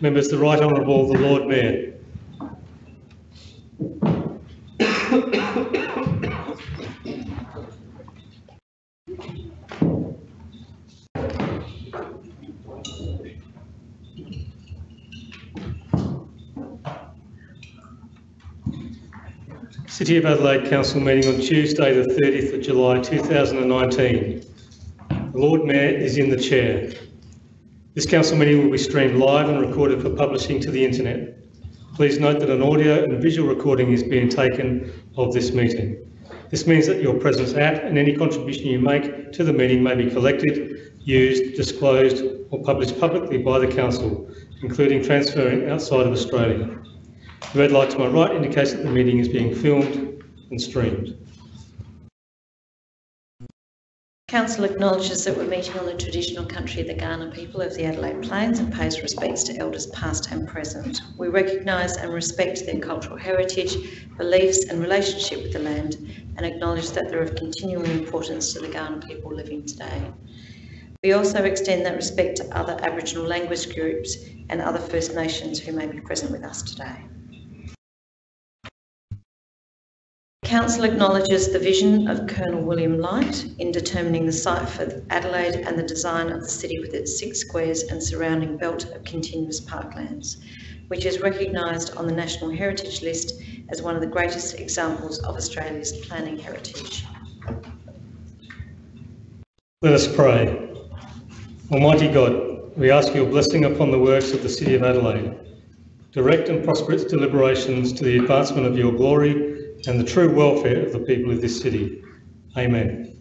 Members, the Right Honourable the Lord Mayor. City of Adelaide Council meeting on Tuesday the 30th of July 2019. The Lord Mayor is in the chair. This council meeting will be streamed live and recorded for publishing to the internet. Please note that an audio and visual recording is being taken of this meeting. This means that your presence at and any contribution you make to the meeting may be collected, used, disclosed or published publicly by the council, including transferring outside of Australia. The red light to my right indicates that the meeting is being filmed and streamed. Council acknowledges that we're meeting on the traditional country of the Kaurna people of the Adelaide Plains and pays respects to elders past and present. We recognise and respect their cultural heritage, beliefs and relationship with the land and acknowledge that they're of continuing importance to the Kaurna people living today. We also extend that respect to other Aboriginal language groups and other First Nations who may be present with us today. Council acknowledges the vision of Colonel William Light in determining the site for Adelaide and the design of the city with its six squares and surrounding belt of continuous parklands, which is recognised on the National Heritage List as one of the greatest examples of Australia's planning heritage. Let us pray. Almighty God, we ask your blessing upon the works of the City of Adelaide. Direct and prosper its deliberations to the advancement of your glory and the true welfare of the people of this city. Amen.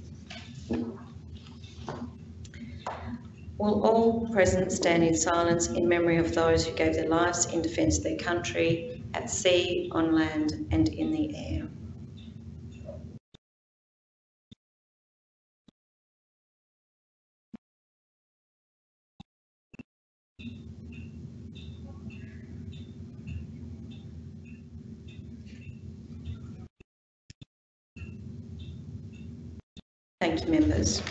Will all present stand in silence in memory of those who gave their lives in defence of their country at sea, on land and in the air? Thank you, members.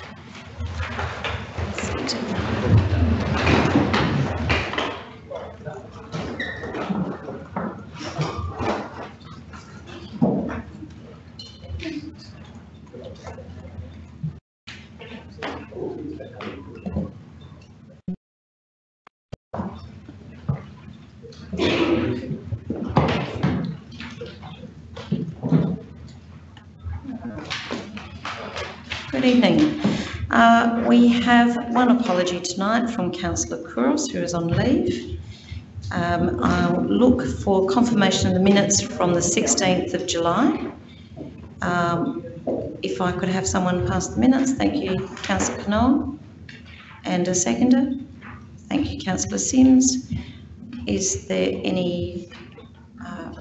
Good evening. Uh, we have one apology tonight from Councillor Couros, who is on leave. Um, I'll look for confirmation of the minutes from the 16th of July. Um, if I could have someone pass the minutes, thank you, Councillor Knoll. And a seconder. Thank you, Councillor Simms. Is there any uh,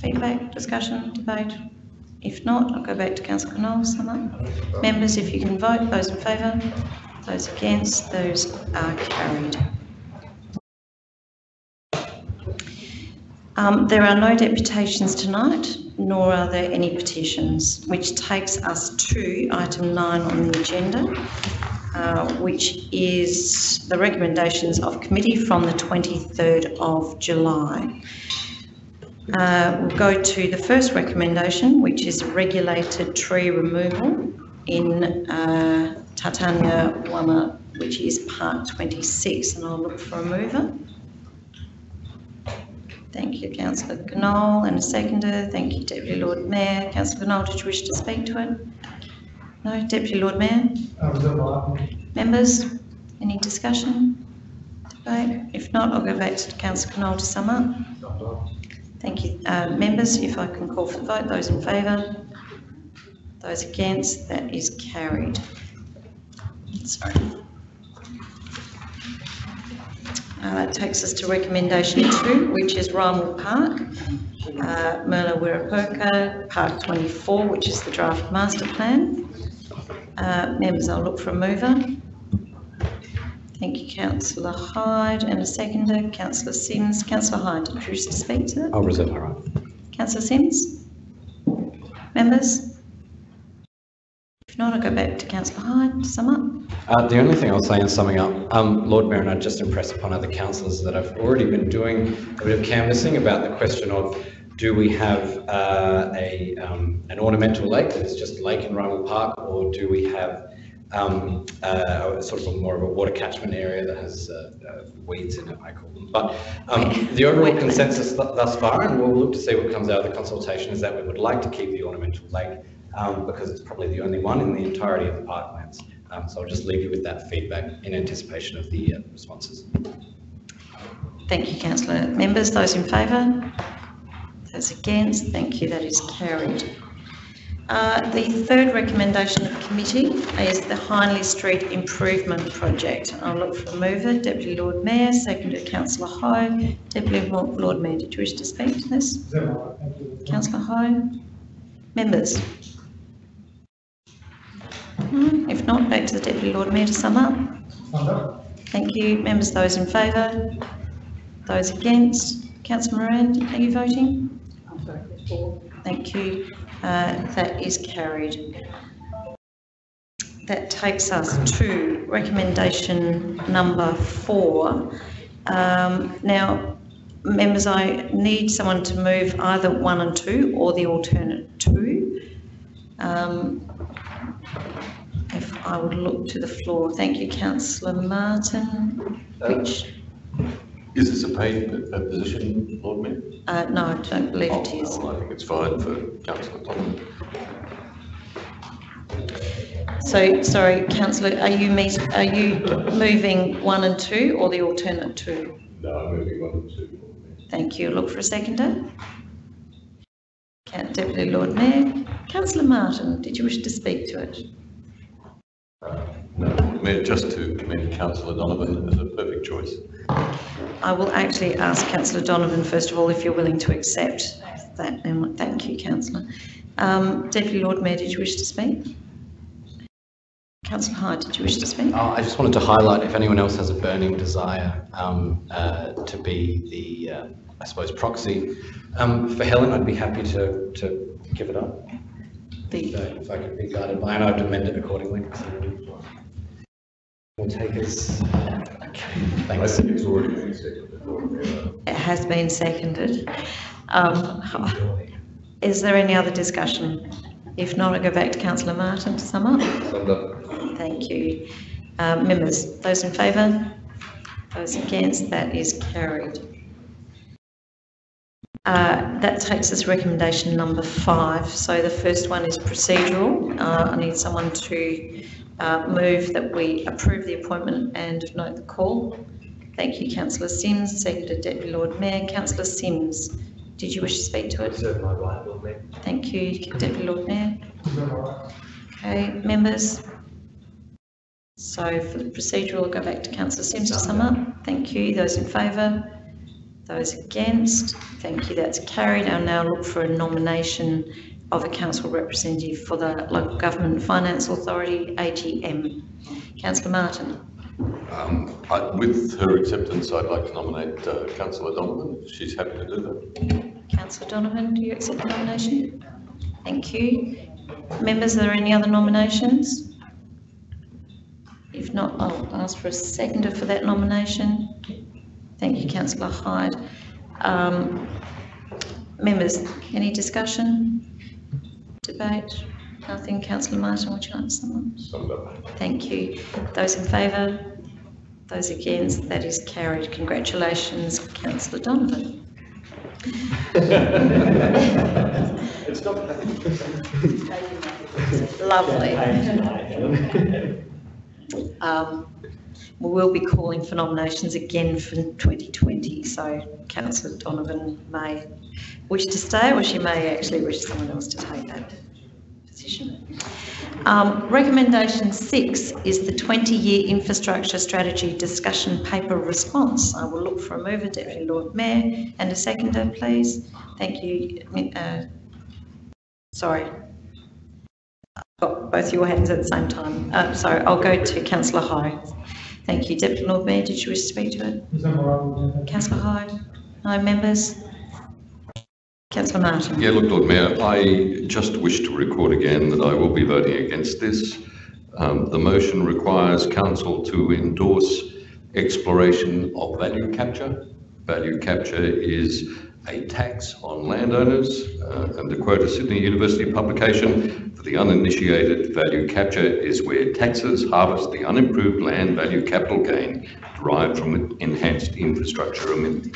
feedback, discussion, debate? If not, I'll go back to Councillor Knoll, sum up. Members, if you can vote, those in favour, those against, those are carried. Um, there are no deputations tonight, nor are there any petitions, which takes us to item nine on the agenda, uh, which is the recommendations of committee from the 23rd of July. Uh, we'll go to the first recommendation, which is regulated tree removal in uh, Tarntanya Wama, which is part 26, and I'll look for a mover. Thank you, Councillor Knoll, and a seconder. Thank you, Deputy Lord Mayor. Councillor Knoll, did you wish to speak to it? No, Deputy Lord Mayor? Members, any discussion? Debate? If not, I'll go back to Councillor Knoll to sum up. Thank you. Uh, members, if I can call for the vote, those in favour? Those against? That is carried. Sorry. Uh, that takes us to recommendation two, which is Rymill Park, uh, Mullawirraburka, Park 24, which is the draft master plan. Uh, members, I'll look for a mover. Thank you, councillor Hyde, and a seconder, councillor Simms. Councillor Hyde, did you wish to speak to that? I'll reserve my right. Councillor Simms? Members? If not, I'll go back to councillor Hyde to sum up. Uh, the only thing I'll say in summing up, um, Lord Mayor and I'd just impress upon other councillors that I've already been doing a bit of canvassing about the question of do we have uh, a, um, an ornamental lake that is just lake in Rymill Park or do we have um, uh, sort of a more of a water catchment area that has uh, uh, weeds in it, I call them. But um, the overall consensus th- thus far, and we'll look to see what comes out of the consultation, is that we would like to keep the ornamental lake um, because it's probably the only one in the entirety of the parklands. Um, so I'll just leave you with that feedback in anticipation of the uh, responses. Thank you, councillor. Members, those in favour? Those against? Thank you, that is carried. Uh, The third recommendation of the committee is the Hindley Street Improvement Project. I'll look for a mover, Deputy Lord Mayor, seconded councillor Hyde. Deputy Lord Mayor, did you wish to speak to this? Councillor Hyde? Members? No? If not, back to the Deputy Lord Mayor to sum up. Thank you. Members, those in favour? Those against? Councillor Moran, are you voting? Thank you. Uh, That is carried. That takes us to recommendation number four. Um, Now, members, I need someone to move either one and two or the alternate two. Um, If I would look to the floor. Thank you, councillor Martin. Which, Is this a paid uh, position, Lord Mayor? uh, no, I don't believe it is. Oh, I think it's fine for councillor Tomlin. So, sorry, councillor, are you meet, are you moving one and two or the alternate two? No, I'm moving on to Lord Mayor. Thank you. Look for a seconder. Deputy Lord Mayor. Councillor Martin, did you wish to speak to it? No, Lord Mayor, just to commend councillor Donovan as a perfect choice. I will actually ask councillor Donovan, first of all, if you're willing to accept that. then. Thank you, councillor. Um, Deputy Lord Mayor, did you wish to speak? Councillor Hyde, did you wish to speak? Uh, I just wanted to highlight if anyone else has a burning desire um, uh, to be the, uh, I suppose, proxy um, for Helen, I'd be happy to, to give it up. The So if I could be guided by, and I'd amend it accordingly. We'll take us, okay, I think it's already been seconded, It has been seconded. Um, Is there any other discussion? If not, I'll go back to councillor Martin to sum up. Thank you. Uh, Members, those in favour? Those against? That is carried. Uh, That takes us recommendation number five. So the first one is procedural. Uh, I need someone to uh, move that we approve the appointment and note the call. Thank you, councillor Simms, seconded Deputy Lord Mayor. Councillor Simms, did you wish to speak to it? Reserve my right, Lord Mayor. Thank you, Deputy Lord Mayor. Okay, members? So for the procedural, I'll go back to councillor Simms to sum up. Thank you. Those in favour? Those against? Thank you, that's carried. I'll now look for a nomination of a council representative for the Local Government Finance Authority, AGM. Councillor Martin. Um, I- With her acceptance, I'd like to nominate uh, councillor Donovan, she's happy to do that. Councillor Donovan, do you accept the nomination? Thank you. Members, are there any other nominations? If not, I'll ask for a seconder for that nomination. Thank you, councillor Hyde. Um, Members, any discussion? Debate? Nothing? Councillor Martin, would you like to sum up? Thank you. Those in favour? Those against? That is carried. Congratulations, councillor Donovan. It's not. Lovely. Um, We will be calling for nominations again for 2020, so councillor Donovan may wish to stay or she may actually wish someone else to take that Um, Recommendation six is the 20-year infrastructure strategy discussion paper response. I will look for a mover, Deputy Lord Mayor, and a seconder, please. Thank you. uh, Sorry, got both your hands at the same time. Uh, so I'll go to councillor Hyde. Thank you. Deputy Lord Mayor, did you wish to speak to it? Councillor Hyde? No members? Councillor Martin. Yeah, look, Lord Mayor, I just wish to record again that I will be voting against this. Um, the motion requires council to endorse exploration of value capture. Value capture is a tax on landowners, uh, and to quote a Sydney University publication, for the uninitiated, value capture is where taxes harvest the unimproved land value capital gain derived from enhanced infrastructure amenity.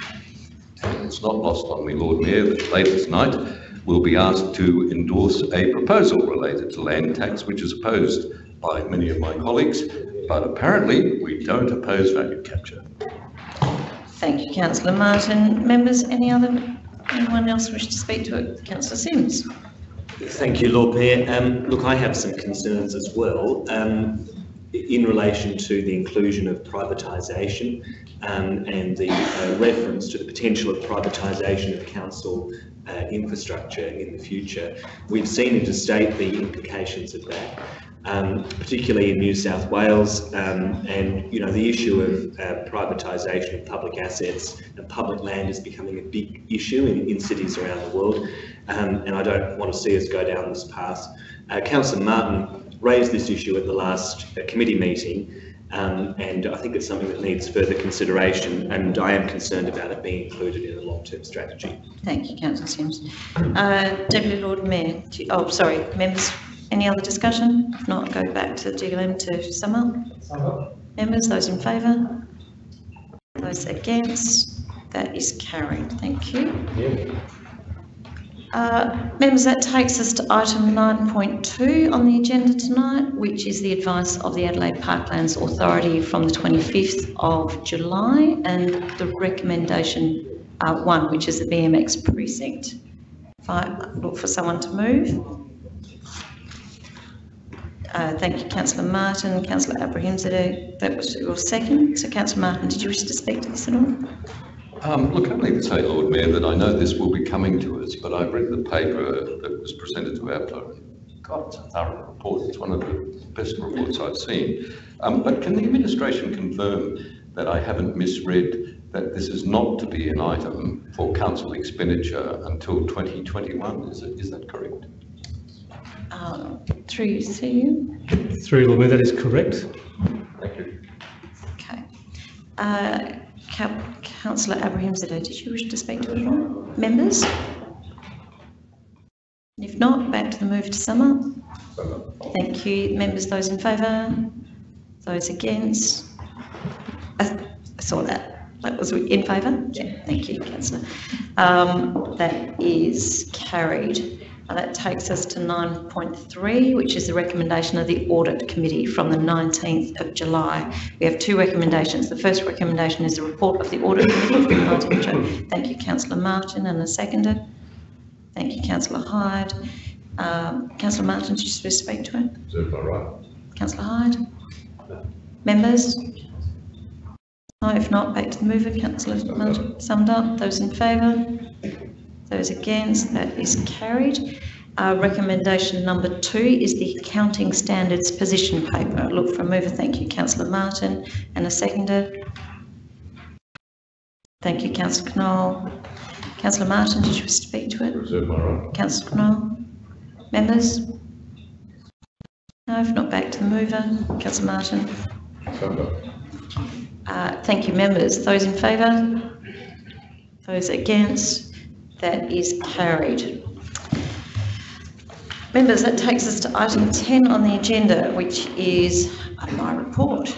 And it's not lost on me, Lord Mayor, that later tonight we'll be asked to endorse a proposal related to land tax, which is opposed by many of my colleagues, but apparently we don't oppose value capture. Thank you, councillor Martin. Members, any other, anyone else wish to speak to it? Councillor Simms. Thank you, Lord Mayor. Um, look, I have some concerns as well um, in relation to the inclusion of privatisation um, and the uh, reference to the potential of privatisation of council uh, infrastructure in the future. We've seen interstate the implications of that. Um, particularly in New South Wales, um, and you know the issue of uh, privatisation of public assets and public land is becoming a big issue in, in cities around the world, um, and I don't want to see us go down this path. Uh, Councillor Martin raised this issue at the last uh, committee meeting, um, and I think it's something that needs further consideration, and I am concerned about it being included in a long-term strategy. Thank you, councillor Simms. Uh, Deputy Lord Mayor, do you- oh, sorry, members, any other discussion? If not, go back to the DLM to sum up. Members, those in favour? Those against? That is carried. Thank you. Uh, Members, that takes us to item 9.2 on the agenda tonight, which is the advice of the Adelaide Parklands Authority from the 25th of July and the recommendation uh, one, which is the BMX precinct. If I look for someone to move. Uh, Thank you, councillor Martin. Councillor Abrahimzadeh, that was your second. So councillor Martin, did you wish to speak to this at all? Um, look, only to say, Lord Mayor, that I know this will be coming to us, but I've read the paper that was presented to our plenary. God, it's a thorough report. It's one of the best reports I've seen. Um, but can the administration confirm that I haven't misread that this is not to be an item for council expenditure until 2021? Is it, is that correct? Uh, Through you, through you. Through Lord Mayor, that is correct. Thank you. Okay. Uh, Coun- Councillor Abrahimzadeh, did you wish to speak to it at all? Members? If not, back to the move to sum up. Thank you. Members, those in favour? Those against? I I saw that. That was in favour? Yeah, thank you, councillor. Um, that is carried. That takes us to 9.3, which is the recommendation of the Audit Committee from the 19th of July. We have two recommendations. The first recommendation is the report of the Audit Committee from. Thank you, councillor Martin, and a seconder. Thank you, councillor Hyde. Um, councillor Martin, did you speak to it? Is right? Councillor Hyde? Members? No, if not, back to the mover, councillor Martin, summed up, those in favour? Those against, that is carried. Uh, recommendation number two is the accounting standards position paper. I Look for a mover, thank you, councillor Martin, and a seconder. Thank you, councillor Knoll. Councillor Martin, did you wish to speak to it? Reserve my right. Councillor Knoll? Members? No, if not, back to the mover. Councillor Martin? Uh, Thank you, members. Those in favour? Those against? That is carried. Members, that takes us to item 10 on the agenda, which is my report.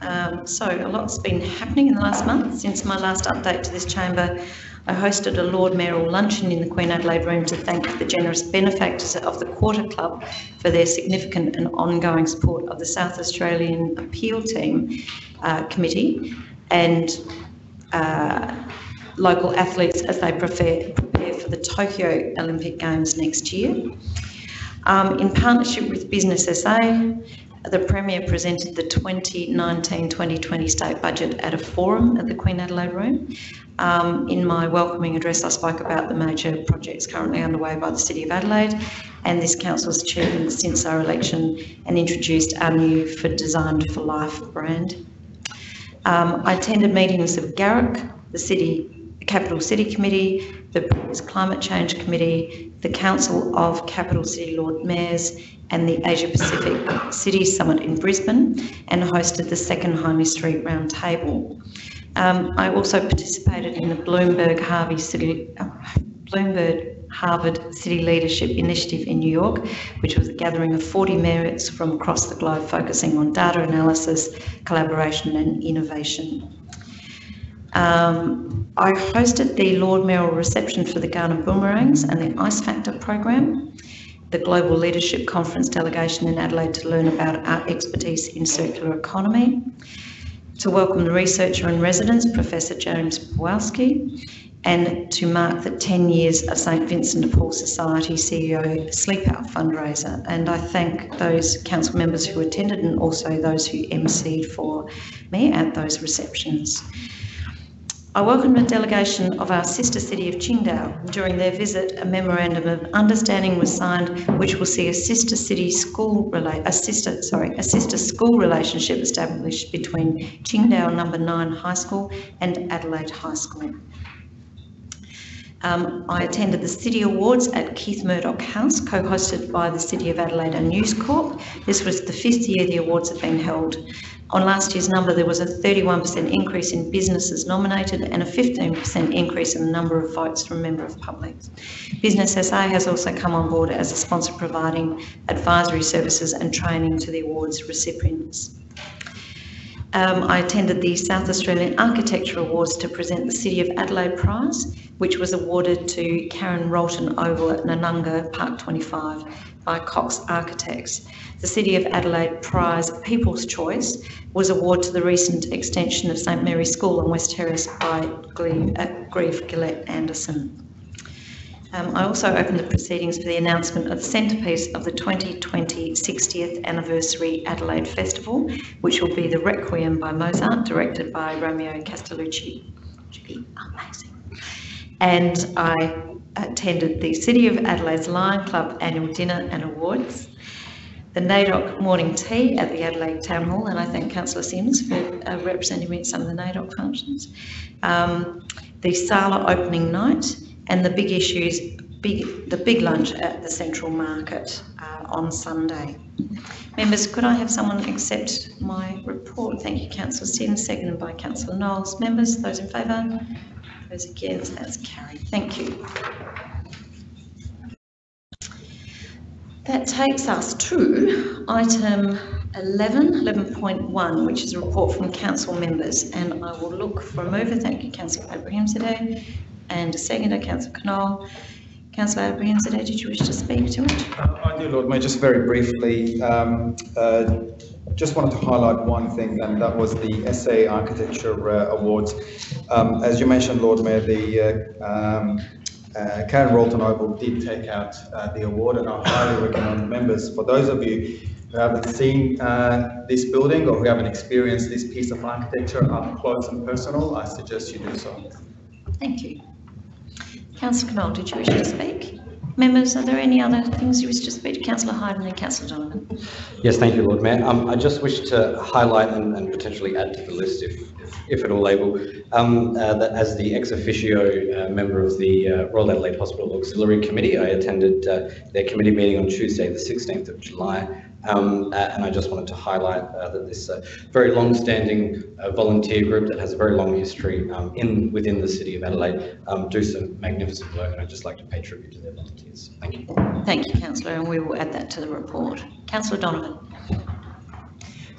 Um, So a lot's been happening in the last month. Since my last update to this chamber, I hosted a Lord Mayoral luncheon in the Queen Adelaide Room to thank the generous benefactors of the Quarter Club for their significant and ongoing support of the South Australian Appeal Team uh, Committee and uh, local athletes as they prepare, prepare for the Tokyo Olympic Games next year. Um, in partnership with Business SA, the Premier presented the 2019-2020 state budget at a forum at the Queen Adelaide Room. Um, in my welcoming address, I spoke about the major projects currently underway by the City of Adelaide and this council's achievements since our election and introduced our new For Designed for Life brand. Um, I attended meetings of GAROC, the City Capital City Committee, the Climate Change Committee, the Council of Capital City Lord Mayors, and the Asia Pacific City Summit in Brisbane, and hosted the second Hindley Street Roundtable. Um, I also participated in the Bloomberg Harvey City, uh, Bloomberg Harvard City Leadership Initiative in New York, which was a gathering of 40 mayors from across the globe focusing on data analysis, collaboration and innovation. Um, I hosted the Lord Mayoral reception for the Garden Boomerangs and the Ice Factor program, the Global Leadership Conference delegation in Adelaide to learn about our expertise in circular economy, to welcome the researcher in residence, Professor James Bowalski, and to mark the 10 years of St Vincent de Paul Society CEO Sleep Out fundraiser. And I thank those council members who attended and also those who emceed for me at those receptions. I welcome a delegation of our sister city of Qingdao. During their visit, a memorandum of understanding was signed, which will see a sister city school rela- a sister sorry a sister school relationship established between Qingdao Number Nine High School and Adelaide High School. Um, I attended the City Awards at Keith Murdoch House, co-hosted by the City of Adelaide and News Corp. This was the fifth year the awards have been held. On last year's number, there was a 31% increase in businesses nominated and a 15% increase in the number of votes from member of public. Business SA has also come on board as a sponsor providing advisory services and training to the awards recipients. Um, I attended the South Australian Architecture Awards to present the City of Adelaide Prize, which was awarded to Karen Rolton Oval at Narnungga Park 25 by Cox Architects. The City of Adelaide Prize People's Choice was awarded to the recent extension of St Mary's School on West Terrace by uh, Grieve Gillett Andersen. Um, I also opened the proceedings for the announcement of the centrepiece of the 2020 60th Anniversary Adelaide Festival, which will be the Requiem by Mozart, directed by Romeo Castellucci. Which will be amazing. And I attended the City of Adelaide's Lion Club annual dinner and awards, the NAIDOC morning tea at the Adelaide Town Hall, and I thank Councillor Simms for uh, representing me at some of the NAIDOC functions, um, the Sala opening night, and the big issues, big, the big lunch at the Central Market uh, on Sunday. Members, could I have someone accept my report? Thank you, Councillor Simms, seconded by Councillor Knoll. Members, those in favour? Those against? That's carried. Thank you. That takes us to item 11, 11.1, which is a report from council members. And I will look for a mover. Thank you, Councillor Abrahimzadeh. And a seconder, Councillor Knoll. Councillor Abrahimzadeh, did you wish to speak to it? Uh, I do, Lord Mayor, just very briefly. Um, uh, just wanted to highlight one thing, and that was the SA Architecture uh, Awards. Um, as you mentioned, Lord Mayor, the uh, um, uh, Karen Rolton Oval did take out uh, the award, and I highly recommend members, for those of you who haven't seen uh, this building or who haven't experienced this piece of architecture up close and personal, I suggest you do so. Thank you. Councillor Knoll, did you wish to speak? Members, are there any other things you wish to speak to? Councillor Hayden and Councillor Donovan. Yes, thank you, Lord Mayor. Um, I just wish to highlight and, and potentially add to the list, if, if, if at all able, um, uh, that as the ex officio uh, member of the uh, Royal Adelaide Hospital Auxiliary Committee, I attended uh, their committee meeting on Tuesday, the 16th of July, um, uh, and I just wanted to highlight uh, that this uh, very long-standing uh, volunteer group that has a very long history um, in within the city of Adelaide um, do some magnificent work, and I'd just like to pay tribute to their volunteers. Thank you. Thank you, councillor, and we will add that to the report. Councillor Donovan.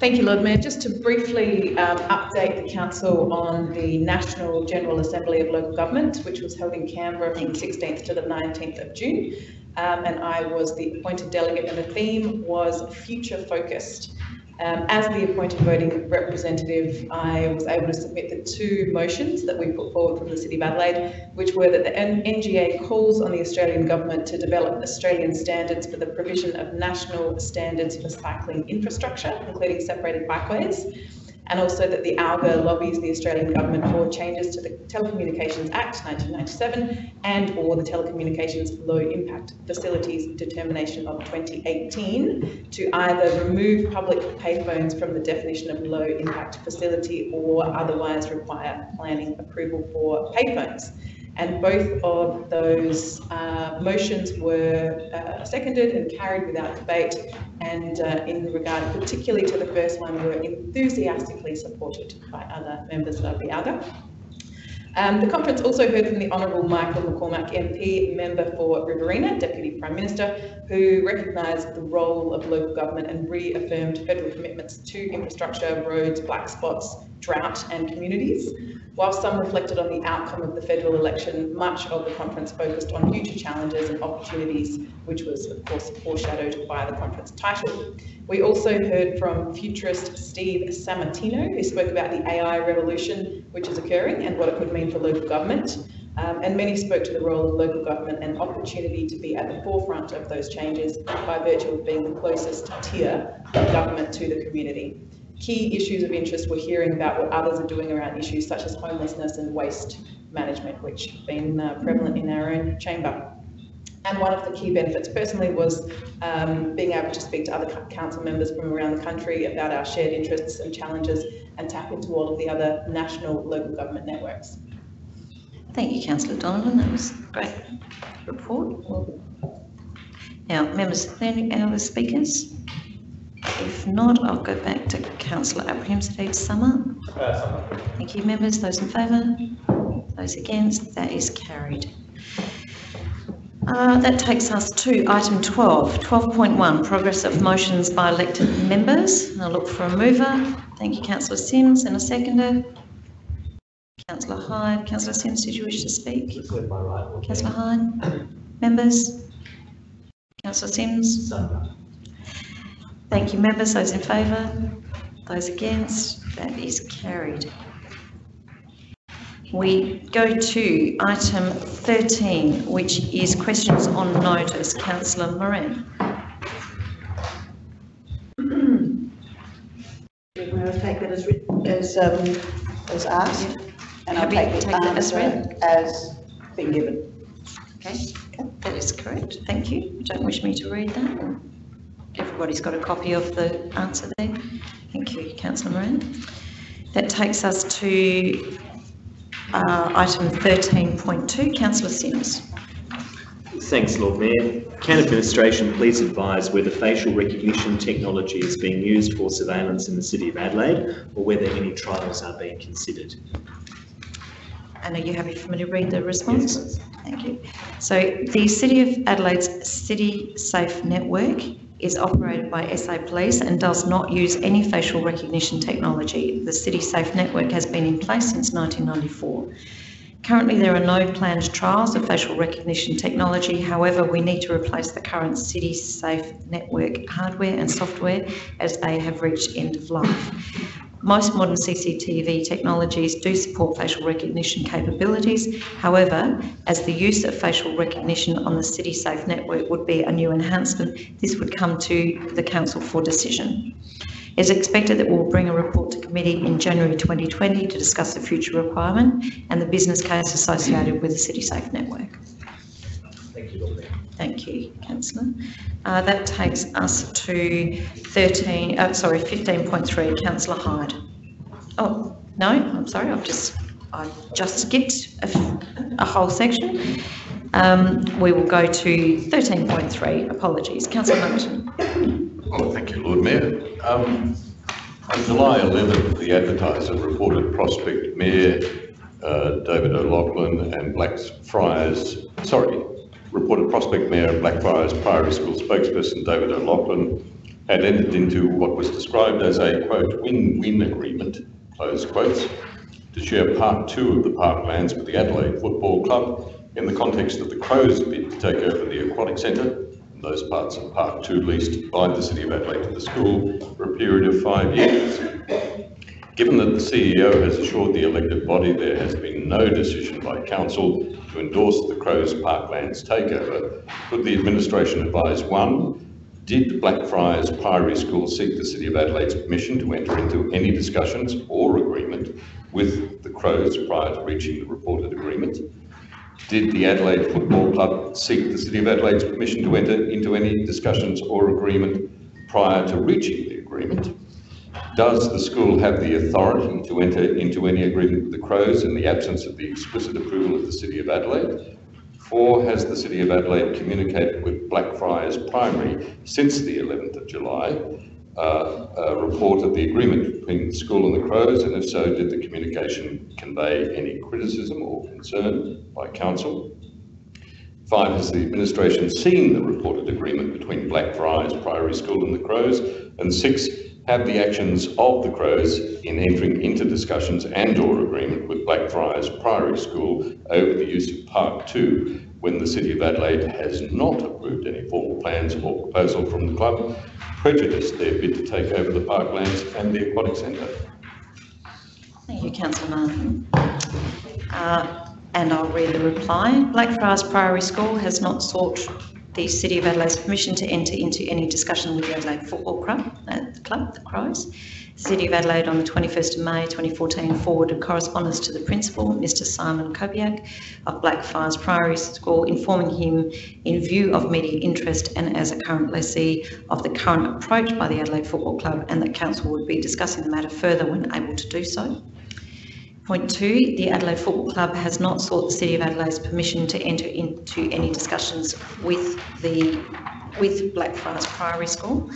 Thank you, Lord Mayor. Just to briefly um, update the council on the National General Assembly of Local Government, which was held in Canberra from the 16th to the 19th of June. Um, and I was the appointed delegate and the theme was future focused. Um, as the appointed voting representative, I was able to submit the two motions that we put forward from the City of Adelaide, which were that the NGA calls on the Australian Government to develop Australian standards for the provision of national standards for cycling infrastructure, including separated bikeways. And also that the ALGA lobbies the Australian government for changes to the Telecommunications Act 1997 and or the Telecommunications Low Impact Facilities Determination of 2018 to either remove public payphones from the definition of low impact facility or otherwise require planning approval for payphones. And both of those uh, motions were uh, seconded and carried without debate. And uh, in regard particularly to the first one, were enthusiastically supported by other members of the ALGA. Um, the conference also heard from the Honourable Michael McCormack MP, member for Riverina, Deputy Prime Minister, who recognised the role of local government and reaffirmed federal commitments to infrastructure, roads, black spots, drought and communities. While some reflected on the outcome of the federal election, much of the conference focused on future challenges and opportunities, which was of course foreshadowed by the conference title. We also heard from futurist Steve Sammartino, who spoke about the AI revolution which is occurring and what it could mean for local government. Um, and many spoke to the role of local government and opportunity to be at the forefront of those changes by virtue of being the closest tier of government to the community key issues of interest, we're hearing about what others are doing around issues such as homelessness and waste management, which have been uh, prevalent in our own chamber. And one of the key benefits personally was um, being able to speak to other council members from around the country about our shared interests and challenges and tap into all of the other national local government networks. Thank you, Councillor Donovan. That was a great report. Now, members, are there any other speakers? If not, I'll go back to councillor Abrahimzadeh Summer. Thank you, members. Those in favour? Those against? That is carried. Uh, that takes us to item 12, 12.1, progress of motions by elected members. I'll look for a mover. Thank you, councillor Simms, and a seconder. Councillor Hyde. Councillor Simms, did you wish to speak? Right, Councillor Hyde? Members? Councillor Sims? Simms? Thank you, members. Those in favour? Those against? That is carried. We go to item 13, which is questions on notice. Councillor Moran. I'll take that as, um, as asked, and I'll take take that as answer as been given. Okay, that is correct. Thank you. You don't wish me to read that? Everybody's got a copy of the answer there. Thank you, councillor Moran. That takes us to uh, item 13.2, councillor Simms. Thanks, Lord Mayor. Can administration please advise whether facial recognition technology is being used for surveillance in the City of Adelaide or whether any trials are being considered? And are you happy for me to read the response? Yes. Thank you. So the City of Adelaide's City Safe Network is operated by SA Police and does not use any facial recognition technology. The City Safe Network has been in place since 1994. Currently, there are no planned trials of facial recognition technology. However, we need to replace the current City Safe Network hardware and software as they have reached end of life. Most modern CCTV technologies do support facial recognition capabilities. However, as the use of facial recognition on the City Safe network would be a new enhancement, this would come to the Council for decision. It is expected that we'll bring a report to committee in January 2020 to discuss the future requirement and the business case associated with the City Safe network. Thank you, Lord Mayor. Thank you, councillor. Uh, that takes us to 13, uh, sorry, 15.3, councillor Hyde. Oh, no, I'm sorry, I've just, I just skipped a whole section. Um, we will go to 13.3, apologies. Councillor Martin. Well, thank you, Lord Mayor. Um, on July 11th, the advertiser reported Prospect Mayor uh, David O'Loughlin and Blackfriars, sorry, reported Prospect Mayor and Blackfriars Priory School spokesperson David O'Loughlin had entered into what was described as a quote, win-win agreement, close quotes, to share part two of the parklands with the Adelaide Football Club in the context of the Crows bid to take over the aquatic centre and those parts of part two leased by the City of Adelaide to the school for a period of five years. Given that the CEO has assured the elected body there has been no decision by council to endorse the Crows Parklands takeover, could the administration advise, one, Did Blackfriars Priory School seek the City of Adelaide's permission to enter into any discussions or agreement with the Crows prior to reaching the reported agreement? Did the Adelaide Football Club seek the City of Adelaide's permission to enter into any discussions or agreement prior to reaching the agreement? Does the school have the authority to enter into any agreement with the Crows in the absence of the explicit approval of the City of Adelaide? Four, has the City of Adelaide communicated with Blackfriars Primary since the 11th of July? Uh, a report of the agreement between the school and the Crows, and if so, did the communication convey any criticism or concern by council? Five, has the administration seen the reported agreement between Blackfriars Priory School and the Crows? And six, have the actions of the Crows in entering into discussions and or agreement with Blackfriars Priory School over the use of Park 2 when the City of Adelaide has not approved any formal plans or proposal from the club prejudiced their bid to take over the parklands and the aquatic centre? Thank you, councillor Martin. Uh, And I'll read the reply. Blackfriars Priory School has not sought the City of Adelaide's permission to enter into any discussion with the Adelaide Football Club, uh, the club, the Crows. City of Adelaide on the 21st of May 2014 forwarded correspondence to the principal, Mr Simon Kobelt of Blackfriars Priory School, informing him in view of media interest and as a current lessee of the current approach by the Adelaide Football Club and that council would be discussing the matter further when able to do so. Point two, the Adelaide Football Club has not sought the City of Adelaide's permission to enter into any discussions with the, with Blackfriars Priory School.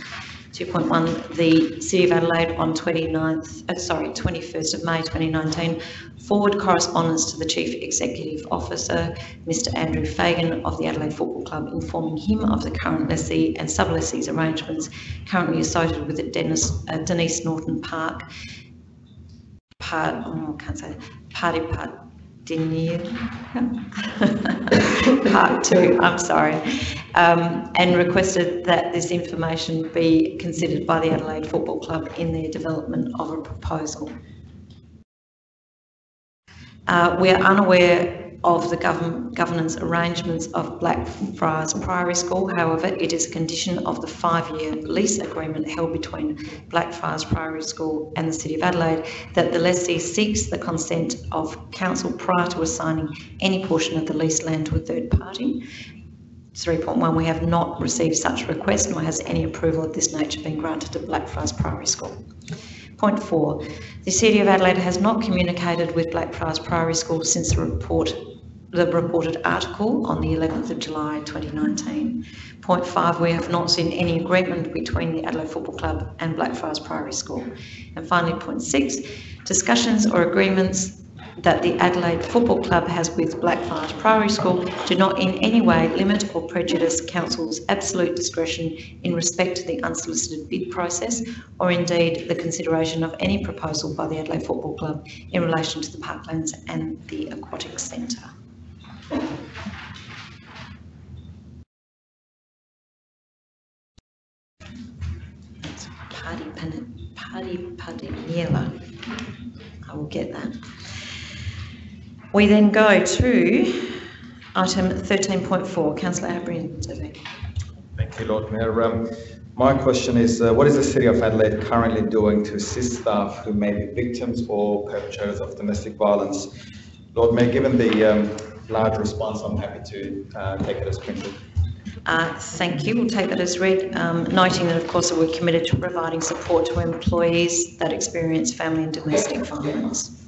2.1, the City of Adelaide on 29th, uh, sorry, 21st of May 2019, forward correspondence to the Chief Executive Officer, Mr Andrew Fagan of the Adelaide Football Club, informing him of the current lessee and sublessee's arrangements currently associated with the Dennis, uh, Denise Norton Park part, I can't say, party part, part two, I'm sorry, um, and requested that this information be considered by the Adelaide Football Club in their development of a proposal. Uh, we are unaware of the govern governance arrangements of Blackfriars Priory School. However, it is a condition of the five-year lease agreement held between Blackfriars Priory School and the City of Adelaide that the lessee seeks the consent of council prior to assigning any portion of the leased land to a third party. 3.1, we have not received such request nor has any approval of this nature been granted to Blackfriars Priory School. Point four, the City of Adelaide has not communicated with Blackfriars Priory School since the report the reported article on the 11th of July 2019. Point five, we have not seen any agreement between the Adelaide Football Club and Blackfriars Priory School. And finally, point six, discussions or agreements that the Adelaide Football Club has with Blackfriars Priory School do not in any way limit or prejudice Council's absolute discretion in respect to the unsolicited bid process or indeed the consideration of any proposal by the Adelaide Football Club in relation to the parklands and the aquatic centre. Party pan- Party Padiniela. I will get that. We then go to item 13.4, councillor Abraham. Thank you, Lord Mayor. Um, my question is, uh, what is the City of Adelaide currently doing to assist staff who may be victims or perpetrators of domestic violence? Lord Mayor, given the um, large response, I'm happy to uh, take it as printed. Uh, Thank you. We'll take that as read, um, noting that, of course, we're committed to providing support to employees that experience family and domestic violence.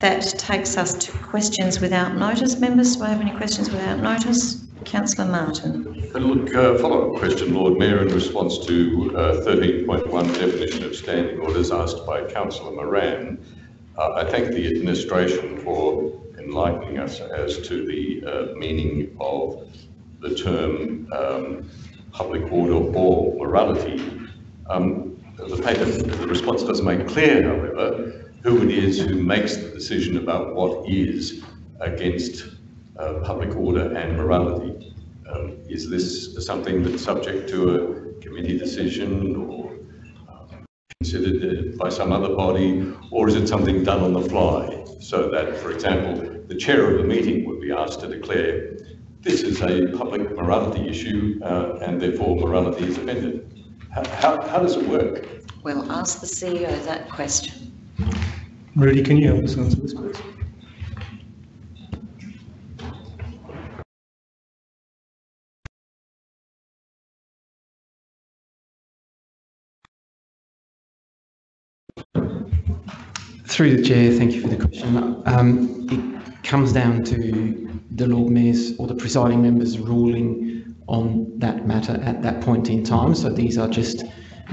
That takes us to questions without notice. Members, do I have any questions without notice? Councillor Martin. And look, uh, follow-up question, Lord Mayor, in response to uh, 13.1 definition of standing orders asked by Councillor Moran. Uh, I thank the administration for enlightening us as to the uh, meaning of the term um, public order or morality. Um, the paper, the response doesn't make clear, however, who it is who makes the decision about what is against uh, public order and morality. Um, is this something that's subject to a committee decision or considered by some other body, or is it something done on the fly? So that, for example, the chair of the meeting would be asked to declare this is a public morality issue, uh, and therefore morality is offended. How, how, how does it work? We'll ask the CEO that question. Rudy, can you help us answer this, please? Through the chair, thank you for the question. Um, it comes down to the Lord Mayor's or the presiding member's ruling on that matter at that point in time. So these are just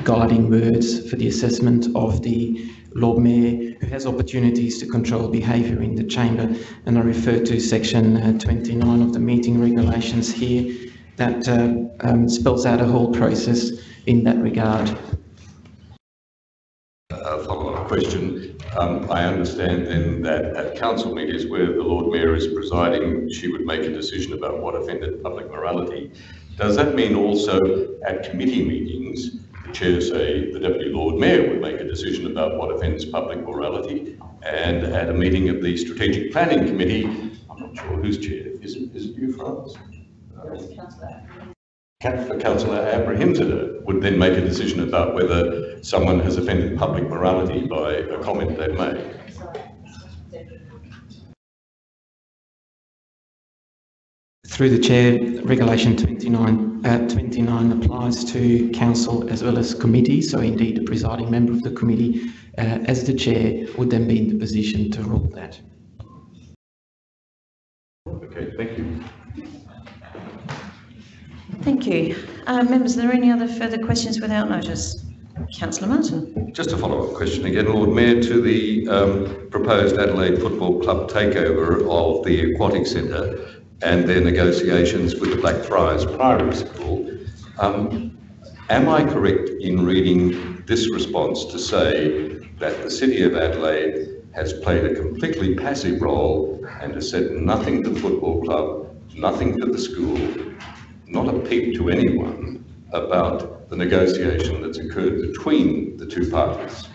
guiding words for the assessment of the Lord Mayor who has opportunities to control behaviour in the chamber. And I refer to section uh, 29 of the meeting regulations here that uh, um, spells out a whole process in that regard. A follow-up question. Um, I understand then that at council meetings where the Lord Mayor is presiding, she would make a decision about what offended public morality. Does that mean also at committee meetings, the chair, say, the Deputy Lord Mayor would make a decision about what offends public morality? And at a meeting of the Strategic Planning Committee, I'm not sure who's chair, is it, is it you, Franz? Councillor Councillor Abrahimzadeh would then make a decision about whether someone has offended public morality by a comment they've made. Through the chair, regulation 29, uh, 29 applies to council as well as committee. So indeed, the presiding member of the committee, uh, as the chair, would then be in the position to rule that. Okay, thank you. Thank you. Uh, members, are there any other further questions without notice? Councillor Martin. Just a follow-up question again, Lord Mayor, to the um, proposed Adelaide Football Club takeover of the Aquatic Centre and their negotiations with the Blackfriars Primary School. Um, am I correct in reading this response to say that the City of Adelaide has played a completely passive role and has said nothing to the football club, nothing to the school, not a peep to anyone about the negotiation that's occurred between the two parties?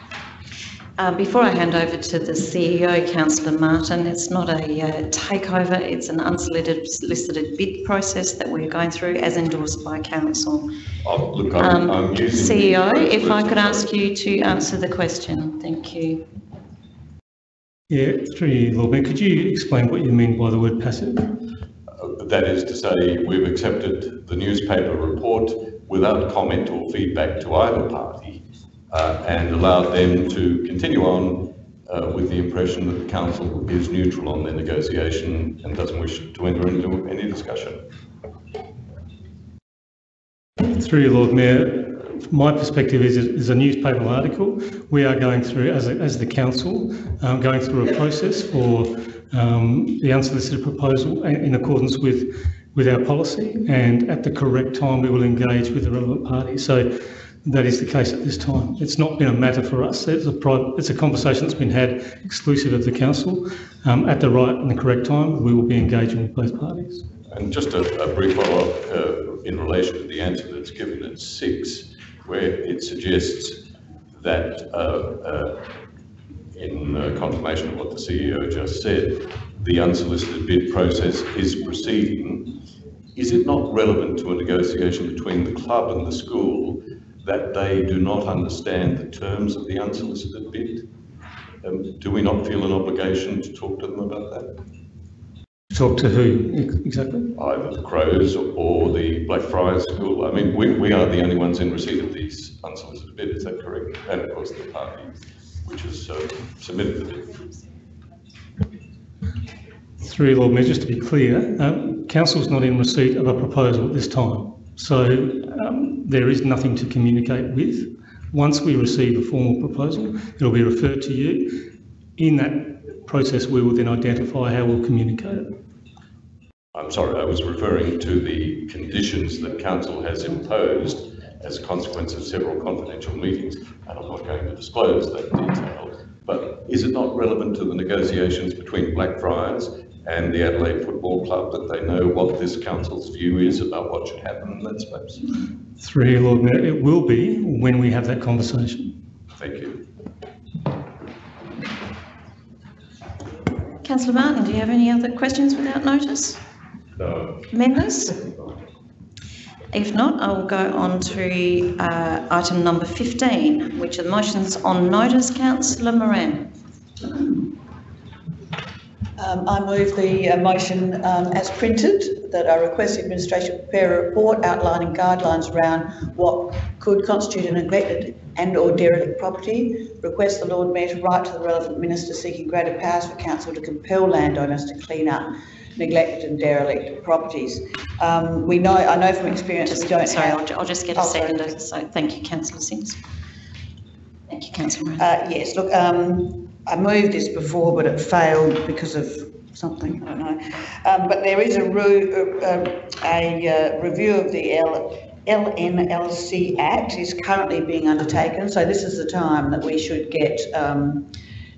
Uh, before I hand over to the CEO, Councillor Martin, it's not a uh, takeover, it's an unsolicited bid process that we're going through as endorsed by council. Oh, look, I'm, Um, I'm using. CEO, if I could ask sorry. you to answer the question, thank you. Yeah, through you, Lord Mayor, could you explain what you mean by the word passive? That is to say, we've accepted the newspaper report without comment or feedback to either party uh, and allowed them to continue on uh, with the impression that the council is neutral on their negotiation and doesn't wish to enter into any discussion. Through you, Lord Mayor, my perspective is, is a newspaper article. We are going through, as, a, as the council, um, going through a process for um, the unsolicited proposal in accordance with, with our policy. And at the correct time, we will engage with the relevant parties. So that is the case at this time. It's not been a matter for us. It's a private, it's a conversation that's been had exclusive of the council. Um, at the right and the correct time, we will be engaging with both parties. And just a, a brief follow-up uh, in relation to the answer that's given at six, where it suggests that, uh, uh, in uh, confirmation of what the CEO just said, the unsolicited bid process is proceeding. Is it not relevant to a negotiation between the club and the school that they do not understand the terms of the unsolicited bid? Um, do we not feel an obligation to talk to them about that? Talk to who exactly? either the Crows or the Blackfriars School. I mean, we, we are the only ones in receipt of these unsolicited bid, is that correct? And of course, the party which has uh, submitted the bid. Through Lord Mayor, just to be clear, um, council's not in receipt of a proposal at this time. So um, there is nothing to communicate with. Once we receive a formal proposal, it'll be referred to you. In that process, we will then identify how we'll communicate it. I'm sorry, I was referring to the conditions that council has imposed as a consequence of several confidential meetings, and I'm not going to disclose that detail. But is it not relevant to the negotiations between Blackfriars and the Adelaide Football Club that they know what this council's view is about what should happen in that space? Through Lord Mayor, it will be when we have that conversation. Thank you. Councillor Martin, do you have any other questions without notice? No. Members? If not, I will go on to uh, item number 15, which are the motions on notice. Councillor Moran. Um, I move the uh, motion um, as printed, that I request the administration prepare a report outlining guidelines around what could constitute a neglected and/or derelict property. Request the Lord Mayor to write to the relevant minister seeking greater powers for council to compel landowners to clean up neglected and derelict properties. Um, we know, I know from experience, we don't Sorry, have. I'll, I'll just get a Oh, sorry. So thank you, councillor Simms. Thank you, councillor Uh, yes, look, um, I moved this before, but it failed because of something, I don't know. Um, but there is a ru- uh, a, uh, review of the L, LNLC Act is currently being undertaken, so this is the time that we should get, um,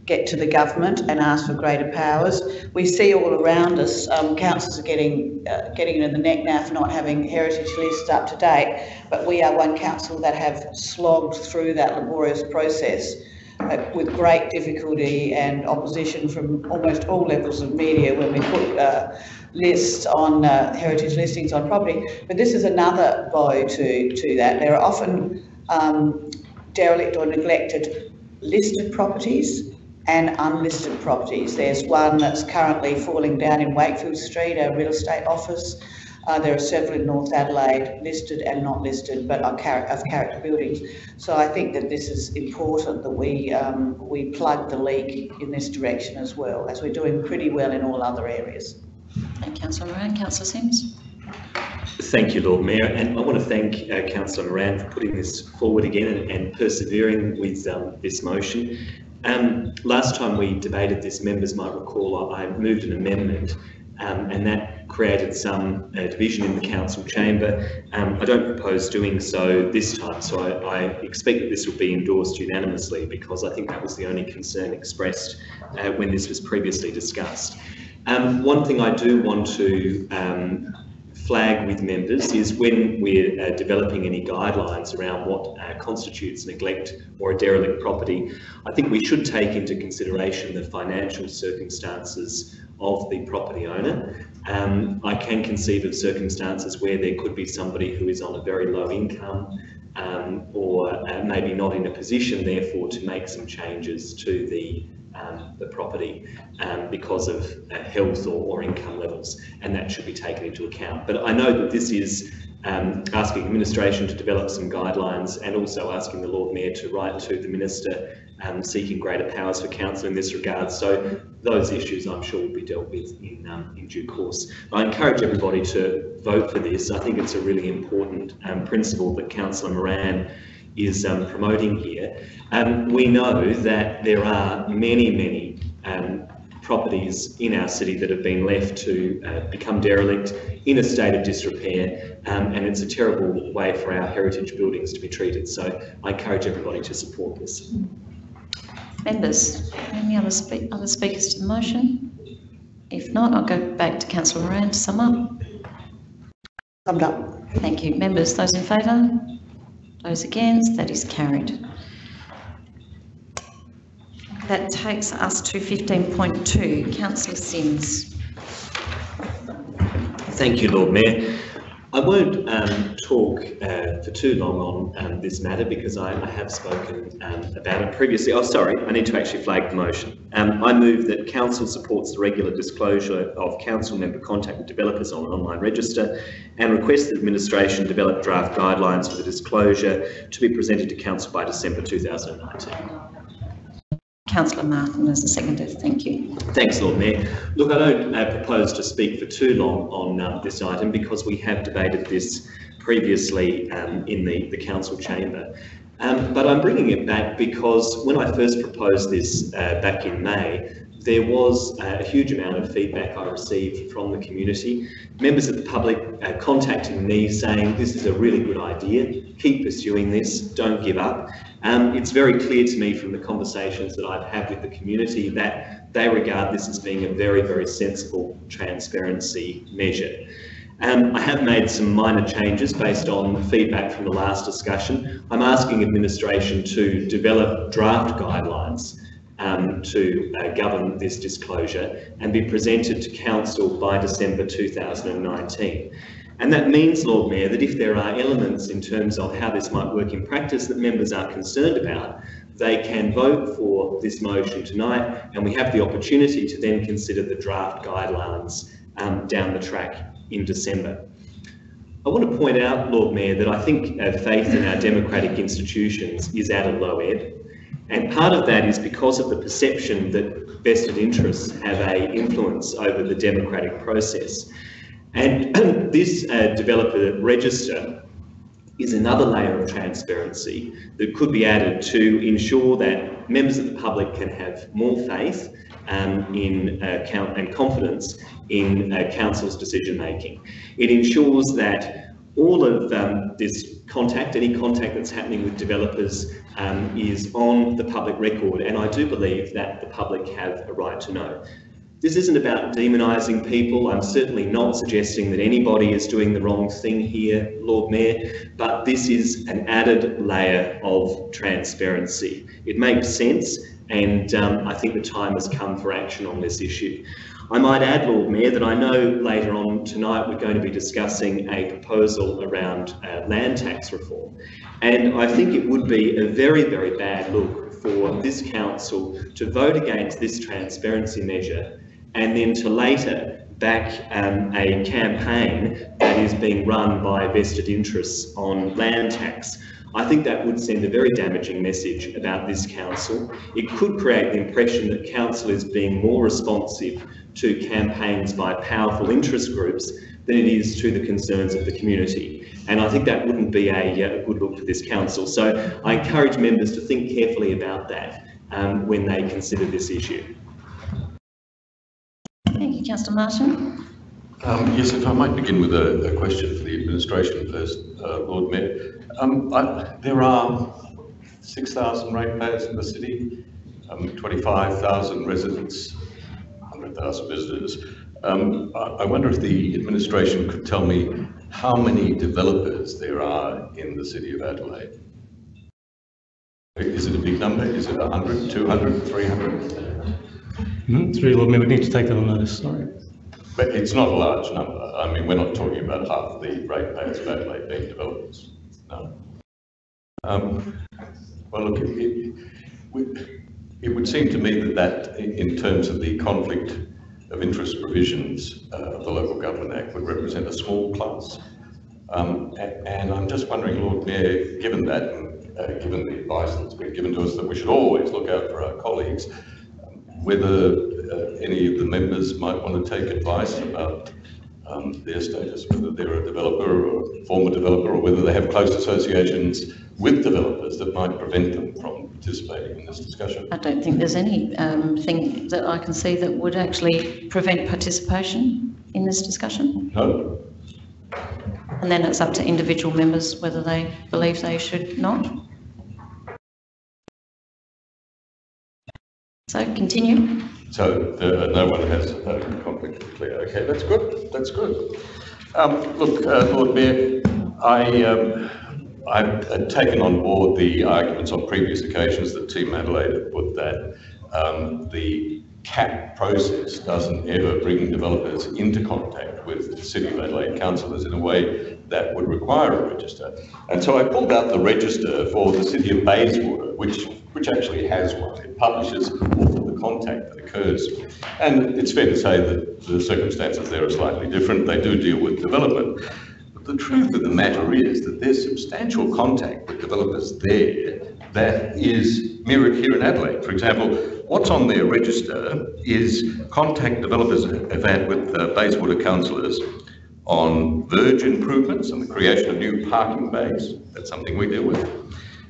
get to the government and ask for greater powers. We see all around us, um, councils are getting, uh, getting in the neck now for not having heritage lists up to date, but we are one council that have slogged through that laborious process uh, with great difficulty and opposition from almost all levels of media when we put uh, lists on uh, heritage listings on property. But this is another blow to, to that. There are often um, derelict or neglected listed properties and unlisted properties. There's one that's currently falling down in Wakefield Street, a real estate office. Uh, there are several in North Adelaide, listed and not listed, but are char- of character buildings. So I think that this is important that we um, we plug the leak in this direction as well, as we're doing pretty well in all other areas. Thank you, councillor Moran. Councillor Simms. Thank you, Lord Mayor, and I want to thank uh, Councillor Moran for putting this forward again and, and persevering with um, this motion. Um, last time we debated this, members might recall I moved an amendment um, and that created some uh, division in the council chamber. Um, I don't propose doing so this time, so I, I expect that this will be endorsed unanimously because I think that was the only concern expressed uh, when this was previously discussed. Um, one thing I do want to um, flag with members is when we're uh, developing any guidelines around what uh, constitutes neglect or a derelict property, I think we should take into consideration the financial circumstances of the property owner. Um, I can conceive of circumstances where there could be somebody who is on a very low income um, or uh, maybe not in a position therefore to make some changes to the um, the property um, because of uh, health or, or income levels, and that should be taken into account. But I know that this is um, asking administration to develop some guidelines and also asking the Lord Mayor to write to the Minister um, seeking greater powers for council in this regard. So those issues I'm sure will be dealt with in, um, in due course. I encourage everybody to vote for this. I think it's a really important um, principle that Councillor Moran is um, promoting here. Um, we know that there are many, many um, properties in our city that have been left to uh, become derelict in a state of disrepair, um, and it's a terrible way for our heritage buildings to be treated. So I encourage everybody to support this. Members, any other, spe- other speakers to the motion? If not, I'll go back to councillor Moran to sum up. Summed up. Thank you. Members, those in favour? Those against? That is carried. That takes us to 15.2. Councillor Simms. Thank you, Lord Mayor. I won't um, talk uh, for too long on um, this matter because I, I have spoken um, about it previously. Oh, sorry, I need to actually flag the motion. Um, I move that Council supports the regular disclosure of Council member contact with developers on an online register and requests that administration develop draft guidelines for the disclosure to be presented to Council by December 2019. Councillor Martin as a seconder. Thank you. Thanks, Lord Mayor. Look, I don't uh, propose to speak for too long on um, this item because we have debated this previously um, in the, the council chamber. Um, but I'm bringing it back because when I first proposed this uh, back in May, there was uh, a huge amount of feedback I received from the community. Members of the public uh, contacting me saying, this is a really good idea, keep pursuing this, don't give up. Um, it's very clear to me from the conversations that I've had with the community that they regard this as being a very, very sensible transparency measure. Um, I have made some minor changes based on feedback from the last discussion. I'm asking administration to develop draft guidelines um, to uh, govern this disclosure and be presented to Council by December 2019. And that means, Lord Mayor, that if there are elements in terms of how this might work in practice that members are concerned about, they can vote for this motion tonight and we have the opportunity to then consider the draft guidelines um, down the track in December. I want to point out, Lord Mayor, that I think uh, faith in our democratic institutions is at a low ebb. And part of that is because of the perception that vested interests have a influence over the democratic process. And this uh, developer register is another layer of transparency that could be added to ensure that members of the public can have more faith um, in uh, count and confidence in uh, council's decision making. It ensures that all of um, this contact, any contact that's happening with developers um, is on the public record and I do believe that the public have a right to know. This isn't about demonising people. I'm certainly not suggesting that anybody is doing the wrong thing here, Lord Mayor, but this is an added layer of transparency. It makes sense and um, I think the time has come for action on this issue. I might add, Lord Mayor, that I know later on tonight we're going to be discussing a proposal around uh, land tax reform. And I think it would be a very, very bad look for this council to vote against this transparency measure and then to later back um, a campaign that is being run by vested interests on land tax. I think that would send a very damaging message about this council. It could create the impression that council is being more responsive to campaigns by powerful interest groups than it is to the concerns of the community. And I think that wouldn't be a, a good look for this council. So I encourage members to think carefully about that um, when they consider this issue. Thank you, Councillor Martin. Um, yes, if I might begin with a, a question for the administration first, uh, Lord Mayor. Um, I, there are 6,000 ratepayers in the city, um, 25,000 residents, 100,000 visitors. Um, I, I wonder if the administration could tell me how many developers there are in the city of Adelaide. Is it a big number? Is it 100, 200, 300? Hmm, Through Lord Mayor, we need to take that on notice, sorry. But it's not a large number. I mean, we're not talking about half the ratepayers of Adelaide being developers. No. Um, well, look, it, it, it, would seem to me that that, in terms of the conflict of interest provisions uh, of the Local Government Act, would represent a small class. Um, and, I'm just wondering, Lord Mayor, given that, and uh, given the advice that's been given to us that we should always look out for our colleagues, whether uh, any of the members might want to take advice about um, their status, whether they're a developer or a former developer, or whether they have close associations with developers that might prevent them from participating in this discussion. I don't think there's any um, thing that I can see that would actually prevent participation in this discussion. No? And then it's up to individual members whether they believe they should not. So continue. So uh, no one has a conflict of clear. Okay, that's good. That's good. Um, look, uh, Lord Mayor, I, um, I've taken on board the arguments on previous occasions that Team Adelaide have put that um, the CAP process doesn't ever bring developers into contact with the City of Adelaide councillors in a way that would require a register. And so I pulled out the register for the City of Bayswater, which, which actually has one. It publishes all of the contact that occurs. And it's fair to say that the circumstances there are slightly different. They do deal with development. The truth of the matter is that there's substantial contact with developers there that is mirrored here in Adelaide. For example, what's on their register is contact developers have had with uh, Bayswater councillors on verge improvements and the creation of new parking bays. That's something we deal with.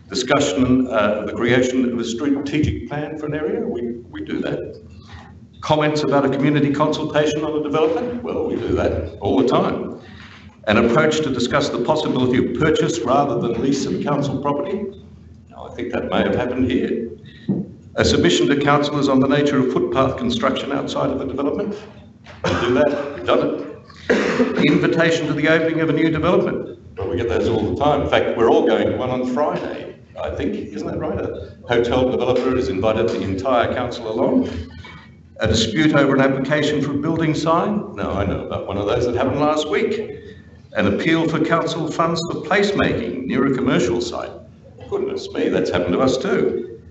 Discussion uh, of the creation of a strategic plan for an area. We, we do that. Comments about a community consultation on a development. Well, we do that all the time. An approach to discuss the possibility of purchase rather than lease of council property. Now, I think that may have happened here. A submission to councillors on the nature of footpath construction outside of a development. We do that. We've done it. Invitation to the opening of a new development. Well, we get those all the time. In fact, we're all going to one on Friday I think, isn't that right? A hotel developer has invited the entire council along. A dispute over an application for a building sign? No, I know about one of those that happened last week. An appeal for council funds for placemaking near a commercial site. Goodness me, that's happened to us too.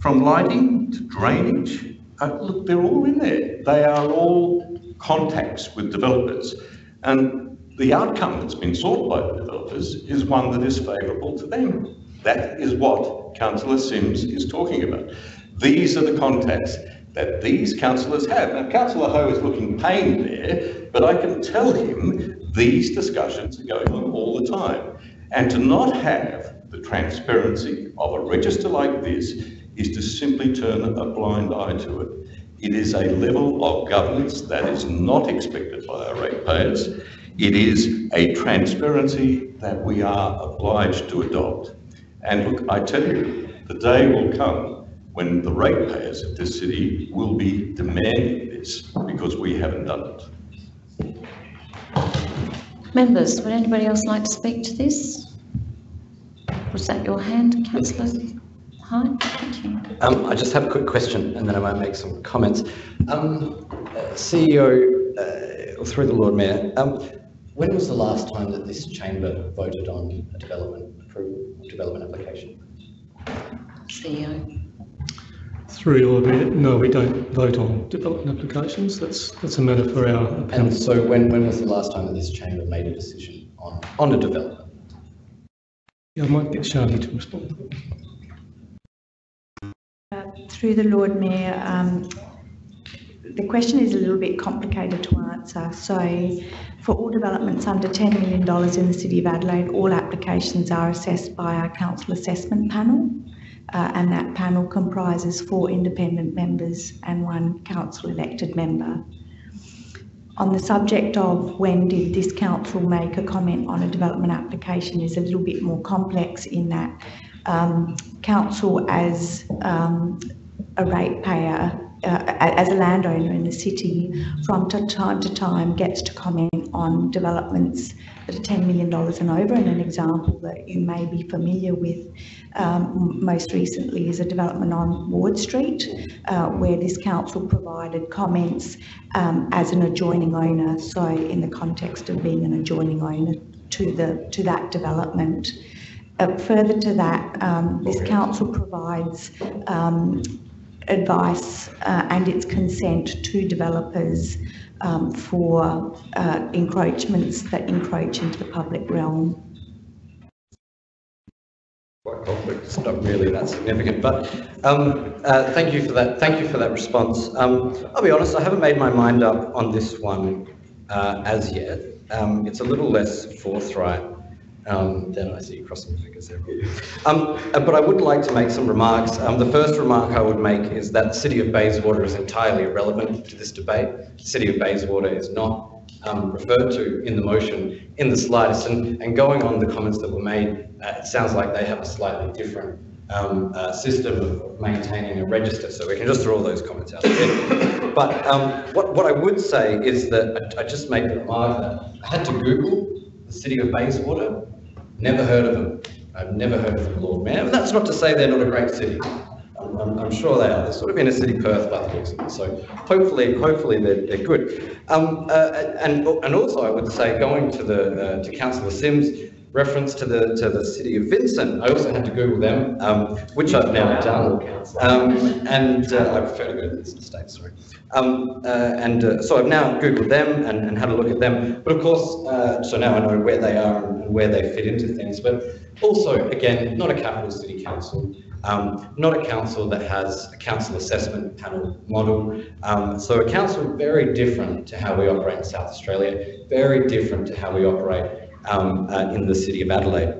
From lighting to drainage, uh, look, they're all in there. They are all contacts with developers. And the outcome that's been sought by the developers is one that is favourable to them. That is what Councillor Simms is talking about. These are the contacts that these councillors have. Now, Councillor Hou is looking pained there, but I can tell him these discussions are going on all the time. And to not have the transparency of a register like this is to simply turn a blind eye to it. It is a level of governance that is not expected by our ratepayers. It is a transparency that we are obliged to adopt. And look, I tell you, the day will come when the ratepayers of this city will be demanding this because we haven't done it. Members, would anybody else like to speak to this? Was that your hand, councillor Hyde? Thank you. Um, I just have a quick question and then I might make some comments. Um, uh, CEO, uh, or through the Lord Mayor, um, when was the last time that this chamber voted on a development approval, development application? CEO. Through your Mayor, no, we don't vote on development applications. That's, that's a matter for our And panel. so when, when was the last time that this chamber made a decision on, on a development? Yeah, I might get Shardy to respond. Through the Lord Mayor, um, the question is a little bit complicated to answer. So for all developments under $10 million in the City of Adelaide, all applications are assessed by our council assessment panel. Uh, and that panel comprises four independent members and one council elected member. On the subject of when did this council make a comment on a development application is a little bit more complex in that um, council as um, a ratepayer, uh, as a landowner in the city, from time to time gets to comment on developments that are $10 million and over. And an example that you may be familiar with um, most recently is a development on Ward Street, uh, where this council provided comments um, as an adjoining owner. So in the context of being an adjoining owner to the to that development. Uh, further to that, um, this council provides um, advice uh, and its consent to developers um, for uh, encroachments that encroach into the public realm. Complex. It's not really that significant, but um, uh, thank you for that. Thank you for that response. Um, I'll be honest, I haven't made my mind up on this one uh, as yet. Um, it's a little less forthright um, than I see crossing your fingers there. Um, uh, but I would like to make some remarks. Um, the first remark I would make is that the City of Bayswater is entirely irrelevant to this debate. The City of Bayswater is not um, referred to in the motion in the slightest. And, and going on the comments that were made, uh, it sounds like they have a slightly different um, uh, system of maintaining a register. So we can just throw all those comments out there. But um, what, what I would say is that I, I just made the remark that I had to Google the City of Bayswater, never heard of them. I've never heard of the Lord Mayor. And that's not to say they're not a great city. I'm, I'm, sure they are. They're sort of in a city Perth by the looks of it. So hopefully, hopefully they're, they're good. Um, uh, and, and also I would say going to the, uh, to Councillor Simms, reference to the, to the city of Vincent, I also had to Google them, um, which I've now done. Um, and uh, I prefer to go to Vincent Estates, sorry. Um, uh, and uh, so I've now Googled them and, and had a look at them. But of course, uh, so now I know where they are and where they fit into things. But also, again, not a capital city council. Um, not a council that has a council assessment panel model. Um, so a council very different to how we operate in South Australia, very different to how we operate um, uh, in the city of Adelaide.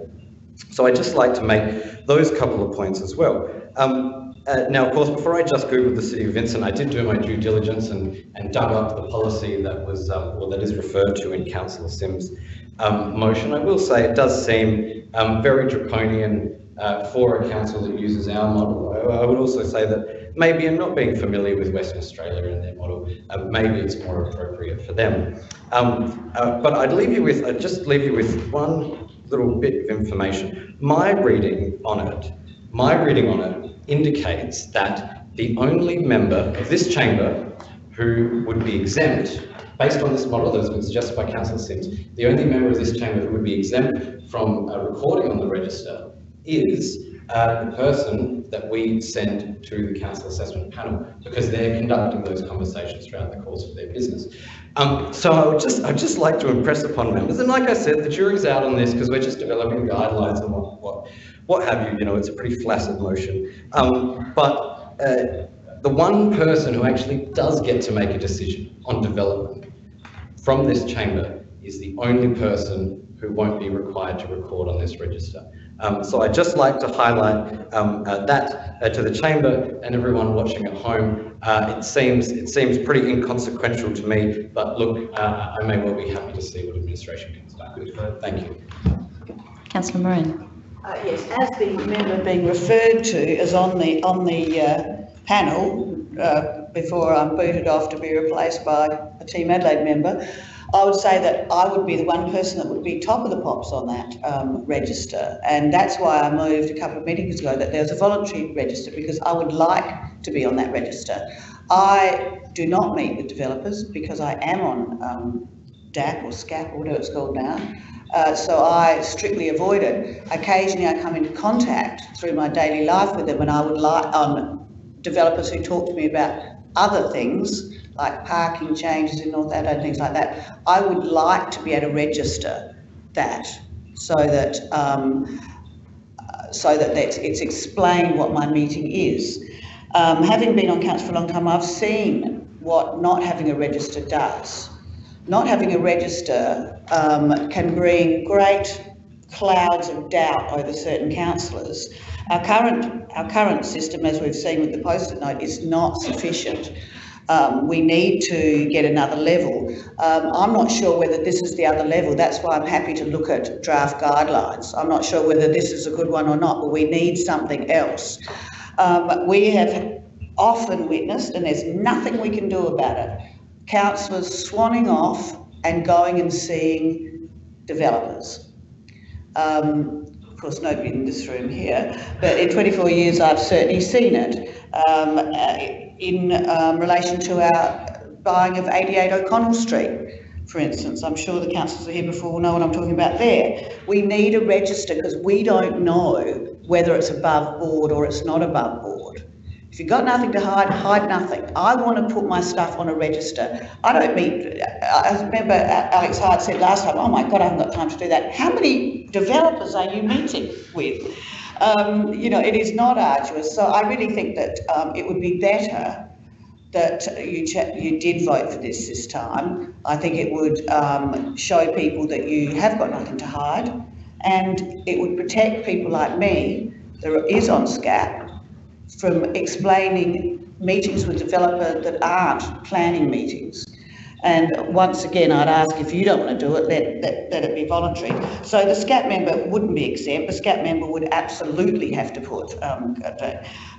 So I'd just like to make those couple of points as well. Um, uh, now, of course, before I just Googled the City of Vincent, I did do my due diligence and, and dug up the policy that was, um, or that is referred to in Councillor Simms' um, motion. I will say it does seem um, very draconian uh, for a council that uses our model. I, I would also say that maybe in not being familiar with Western Australia and their model, uh, maybe it's more appropriate for them. Um, uh, but I'd leave you with, I'd just leave you with one little bit of information. My reading on it, my reading on it indicates that the only member of this chamber who would be exempt, based on this model that has been suggested by Councillor Simms, the only member of this chamber who would be exempt from a recording on the register is uh, the person that we send to the council assessment panel because they're conducting those conversations throughout the course of their business. Um, so I would just, I'd just like to impress upon members, and like I said, the jury's out on this because we're just developing guidelines and what, what, what have you, you know, it's a pretty flaccid motion. Um, but uh, the one person who actually does get to make a decision on development from this chamber is the only person who won't be required to record on this register. Um, so I'd just like to highlight um, uh, that uh, to the chamber and everyone watching at home. Uh, it seems it seems pretty inconsequential to me, but look, uh, I may well be happy to see what administration comes back with. Thank you. Councillor Moran. Uh, yes, as the member being referred to is on the, on the uh, panel, uh, before I'm booted off to be replaced by a Team Adelaide member, I would say that I would be the one person that would be top of the pops on that um, register. And that's why I moved a couple of meetings ago that there's a voluntary register because I would like to be on that register. I do not meet with developers because I am on um, DAP or SCAP or whatever it's called now. Uh, so I strictly avoid it. Occasionally I come into contact through my daily life with them and I would like um, developers who talk to me about other things like parking changes in North Adelaide and things like that. I would like to be able to register that so that um, so that it's, it's explained what my meeting is. Um, having been on council for a long time, I've seen what not having a register does not having a register um, can bring great clouds of doubt over certain councillors. Our current, our current system, as we've seen with the post-it note, is not sufficient. Um, we need to get another level. Um, I'm not sure whether this is the other level. That's why I'm happy to look at draft guidelines. I'm not sure whether this is a good one or not, but we need something else. Um, we have often witnessed, and there's nothing we can do about it, councillors swanning off and going and seeing developers. Um, of course, nobody in this room here, but in 24 years I've certainly seen it um, uh, in um, relation to our buying of 88 O'Connell Street, for instance. I'm sure the councillors are here before will know what I'm talking about there. We need a register because we don't know whether it's above board or it's not above board. If you've got nothing to hide, hide nothing. I want to put my stuff on a register. I don't mean, I remember Alex Hyde said last time, oh my God, I haven't got time to do that. How many developers are you meeting with? Um, you know, it is not arduous. So I really think that um, it would be better that you, you did vote for this this time. I think it would um, show people that you have got nothing to hide and it would protect people like me that is on SCAP from explaining meetings with developer that aren't planning meetings. And once again, I'd ask if you don't want to do it, let, let, let it be voluntary. So the SCAP member wouldn't be exempt. The SCAP member would absolutely have to put. Um,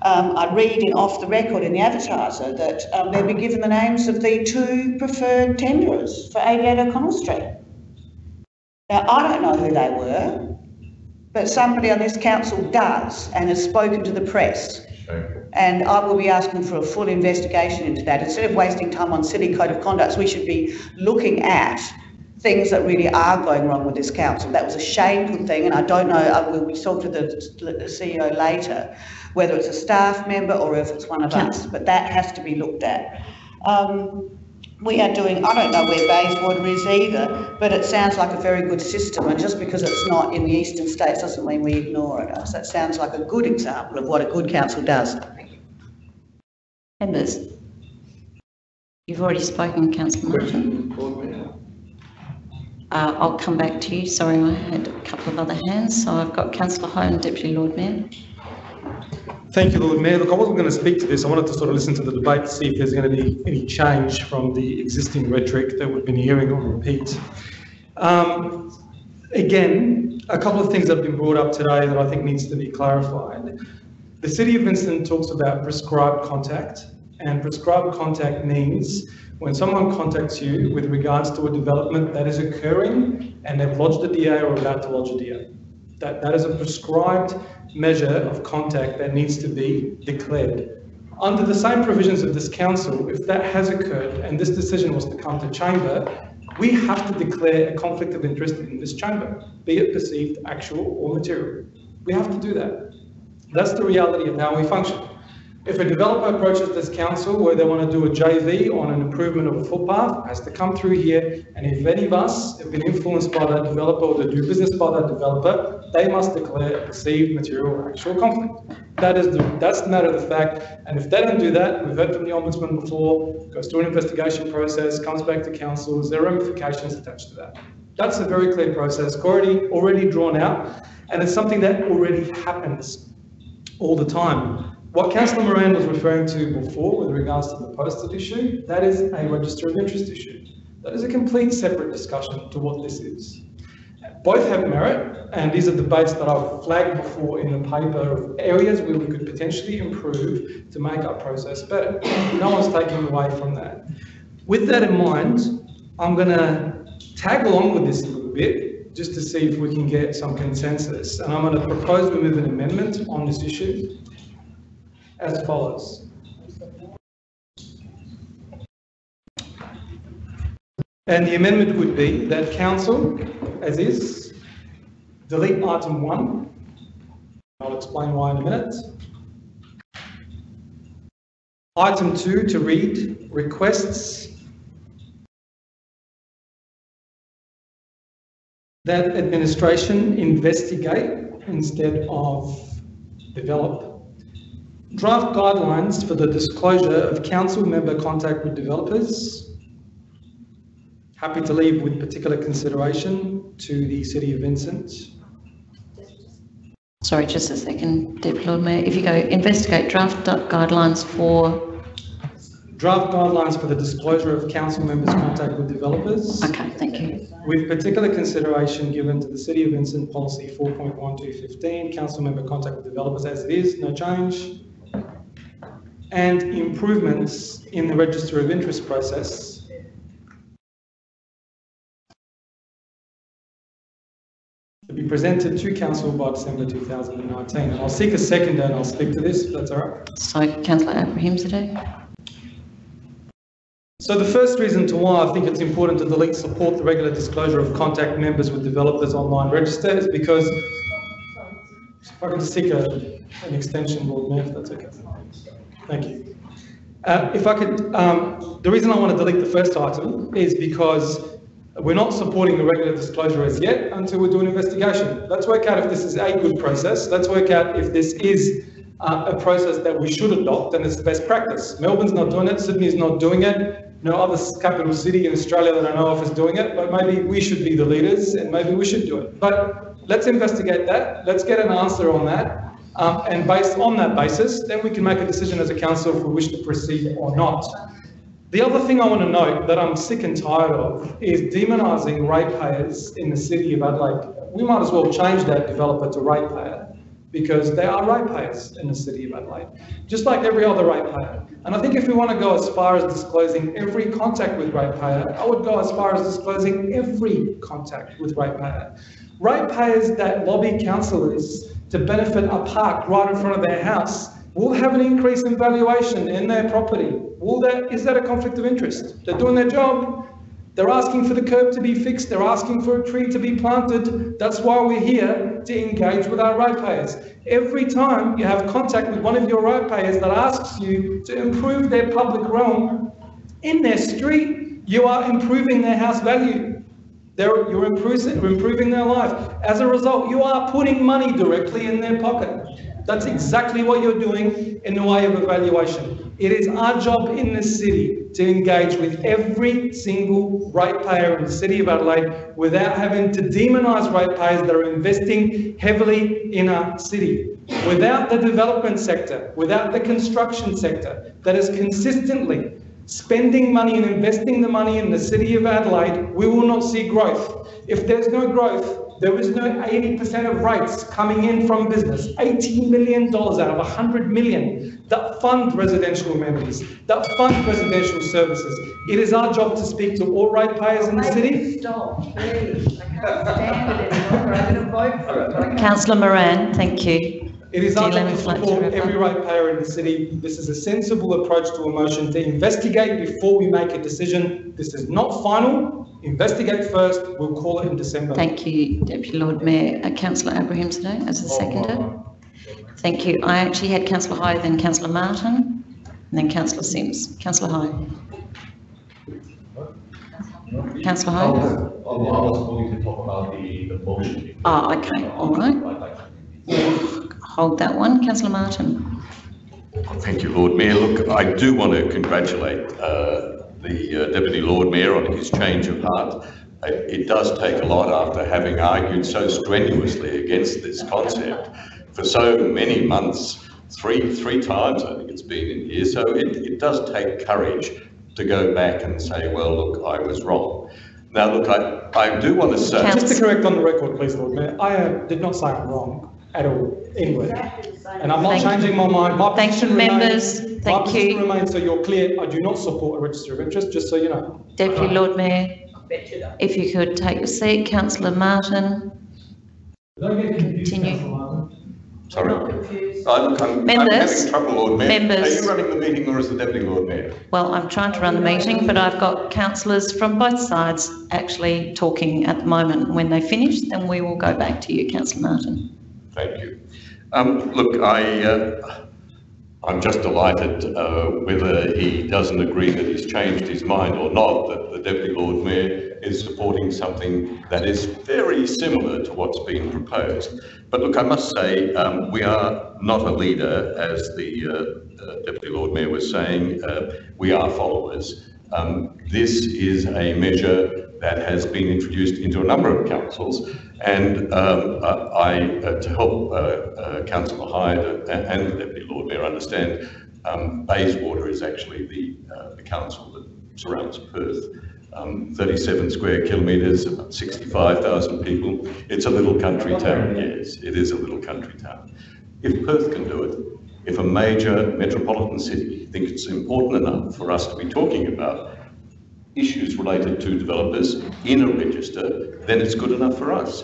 um, I read in off the record in the advertiser that um, they'll be given the names of the two preferred tenderers for 88 O'Connell Street. Now, I don't know who they were, but somebody on this council does and has spoken to the press. And I will be asking for a full investigation into that. Instead of wasting time on silly code of conducts, we should be looking at things that really are going wrong with this council. That was a shameful thing, and I don't know, I will be talking to the, CEO later, whether it's a staff member or if it's one of us, but that has to be looked at. Um, we are doing, I don't know where Bayswater is either, but it sounds like a very good system. And just because it's not in the eastern states doesn't mean we ignore it. So that sounds like a good example of what a good council does. Members, you've already spoken, Councillor Martin. Uh, I'll come back to you. Sorry, I had a couple of other hands. So I've got Councillor Hone, Deputy Lord Mayor. Thank you, Lord Mayor. Look, I wasn't going to speak to this. I wanted to sort of listen to the debate to see if there's going to be any change from the existing rhetoric that we've been hearing on repeat. Um, again, a couple of things have been brought up today that I think needs to be clarified. The City of Vincent talks about prescribed contact, and prescribed contact means when someone contacts you with regards to a development that is occurring and they've lodged a DA or about to lodge a DA. That, that is a prescribed measure of contact that needs to be declared. Under the same provisions of this council, if that has occurred and this decision was to come to chamber, we have to declare a conflict of interest in this chamber, be it perceived, actual or material. We have to do that. That's the reality of how we function. If a developer approaches this council where they want to do a JV on an improvement of a footpath, has to come through here, and if any of us have been influenced by that developer or to do business by that developer, they must declare a perceived material or actual conflict. That is the, that's the matter of the fact, and if they don't do that, we've heard from the ombudsman before, goes through an investigation process, comes back to council, there are ramifications attached to that. That's a very clear process, already, already drawn out, and it's something that already happens all the time. What Councillor Moran was referring to before with regards to the posted issue, that is a register of interest issue. That is a complete separate discussion to what this is. Both have merit, and these are debates that I've flagged before in the paper of areas where we could potentially improve to make our process better. No one's taking away from that. With that in mind, I'm going to tag along with this a little bit just to see if we can get some consensus. And I'm going to propose we move an amendment on this issue as follows. And the amendment would be that council, as is, delete item one. I'll explain why in a minute. Item two to read requests that administration investigate instead of develop draft guidelines for the disclosure of council member contact with developers. Happy to leave with particular consideration to the City of Vincent. Sorry, just a second, Deputy Lord Mayor. If you go investigate draft guidelines for, Draft guidelines for the disclosure of council members' contact with developers. okay, thank you. With particular consideration given to the City of Vincent Policy 4.1215, council member contact with developers as it is, no change and improvements in the register of interest process. To be presented to council by December 2019. And I'll seek a second and I'll speak to this, if that's all right. So councillor Abrahimzadeh. So the first reason to why I think it's important to delete support the regular disclosure of contact members with developers online register is because if I could just seek a, an extension, Lord Mayor, if that's okay. Thank you. Uh, if I could, um, the reason I want to delete the first item is because we're not supporting the regular disclosure as yet until we do an investigation. Let's work out if this is a good process. Let's work out if this is uh, a process that we should adopt and it's best practice. Melbourne's not doing it, Sydney's not doing it, no other capital city in Australia that I know of is doing it, but maybe we should be the leaders and maybe we should do it. But let's investigate that. Let's get an answer on that. Um, and based on that basis, then we can make a decision as a council if we wish to proceed or not. The other thing I want to note that I'm sick and tired of is demonising ratepayers in the city of Adelaide. We might as well change that developer to ratepayer because they are ratepayers in the city of Adelaide, just like every other ratepayer. And I think if we want to go as far as disclosing every contact with ratepayer, I would go as far as disclosing every contact with ratepayer. Ratepayers that lobby councillors to benefit a park right in front of their house will have an increase in valuation in their property. Will that, is that a conflict of interest? They're doing their job. They're asking for the curb to be fixed. They're asking for a tree to be planted. That's why we're here to engage with our ratepayers. Every time you have contact with one of your ratepayers that asks you to improve their public realm in their street, you are improving their house value. They're, you're improving, improving their life. As a result, you are putting money directly in their pocket. That's exactly what you're doing in the way of evaluation. It is our job in the city to engage with every single ratepayer in the city of Adelaide without having to demonise ratepayers that are investing heavily in our city. Without the development sector, without the construction sector that is consistently spending money and investing the money in the city of Adelaide, we will not see growth. If there's no growth, there is no 80% of rates coming in from business. $18 million out of 100 million that fund residential amenities, that fund residential services. It is our job to speak to all ratepayers in the city. Stop, please. I can't stand it anymore. I'm going to vote for it. but I can't Councillor Moran, thank you. It is our job to like to support reply? every ratepayer in the city. This is a sensible approach to a motion to investigate before we make a decision. This is not final. Investigate first. We'll call it in December. Thank you, Deputy Lord Mayor. Uh, Councillor Abrahimzadeh as the seconder. Thank you. I actually had Councillor Hyde, then Councillor Martin, and then Councillor Simms. Councillor Hyde. Councillor Hyde? Oh, I was going to talk about the, the motion. Oh, okay, all right. Hold that one. Councillor Martin. Thank you, Lord Mayor. Look, I do want to congratulate uh, the uh, Deputy Lord Mayor on his change of heart. It it does take a lot after having argued so strenuously against this concept for so many months, three, three times I think it's been in here. So it, it does take courage to go back and say, well, look, I was wrong. Now, look, I, I do want to say. Just to correct on the record, please, Lord Mayor, I uh, did not say I'm wrong at all, anywhere. And I'm not Thank- changing my mind. My Thank position you, remains- members. Thank My position you. remains, so you're clear, I do not support a register of interest, just so you know. Deputy Lord Mayor, bet you don't. if you could take your seat. Councillor Martin. Continue. Sorry. Not confused. I- look, I'm, I'm having trouble, Lord Mayor. Members. Are you running the meeting or is the Deputy Lord Mayor? Well, I'm trying to run the meeting, but I've got councillors from both sides actually talking at the moment. When they finish, then we will go back to you, councillor Martin. Thank you. Um, look, I, uh, I'm just delighted, uh, whether he doesn't agree that he's changed his mind or not, that the Deputy Lord Mayor is supporting something that is very similar to what's being proposed. But look, I must say, um, we are not a leader, as the uh, uh, Deputy Lord Mayor was saying. Uh, we are followers. Um, this is a measure that has been introduced into a number of councils. And um, I, uh, to help uh, uh, Councillor Hyde and, the Deputy Lord Mayor understand, um, Bayswater is actually the, uh, the council that surrounds Perth. Um, 37 square kilometres, about 65,000 people. It's a little country town, yes, it is a little country town. If Perth can do it, if a major metropolitan city thinks it's important enough for us to be talking about issues related to developers in a register, then it's good enough for us.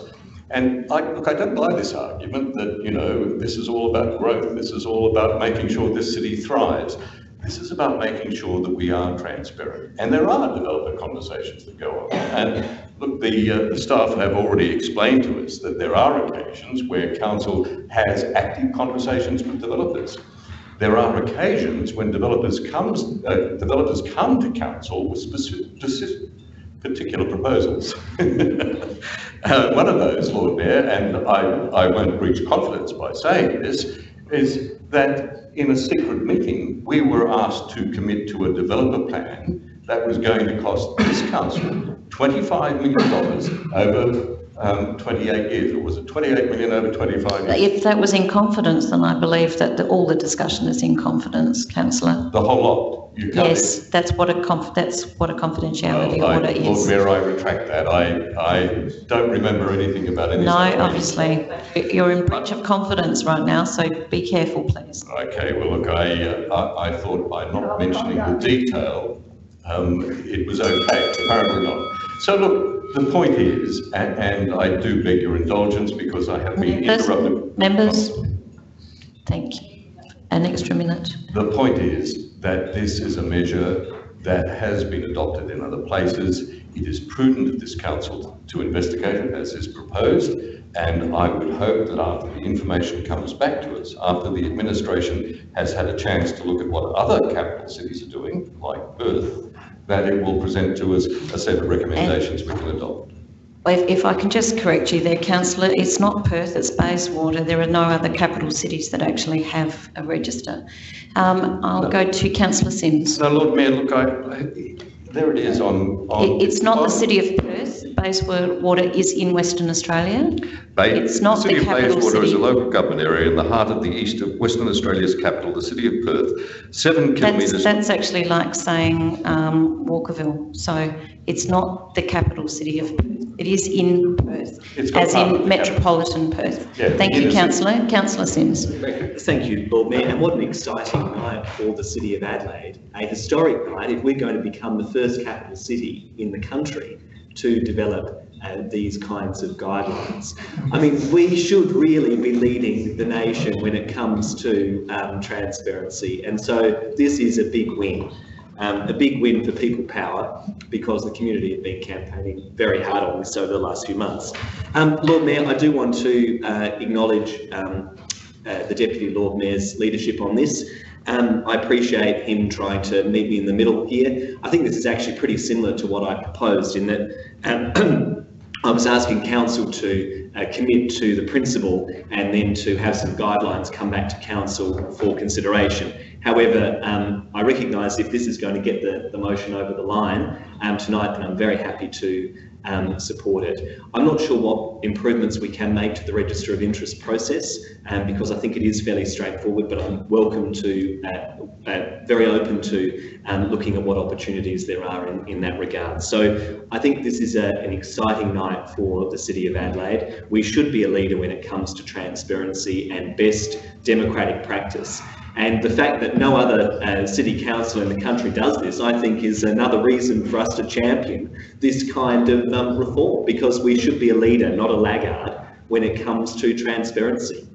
And I, look, I don't buy this argument that, you know, this is all about growth, this is all about making sure this city thrives. This is about making sure that we are transparent. And there are developer conversations that go on. And look, the, uh, the staff have already explained to us that there are occasions where council has active conversations with developers. There are occasions when developers comes, uh, developers come to council with specific, particular proposals. Uh, one of those, Lord Mayor, and I, I won't breach confidence by saying this, is that in a secret meeting, we were asked to commit to a developer plan that was going to cost this council $25 million over um, 28 years, or was it 28 million over 25 years? If that was in confidence, then I believe that the, all the discussion is in confidence, councillor. The whole lot? Yes, that's what a conf, that's what a confidentiality Well, I- order Lord is. Mayor, I retract that. I, I don't remember anything about any. No, obviously, you're in breach of confidence right now, so be careful, please. Okay, well, look, I, uh, I, I thought by not mentioning the detail, um, it was okay, apparently not. So look, the point is, and, and I do beg your indulgence because I have been Members, interrupted. members, thank you. An extra minute. The point is that this is a measure that has been adopted in other places. It is prudent of this council to investigate it as is proposed. And I would hope that after the information comes back to us, after the administration has had a chance to look at what other capital cities are doing, like Perth, that it will present to us a set of recommendations we can adopt. If, if I can just correct you there, councillor, it's not Perth, it's Bayswater. There are no other capital cities that actually have a register. Um, I'll go to councillor Simms. No, Lord Mayor, look, I, I- there it is on, on. It, it's not the city of Perth, Bayswater is in Western Australia. Bay- It's not the City of capital Bayswater is a local government area in the heart of the east of Western Australia's capital, the city of Perth. Seven That's, kilometres. that's actually like saying um, Walkerville. So it's not the capital city of Perth. It is in Perth, It's as in the capital. Metropolitan Perth. Yeah, Thank you, councillor. Councillor Simms. Thank you, Lord Mayor, and what an exciting night for the City of Adelaide. A historic night if we're going to become the first capital city in the country to develop uh, these kinds of guidelines. I mean, we should really be leading the nation when it comes to um, transparency, and so this is a big win. Um, a big win for people power because the community have been campaigning very hard on this over the last few months. Um, Lord Mayor, I do want to uh, acknowledge um, uh, the Deputy Lord Mayor's leadership on this. Um, I appreciate him trying to meet me in the middle here. I think this is actually pretty similar to what I proposed in that um, I was asking council to uh, commit to the principle and then to have some guidelines come back to council for consideration. However, um, I recognise if this is going to get the, the motion over the line um, tonight, then I'm very happy to um, support it. I'm not sure what improvements we can make to the register of interest process um, because I think it is fairly straightforward, but I'm welcome to, uh, uh, very open to um, looking at what opportunities there are in, in that regard. So I think this is a, an exciting night for the City of Adelaide. We should be a leader when it comes to transparency and best democratic practice. And the fact that no other uh, city council in the country does this, I think, is another reason for us to champion this kind of um, reform because we should be a leader, not a laggard, when it comes to transparency.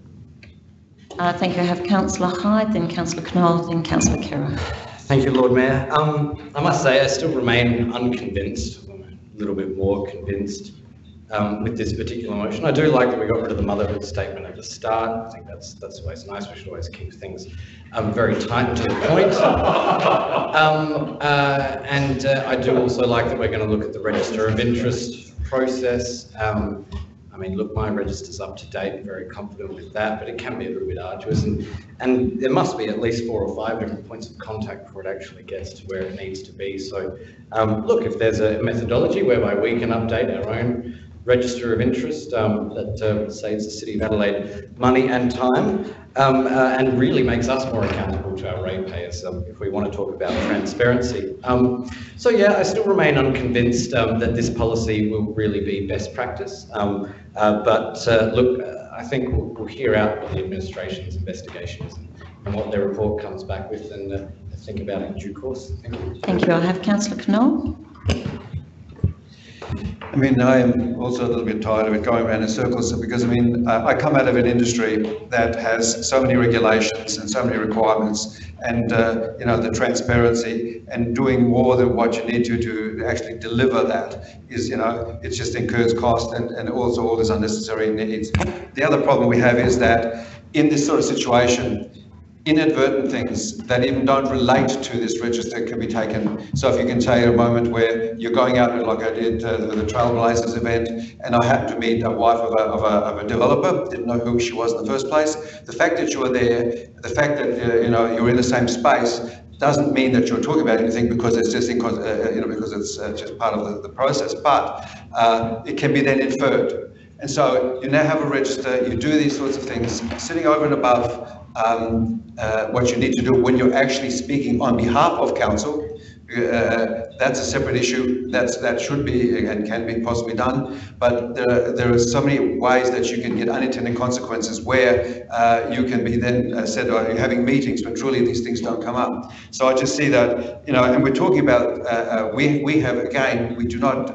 Uh, thank you. I have councillor Hyde, then councillor Knoll, then councillor Khera. Thank you, Lord Mayor. Um, I must say, I still remain unconvinced, a little bit more convinced um, with this particular motion. I do like that we got rid of the motherhood statement at the start. I think that's that's always nice. We should always keep things um, very tight and to the point. Um, uh, and uh, I do also like that we're going to look at the register of interest process. Um, I mean, look, my register's up to date, and very confident with that, but it can be a little bit arduous, and and there must be at least four or five different points of contact before it actually gets to where it needs to be. So, um, look, if there's a methodology whereby we can update our own register of interest um, that uh, saves the City of Adelaide money and time, um, uh, and really makes us more accountable to our ratepayers um, if we want to talk about transparency. Um, so yeah, I still remain unconvinced um, that this policy will really be best practice. Uh, but uh, look, I think we'll, we'll hear out what the administration's investigation is and what their report comes back with and uh, think about it in due course. Thank you. Thank you. I'll have councillor Knoll. I mean, I am also a little bit tired of it going around in circles because, I mean, uh, I come out of an industry that has so many regulations and so many requirements and, uh, you know, the transparency and doing more than what you need to to actually deliver that is, you know, it just incurs cost and, and also all these unnecessary needs. The other problem we have is that in this sort of situation, inadvertent things that even don't relate to this register can be taken. So if you can take a moment where you're going out like I did uh, with the Trailblazers event, and I happened to meet a wife of a, of a, of a developer, didn't know who she was in the first place. The fact that you were there, the fact that uh, you know you're in the same space, doesn't mean that you're talking about anything because it's just incons- uh, you know because it's uh, just part of the, the process. But uh, it can be then inferred. And so you now have a register, you do these sorts of things, sitting over and above um, uh, what you need to do when you're actually speaking on behalf of council. Uh, that's a separate issue. That's that should be and can be possibly done. But there, there are so many ways that you can get unintended consequences where uh, you can be then uh, said, "Oh, you're having meetings," when truly these things don't come up. So I just see that you know, and we're talking about uh, uh, we we have again we do not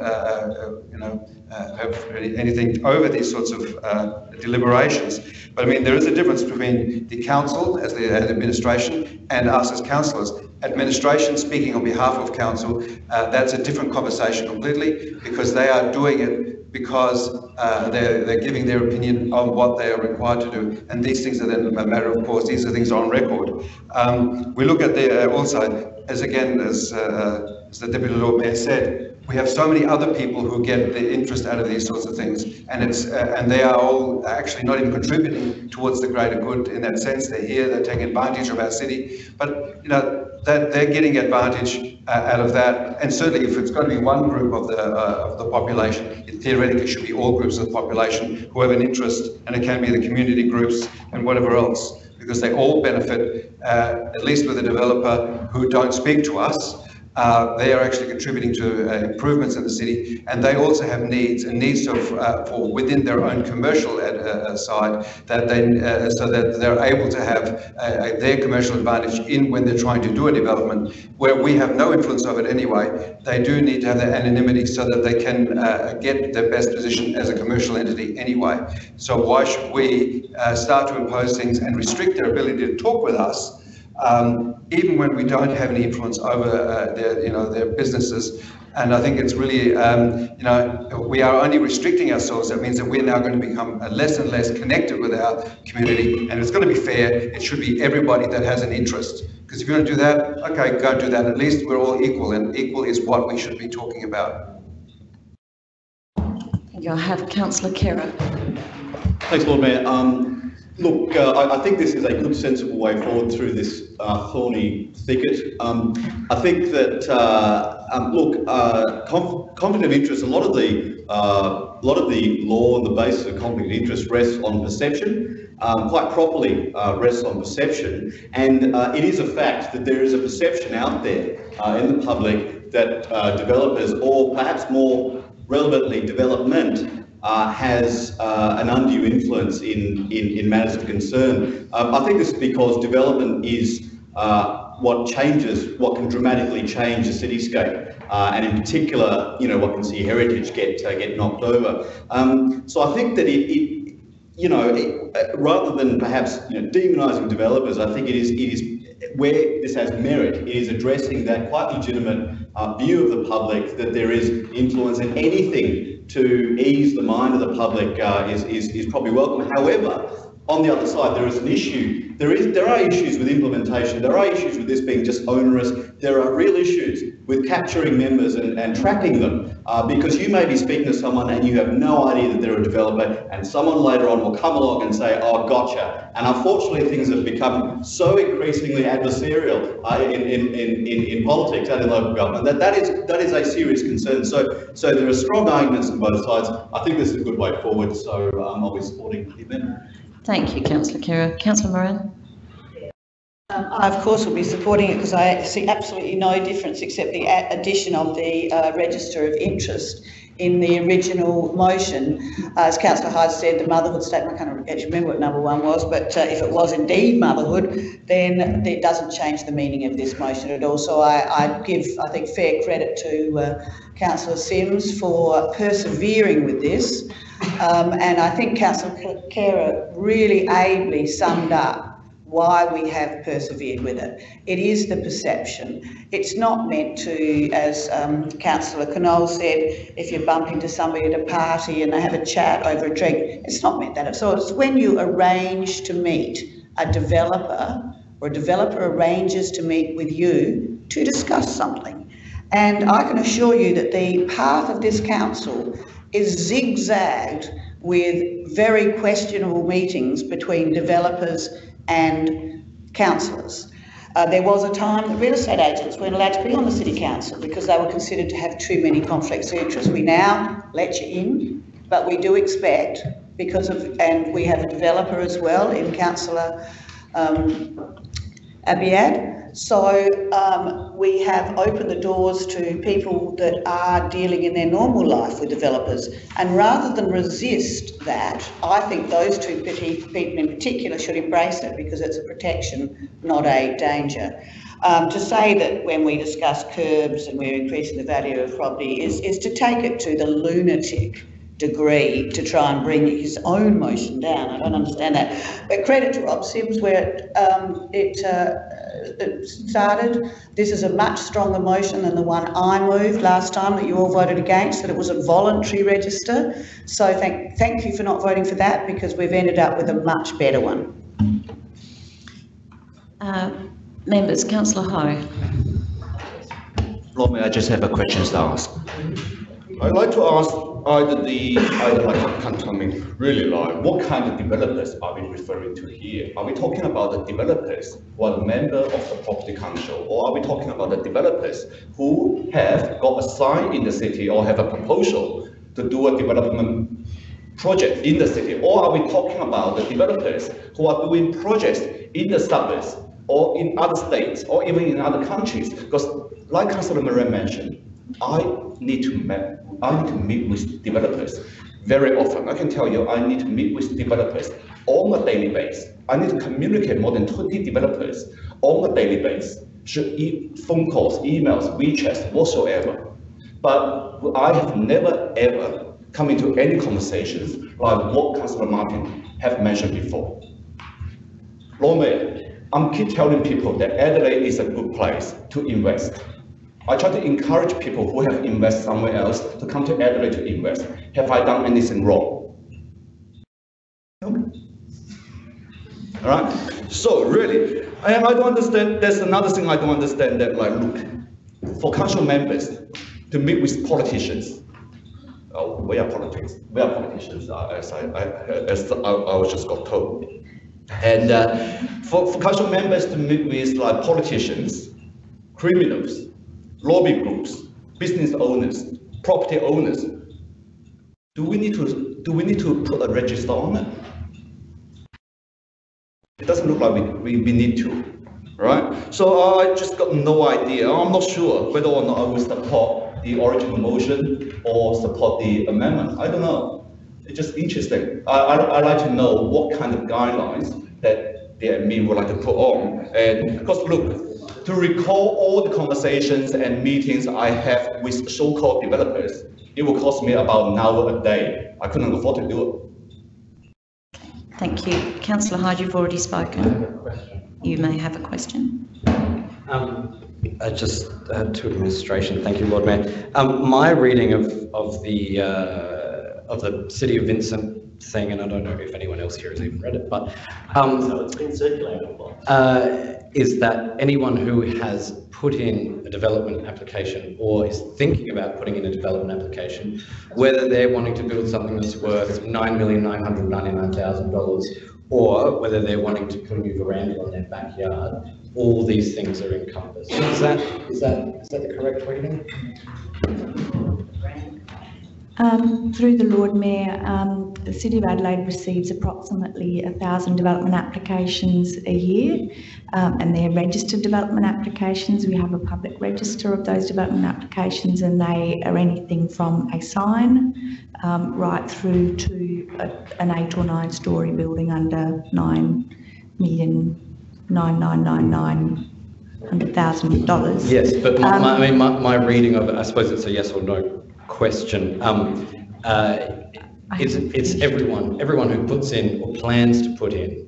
you know uh, have anything over these sorts of uh, deliberations. But I mean, there is a difference between the council as the administration and us as councillors. Administration speaking on behalf of council, uh, that's a different conversation completely because they are doing it because uh, they're, they're giving their opinion on what they are required to do. And these things are then a matter of course, these are things on record. Um, we look at the, uh, also, as again, as, uh, as the Deputy Lord Mayor said, we have so many other people who get the interest out of these sorts of things, and it's uh, and they are all actually not even contributing towards the greater good in that sense. They're here, they're taking advantage of our city, but you know that they're getting advantage uh, out of that. And certainly if it's going to be one group of the, uh, of the population, it theoretically should be all groups of the population who have an interest, and it can be the community groups and whatever else, because they all benefit, uh, at least with a developer who don't speak to us, uh, they are actually contributing to uh, improvements in the city, and they also have needs and needs uh, for within their own commercial ad, uh, side that they uh, so that they're able to have uh, their commercial advantage in when they're trying to do a development where we have no influence of it anyway. They do need to have that anonymity so that they can get their best position as a commercial entity anyway. So why should we start to impose things and restrict their ability to talk with us? Um, even when we don't have any influence over uh, their, you know, their businesses. And I think it's really, um, you know, we are only restricting ourselves. That means that we're now going to become less and less connected with our community. And it's going to be fair. It should be everybody that has an interest. Because if you're going to do that, okay, go and do that. At least we're all equal, and equal is what we should be talking about. You'll have Councillor Khera. Thanks, Lord Mayor. Um, Look, uh, I, think this is a good, sensible way forward through this uh, thorny thicket. Um, I think that, uh, um, look, uh, conf conflict of interest, a lot of the uh, lot of the law and the basis of conflict of interest rests on perception, um, quite properly uh, rests on perception. And it is a fact that there is a perception out there in the public that developers, or perhaps more relevantly, development, uh, has uh, an undue influence in, in, in matters of concern. Um, I think this is because development is uh, what changes, what can dramatically change a cityscape. Uh, and in particular, you know, what can see heritage get uh, get knocked over. Um, so I think that it, it you know, it, uh, rather than perhaps you know, demonising developers, I think it is it is where this has merit. It is addressing that quite legitimate view of the public that there is influence in anything to ease the mind of the public uh, is, is, is probably welcome. However, on the other side, there is an issue. There is there are issues with implementation. There are issues with this being just onerous. There are real issues with capturing members and, and tracking them uh, because you may be speaking to someone and you have no idea that they're a developer, and someone later on will come along and say, "Oh, gotcha." And unfortunately, things have become so increasingly adversarial uh, in, in, in, in, politics and in local government that that is that is a serious concern. So so there are strong arguments on both sides. I think this is a good way forward. So um, I'll be supporting the amendment. Thank you, Councillor Khera. Councillor Moran. Um, I, of course, will be supporting it because I see absolutely no difference except the addition of the uh, register of interest in the original motion. Uh, as Councillor Hyde said, the motherhood statement, I can't actually remember what number one was, but uh, if it was indeed motherhood, then it doesn't change the meaning of this motion at all. So I, I give, I think, fair credit to uh, Councillor Simms for persevering with this. Um, and I think Councillor Khera really ably summed up why we have persevered with it. It is the perception. It's not meant to, as um, Councillor Knoll said, if you bump into somebody at a party and they have a chat over a drink, it's not meant that. So it's when you arrange to meet a developer or a developer arranges to meet with you to discuss something. And I can assure you that the path of this council is zigzagged with very questionable meetings between developers and councillors. Uh, there was a time that real estate agents weren't allowed to be on the city council because they were considered to have too many conflicts of interest. We now let you in, but we do expect, because of, and we have a developer as well in Councillor um, Abiad, so um, we have opened the doors to people that are dealing in their normal life with developers. And rather than resist that, I think those two people in particular should embrace it because it's a protection, not a danger. Um, to say that when we discuss curbs and we're increasing the value of property is, is to take it to the lunatic degree to try and bring his own motion down. I don't understand that. But credit to Rob Simms where it, um, it, uh, it, started. This is a much stronger motion than the one I moved last time that you all voted against, that it was a voluntary register. So thank, thank you for not voting for that because we've ended up with a much better one. Uh, members, Councillor Hou. Lord Mayor, I just have a question to ask. I'd like to ask either the, either like, can tell me really like, what kind of developers are we referring to here? Are we talking about the developers who are member of the property council? Or are we talking about the developers who have got a sign in the city or have a proposal to do a development project in the city? Or are we talking about the developers who are doing projects in the suburbs or in other states or even in other countries? Because like Councillor Moran mentioned, I need to ma- I need to meet with developers very often. I can tell you, I need to meet with developers on a daily basis. I need to communicate more than 20 developers on a daily basis, phone calls, emails, WeChats, whatsoever. But I have never ever come into any conversations like what Councillor Martin have mentioned before. Lord I'm keep telling people that Adelaide is a good place to invest. I try to encourage people who have invested somewhere else to come to Adelaide to invest. Have I done anything wrong? All right. So really, I, I don't understand. There's another thing I don't understand. That like, look, for council members to meet with politicians. Oh, we are politics. We are politicians, uh, as I, I as I, I was just got told. And uh, for, for council members to meet with like politicians, criminals, lobby groups, business owners, property owners, do we need to do we need to put a register on it? It doesn't look like we, we, we need to, right? So I just got no idea. I'm not sure whether or not I will support the original motion or support the amendment. I don't know. It's just interesting. I, I, I like to know what kind of guidelines that the admin would like to put on. And because look, to recall all the conversations and meetings I have with so-called developers, it will cost me about an hour a day. I couldn't afford to do it. Thank you. Councillor Hyde, you've already spoken. You may have a question. Um, uh, just uh, to administration, thank you, Lord Mayor. Um, my reading of, of the, uh, of the City of Vincent thing, and I don't know if anyone else here has even read it, but, um, So it's been circulated a lot. uh, is that anyone who has put in a development application or is thinking about putting in a development application, whether they're wanting to build something that's worth nine million nine hundred ninety-nine thousand dollars, or whether they're wanting to put a new veranda on their backyard, all these things are encompassed. Is that, is that, is that the correct reading? Um, through the Lord Mayor, um, the City of Adelaide receives approximately a thousand development applications a year, um, and they're registered development applications. We have a public register of those development applications, and they are anything from a sign um, right through to a, an eight or nine story building under nine million nine nine nine nine hundred thousand dollars. Yes, but my, Um, I mean, my, my reading of it, I suppose it's a yes or no question. Um, uh, it's, it's everyone, everyone who puts in or plans to put in.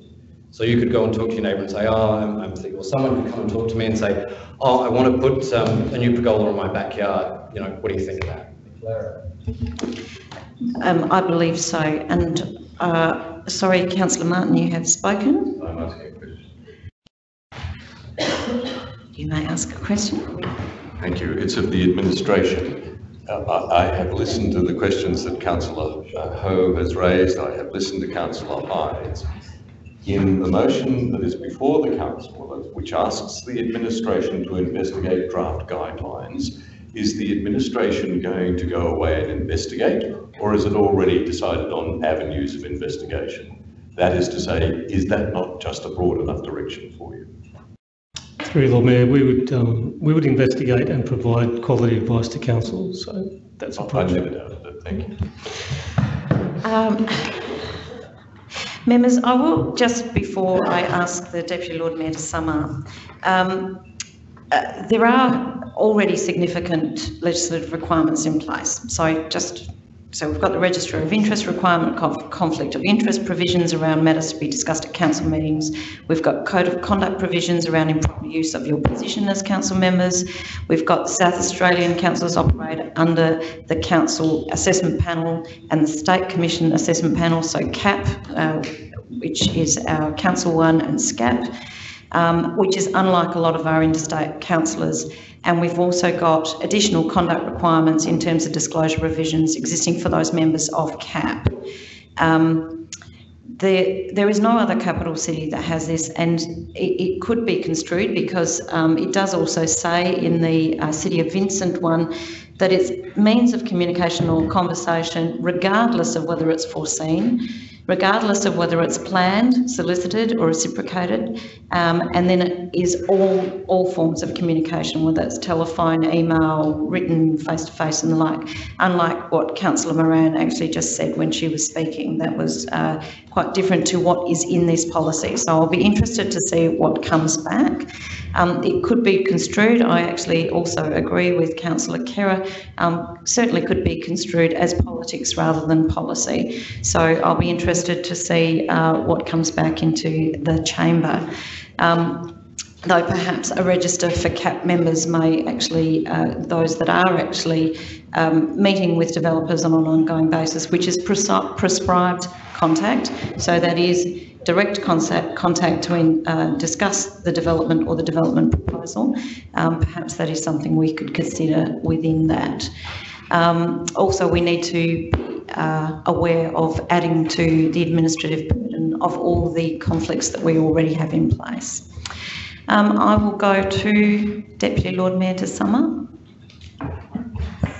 So you could go and talk to your neighbour and say, oh, I'm, I'm thinking, or someone could come and talk to me and say, oh, I want to put um, a new pergola in my backyard. You know, what do you think of that? Um, I believe so. And, uh, sorry, councillor Martin, you have spoken. I'm asking a question. You may ask a question. Thank you. It's of the administration. Uh, I have listened to the questions that councillor uh, Hou has raised. I have listened to councillor Hyde's. In the motion that is before the council, which asks the administration to investigate draft guidelines, is the administration going to go away and investigate, or is it already decided on avenues of investigation? That is to say, is that not just a broad enough direction for you? Through Lord Mayor, we would, um, we would investigate and provide quality advice to council, so that's a I project. never doubted it. Thank you. Um, Members, I will, just before I ask the Deputy Lord Mayor to sum up, um, uh, there are already significant legislative requirements in place. So just, so we've got the register of interest requirement, conf- conflict of interest provisions around matters to be discussed at council meetings. We've got code of conduct provisions around improper use of your position as council members. We've got South Australian councillors operate under the council assessment panel and the state commission assessment panel, so CAP, uh, which is our council one, and SCAP. Um, which is unlike a lot of our interstate councillors. And we've also got additional conduct requirements in terms of disclosure revisions existing for those members of CAP. Um, there, there is no other capital city that has this, and it, it could be construed because um, it does also say in the uh, City of Vincent one that it's means of communication or conversation, regardless of whether it's foreseen, regardless of whether it's planned, solicited, or reciprocated, um, and then it is all all forms of communication, whether it's telephone, email, written, face to face, and the like. Unlike what Councillor Moran actually just said when she was speaking, that was uh, quite different to what is in this policy. So I'll be interested to see what comes back. Um, it could be construed. I actually also agree with Councillor Khera. Um, certainly could be construed as politics rather than policy. So I'll be interested to see uh, what comes back into the chamber. Um, though perhaps a register for CAP members may actually, uh, those that are actually um, meeting with developers on an ongoing basis, which is prescribed contact. So that is direct contact, contact to in, uh, discuss the development or the development proposal. Um, perhaps that is something we could consider within that. Um, also, we need to be uh, aware of adding to the administrative burden of all the conflicts that we already have in place. Um, I will go to Deputy Lord Mayor to sum up.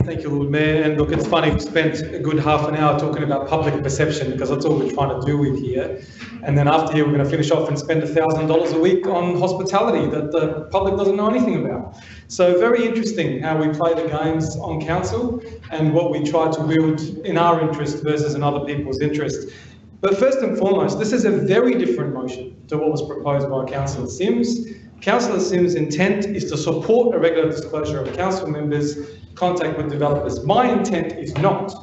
Thank you, Lord Mayor. And look, it's funny, we spent a good half an hour talking about public perception because that's all we're trying to do with here. And then after here, we're going to finish off and spend $1,000 a week on hospitality that the public doesn't know anything about. So very interesting how we play the games on council and what we try to wield in our interest versus in other people's interest. But first and foremost, this is a very different motion to what was proposed by Councillor Simms. Councillor Simms' intent is to support a regular disclosure of council members' contact with developers. My intent is not.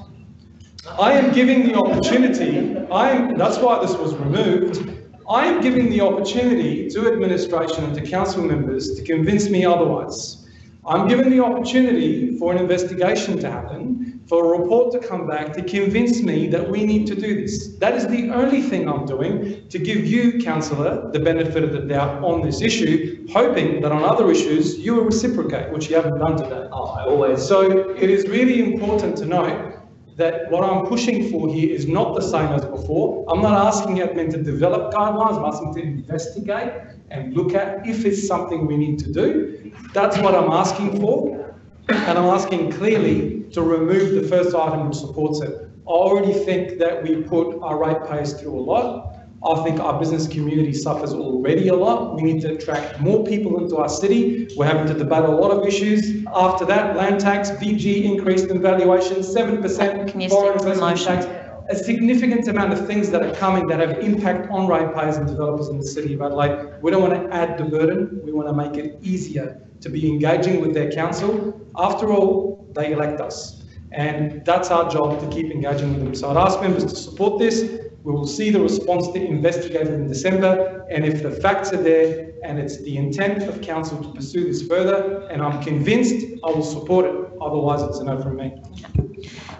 I am giving the opportunity, I am, that's why this was removed, I am giving the opportunity to administration and to council members to convince me otherwise. I'm given the opportunity for an investigation to happen, for a report to come back to convince me that we need to do this. That is the only thing I'm doing to give you, councillor, the benefit of the doubt on this issue, hoping that on other issues you will reciprocate, which you haven't done today. Oh, I always. So it is really important to note that what I'm pushing for here is not the same as before. I'm not asking admin to develop guidelines, I'm asking to investigate and look at if it's something we need to do. That's what I'm asking for. And I'm asking clearly to remove the first item which supports it. I already think that we put our ratepayers through a lot. I think our business community suffers already a lot. We need to attract more people into our city. We're having to debate a lot of issues. After that, land tax, VG increased in valuation, 7% Can you foreign investment tax. A significant amount of things that are coming that have impact on ratepayers and developers in the city of Adelaide. We don't want to add the burden. We want to make it easier to be engaging with their council. After all, they elect us. And that's our job to keep engaging with them. So I'd ask members to support this. We will see the response to investigate it in December. And if the facts are there and it's the intent of council to pursue this further, and I'm convinced, I will support it. Otherwise, it's a no from me.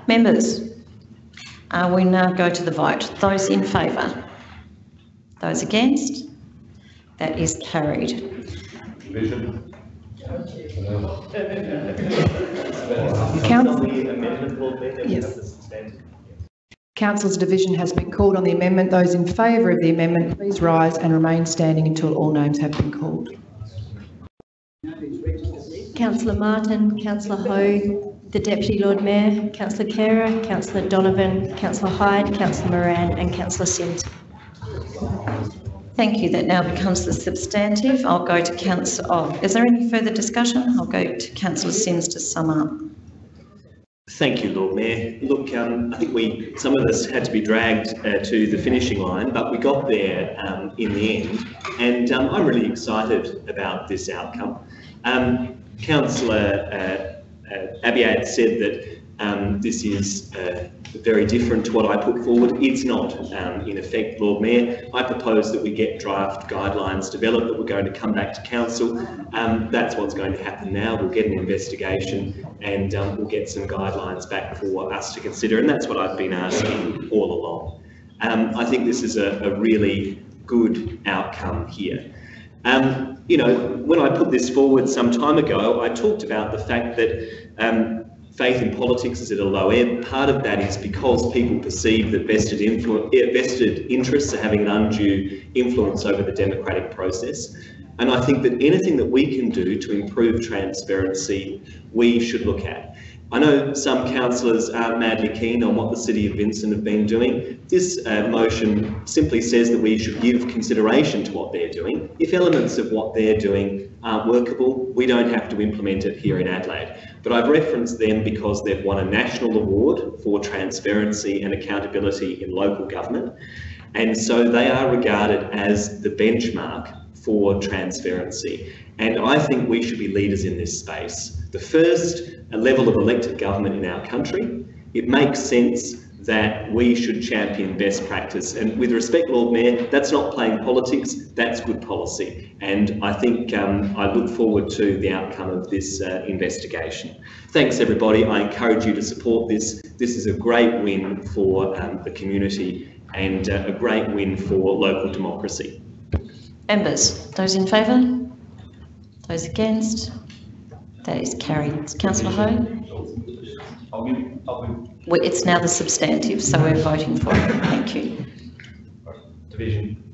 Members, uh, we now go to the vote. Those in favour? Those against? That is carried. Vision. Council- the amendment, Lord Mayor, that we Yes. have the substantive. Council's division has been called on the amendment. Those in favour of the amendment, please rise and remain standing until all names have been called. Councillor Martin, Councillor Hou, the Deputy Lord Mayor, Councillor Khera, Councillor Donovan, Councillor Hyde, Councillor Moran and Councillor Simms. Thank you. That now becomes the substantive. I'll go to council, oh, is there any further discussion? I'll go to councillor Simms to sum up. Thank you, Lord Mayor. Look, um, I think we, some of us had to be dragged uh, to the finishing line, but we got there um, in the end. And um, I'm really excited about this outcome. Um, Councillor uh, uh, said that um, this is uh, very different to what I put forward. It's not, um, in effect, Lord Mayor. I propose that we get draft guidelines developed that we're going to come back to council. Um, that's what's going to happen now. We'll get an investigation and um, we'll get some guidelines back for us to consider. And that's what I've been asking all along. Um, I think this is a, a really good outcome here. Um, you know, when I put this forward some time ago, I talked about the fact that faith in politics is at a low ebb. Part of that is because people perceive that vested, influ- eh, vested interests are having an undue influence over the democratic process. And I think that anything that we can do to improve transparency, we should look at. I know some councillors are madly keen on what the City of Vincent have been doing. This uh, motion simply says that we should give consideration to what they're doing. If elements of what they're doing aren't workable, we don't have to implement it here in Adelaide. But I've referenced them because they've won a national award for transparency and accountability in local government. And so they are regarded as the benchmark for transparency. And I think we should be leaders in this space. The first level of elected government in our country, it makes sense that we should champion best practice. And with respect, Lord Mayor, that's not playing politics, that's good policy. And I think um, I look forward to the outcome of this uh, investigation. Thanks, everybody. I encourage you to support this. This is a great win for um, the community and uh, a great win for local democracy. Members, those in favour? Those against? That is carried. Councillor Hou? I'll give, I'll give Well, It's now the substantive, so we're voting for it. Thank you. division.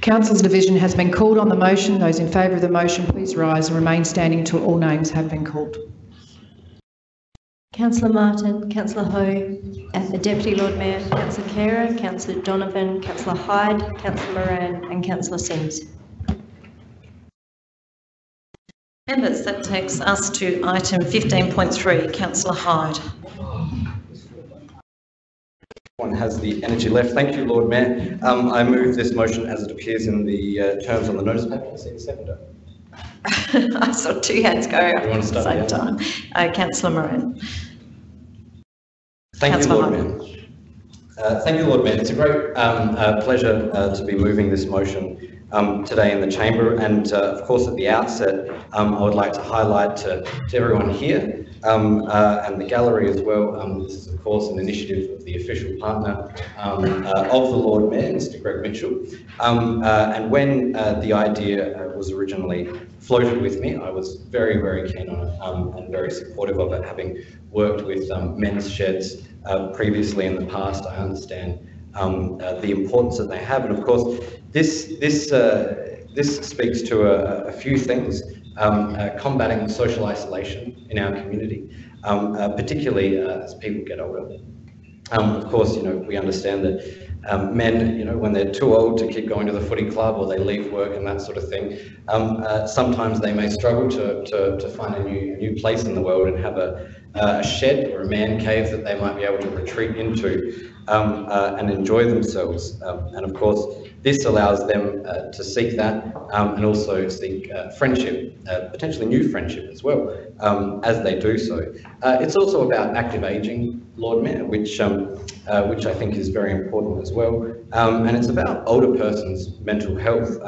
Council's division has been called on the motion. Those in favour of the motion, please rise and remain standing until all names have been called. Councillor Martin, Councillor Hou, uh, the Deputy Lord Mayor, Councillor Khera, Councillor Donovan, Councillor Hyde, Councillor Moran and Councillor Simms. Members, that takes us to item 15.3. Councillor Hyde. One has the energy left. Thank you, Lord Mayor. Um, I move this motion as it appears in the uh, terms on the notice paper. I see the seconder. I saw two hands go up at the same time. Uh, Councillor Moran. Thank you, Councillor Lord Mayor. Uh, Thank you, Lord Mayor. It's a great um, uh, pleasure uh, to be moving this motion um, today in the chamber. And uh, of course, at the outset, um, I would like to highlight to, to everyone here um, uh, and the gallery as well. Um, this is, of course, an initiative of the official partner um, uh, of the Lord Mayor, Mr. Greg Mitchell. Um, uh, and when uh, the idea uh, was originally floated with me, I was very, very keen on it and very supportive of it, having worked with men's sheds previously in the past. I understand um, uh, the importance that they have, and of course, this this uh, this speaks to a, a few things: um, uh, combating social isolation in our community, um, uh, particularly uh, as people get older. Um, of course, you know we understand that um, men, you know, when they're too old to keep going to the footy club or they leave work and that sort of thing, um, uh, sometimes they may struggle to, to, to find a new, new place in the world and have a, uh, a shed or a man cave that they might be able to retreat into um, uh, and enjoy themselves. Um, and of course, this allows them uh, to seek that um, and also seek uh, friendship, uh, potentially new friendship as well, um, as they do so. Uh, it's also about active aging, Lord Mayor, which, um, uh, which I think is very important as well. Um, and it's about older persons' mental health.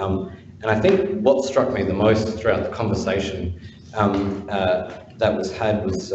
And I think what struck me the most throughout the conversation that was had was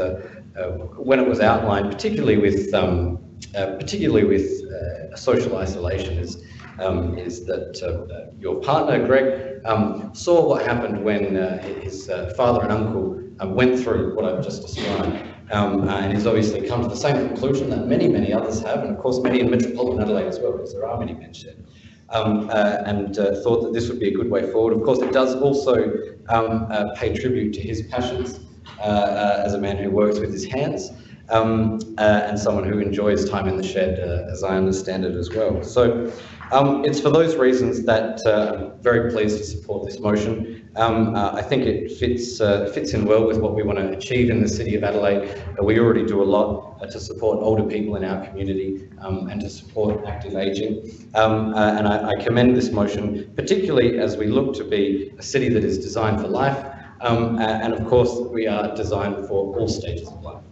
when it was outlined, particularly with um, uh, particularly with uh, social isolation, is um, is that uh, uh, your partner Greg um, saw what happened when uh, his father and uncle went through what I've just described. Um, and he's obviously come to the same conclusion that many, many others have, and of course many in metropolitan Adelaide as well, because there are many men's shed um, uh, and uh, thought that this would be a good way forward. Of course, it does also um, uh, pay tribute to his passions as a man who works with his hands um, uh, and someone who enjoys time in the shed, uh, as I understand it as well. So um, it's for those reasons that uh, I'm very pleased to support this motion. Um, uh, I think it fits uh, fits in well with what we want to achieve in the City of Adelaide. We already do a lot uh, to support older people in our community um, and to support active ageing. Um, and I, I commend this motion, particularly as we look to be a city that is designed for life. Um, and of course, we are designed for all stages of life.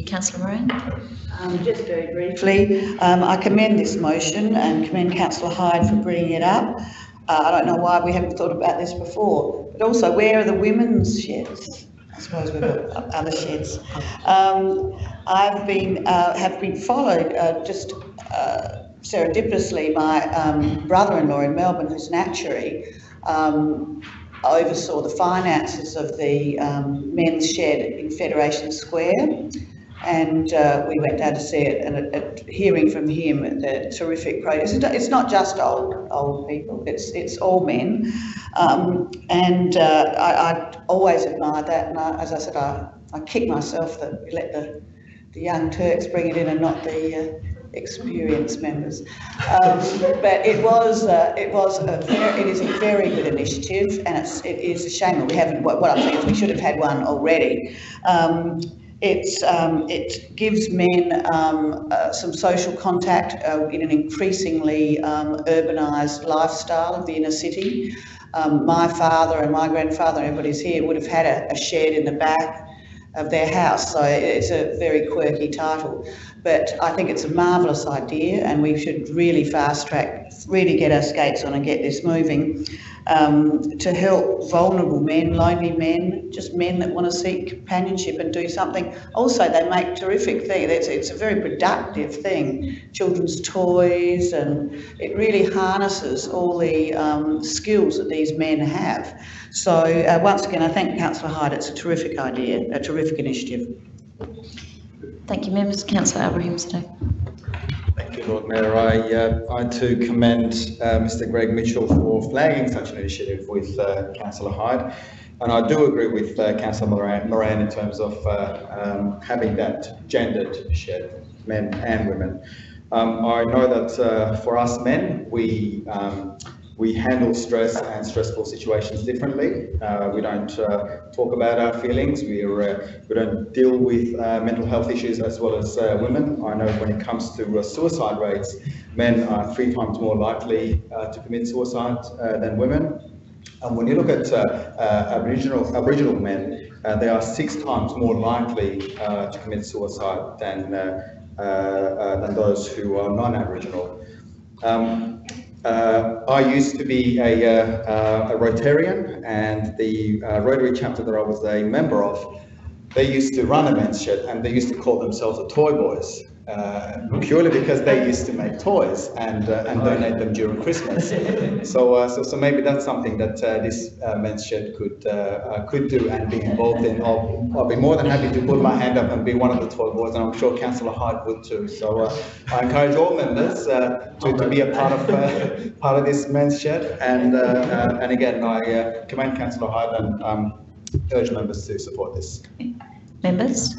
You. Councillor Moran. Um, just very briefly, um, I commend this motion and commend councillor Hyde for bringing it up. Uh, I don't know why we haven't thought about this before, but also where are the women's sheds? I suppose we've got other sheds. Um, I've been, uh, have been followed, uh, just, uh, serendipitously, my um, brother-in-law in Melbourne, who's an actuary, um, oversaw the finances of the um, men's shed in Federation Square. And uh, we went down to see it, and hearing from him the terrific progress. It's not just old old people; it's it's all men. Um, and uh, I, I always admired that. And I, as I said, I, I kick myself that we let the the young Turks bring it in and not the uh, experienced members. Um, but it was uh, it was a very, it is a very good initiative, and it's it is a shame that we haven't. What, what I'm saying is we should have had one already. Um, it's, um, it gives men um, uh, some social contact uh, in an increasingly um, urbanised lifestyle of the inner city. Um, my father and my grandfather, everybody's here, would have had a, a shed in the back of their house, so it's a very quirky title. But I think it's a marvellous idea, and we should really fast track, really get our skates on and get this moving um, to help vulnerable men, lonely men, just men that want to seek companionship and do something. Also, they make terrific things. It's, it's a very productive thing. Children's toys, and it really harnesses all the um, skills that these men have. So, uh, once again, I thank Councillor Hyde. It's a terrific idea, a terrific initiative. Thank you, members. Councillor Abrahimzadeh. Thank you, Lord Mayor. I, uh, I too commend uh, Mr Greg Mitchell for flagging such an initiative with uh, Councillor Hyde. And I do agree with uh, Councillor Moran, Moran in terms of uh, um, having that gendered shed, men and women. Um, I know that uh, for us men, we um, we handle stress and stressful situations differently. Uh, we don't uh, talk about our feelings. We, are, uh, we don't deal with uh, mental health issues as well as uh, women. I know when it comes to suicide rates, men are three times more likely to commit suicide than women. And when you look at Aboriginal, Aboriginal men, they are six times more likely to commit suicide than, than those who are non-Aboriginal. Um, uh, I used to be a, uh, a Rotarian and the uh, Rotary chapter that I was a member of, they used to run a men's shed and they used to call themselves the Toy Boys uh, purely because they used to make toys and uh, and donate them during Christmas. so, uh, so so maybe that's something that uh, this uh, men's shed could uh, could do and be involved in. I'll, I'll be more than happy to put my hand up and be one of the toy boys, and I'm sure Councillor Hyde would too. So I encourage all members to, to be a part of part of this men's shed. And and again, I commend Councillor Hyde and um, urge members to support this. Members.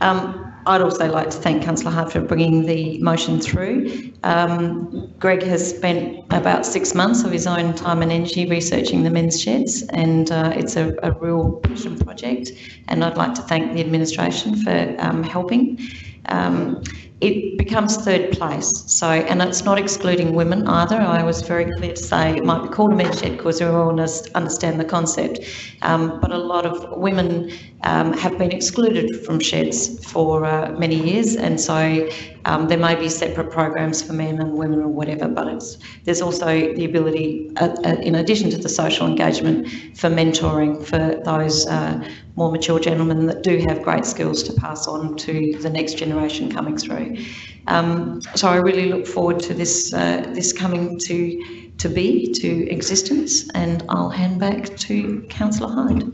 Um, I'd also like to thank Councillor Hart for bringing the motion through. Um, Greg has spent about six months of his own time and energy researching the men's sheds, and uh, it's a, a, real passion project. And I'd like to thank the administration for um, helping. Um, it becomes third place. So, and it's not excluding women either. I was very clear to say it might be called a men's shed because we all understand the concept. Um, but a lot of women um, have been excluded from sheds for uh, many years, and so um, there may be separate programs for men and women or whatever. But there's also the ability, uh, uh, in addition to the social engagement, for mentoring for those uh, more mature gentlemen that do have great skills to pass on to the next generation coming through. Um, so I really look forward to this uh, this coming to to be to existence, and I'll hand back to Councillor Hyde.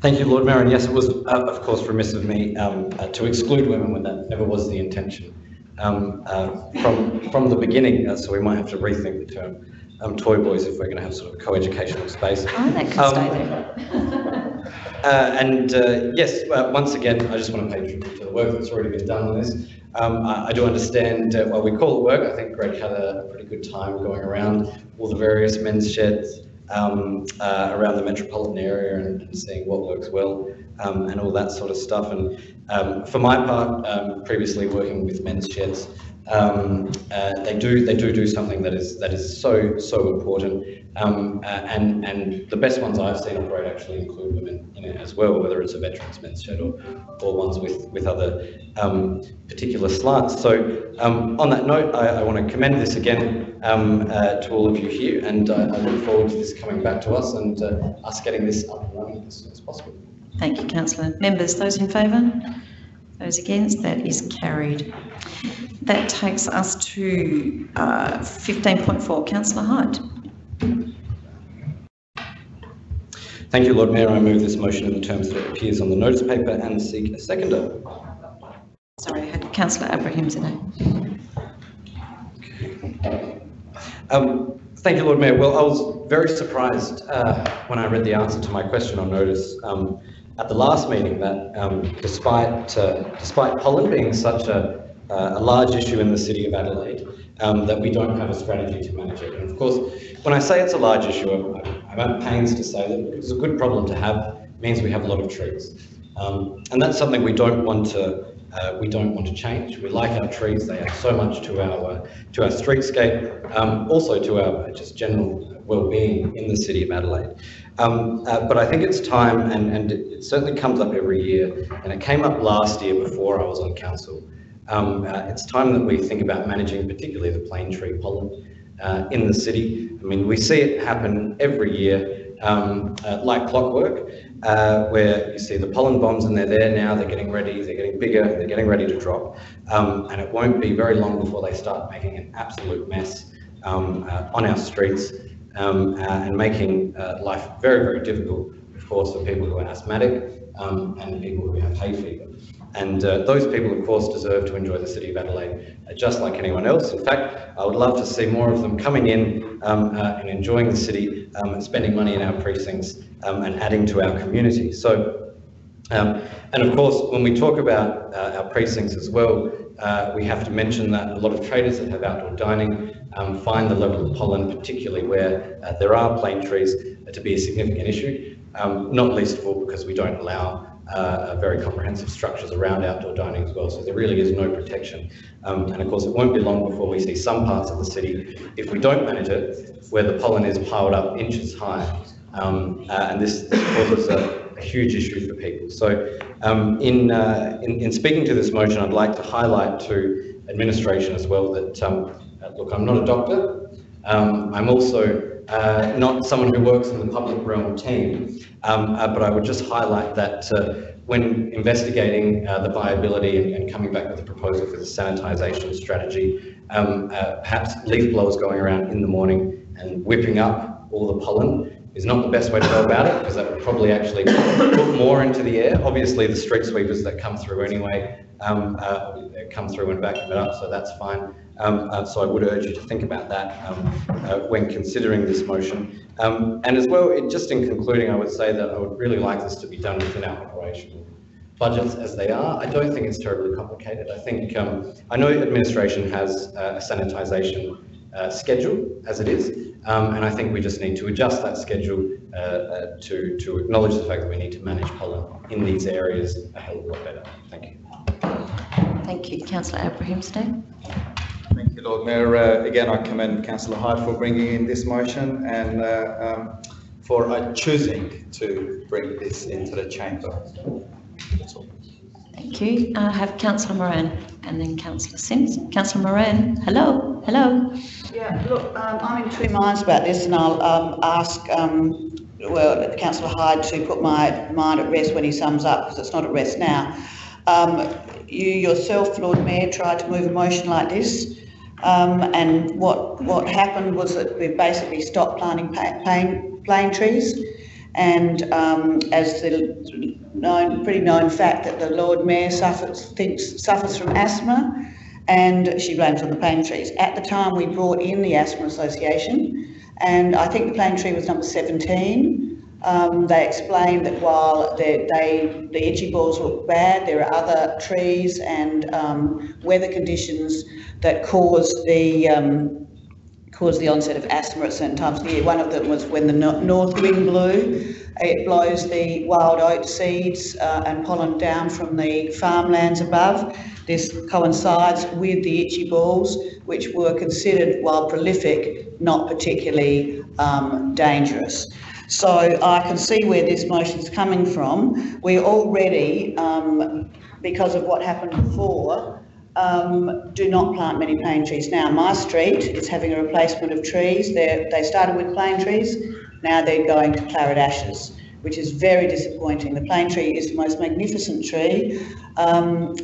Thank you, Lord Mayor. And yes, it was, uh, of course, remiss of me um, uh, to exclude women when that never was the intention um, uh, from from the beginning. Uh, so we might have to rethink the term um, toy boys if we're going to have sort of co-educational space. Oh, that can stay there. Uh, and uh, yes, once again, I just want to pay tribute to the work that's already been done on this. Um, I, I, do understand, while we call it work, I think Greg had a pretty good time going around all the various men's sheds, um, uh, around the metropolitan area and, and seeing what works well um, and all that sort of stuff. And um, for my part, um, previously working with men's sheds, um, uh, they do they do do something that is that is so so important. Um, uh, and and the best ones I've seen operate actually include women in it as well, whether it's a veterans men's shed or or ones with with other um, particular slants. So um, on that note, I, I, want to commend this again um, uh, to all of you here, and uh, I look forward to this coming back to us and uh, us getting this up and running as soon as possible. Thank you, Councillor. Members, those in favour? Those against, that is carried. That takes us to uh, 15.4, councillor Hyde. Thank you, Lord Mayor. I move this motion in the terms that it appears on the notice paper and seek a seconder. Sorry, I had councillor Abrahimzadeh. Um, Thank you, Lord Mayor. Well, I was very surprised uh, when I read the answer to my question on notice um, at the last meeting that um, despite, uh, despite pollen being such a, uh, a large issue in the city of Adelaide, um, that we don't have a strategy to manage it. And of course, when I say it's a large issue, I'm, at pains to say that it's a good problem to have. It means we have a lot of trees. Um, and that's something we don't want to uh, we don't want to change. We like our trees; they add so much to our uh, to our streetscape, um, also to our just general well-being in the city of Adelaide. Um, uh, but I think it's time, and, and it certainly comes up every year, and it came up last year before I was on council. Um, uh, it's time that we think about managing, particularly the plane tree pollen uh, in the city. I mean, we see it happen every year, um, uh, like clockwork uh, where you see the pollen bombs and they're there now, they're getting ready, they're getting bigger, they're getting ready to drop. Um, and it won't be very long before they start making an absolute mess um, uh, on our streets um, uh, and making life very, very difficult, of course, for people who are asthmatic um, and people who have hay fever. And uh, those people, of course, deserve to enjoy the City of Adelaide uh, just like anyone else. In fact, I would love to see more of them coming in um, uh, and enjoying the city um, and spending money in our precincts um, and adding to our community. So, um, and of course, when we talk about uh, our precincts as well, uh, we have to mention that a lot of traders that have outdoor dining um, find the level of pollen, particularly where uh, there are plane trees, to be a significant issue, um, not least of all because we don't allow uh, very comprehensive structures around outdoor dining as well. So there really is no protection. Um, and of course, it won't be long before we see some parts of the city, if we don't manage it, where the pollen is piled up inches high. Um, uh, and this, causes a, a, huge issue for people. So um, in, uh, in, in, speaking to this motion, I'd like to highlight to administration as well that, um, uh, look, I'm not a doctor. Um, I'm also uh, not someone who works in the public realm team, um, uh, but I would just highlight that uh, when investigating uh, the viability and, and, coming back with a proposal for the sanitisation strategy, um, uh, perhaps leaf blowers going around in the morning and whipping up all the pollen is not the best way to go about it because that would probably actually put more into the air. Obviously, the street sweepers that come through anyway um, uh, come through and vacuum it up, so that's fine. Um, uh, so I would urge you to think about that um, uh, when considering this motion. Um, and as well, it, just in concluding, I would say that I would really like this to be done within our operational budgets as they are. I don't think it's terribly complicated. I think, um, I know administration has uh, a sanitisation uh, schedule as it is, um, and I think we just need to adjust that schedule uh, uh, to, to acknowledge the fact that we need to manage pollen in these areas a hell of a lot better. Thank you. Thank you. Councillor Abrahimzadeh. Thank you, Lord Mayor. Uh, again, I commend Councillor Hyde for bringing in this motion and uh, um, for uh, choosing to bring this into the chamber. Thank you. I have Councillor Moran and then Councillor Simms. Councillor Moran, hello, hello. Yeah, look, um, I'm in two minds about this and I'll um, ask um, well, Councillor Hyde to put my mind at rest when he sums up because it's not at rest now. Um, you yourself, Lord Mayor, tried to move a motion like this um, and what what happened was that we basically stopped planting plane, plane trees. And um, as the known, pretty known fact that the Lord Mayor suffers, thinks, suffers from asthma, and she blames on the plane trees. At the time, we brought in the Asthma Association, and I think the plane tree was number 17. Um, they explained that while they, they, the itchy balls look bad, there are other trees and um, weather conditions that cause the um, cause the onset of asthma at certain times of the year. One of them was when the no north wind blew. It blows the wild oat seeds uh, and pollen down from the farmlands above. This coincides with the itchy balls, which were considered, while prolific, not particularly um, dangerous. So I can see where this motion is coming from. We already, um, because of what happened before, um, do not plant many plane trees. Now, my street is having a replacement of trees. They're, they started with plane trees, now they're going to claret ashes. which is very disappointing. The plane tree is the most magnificent tree. Um,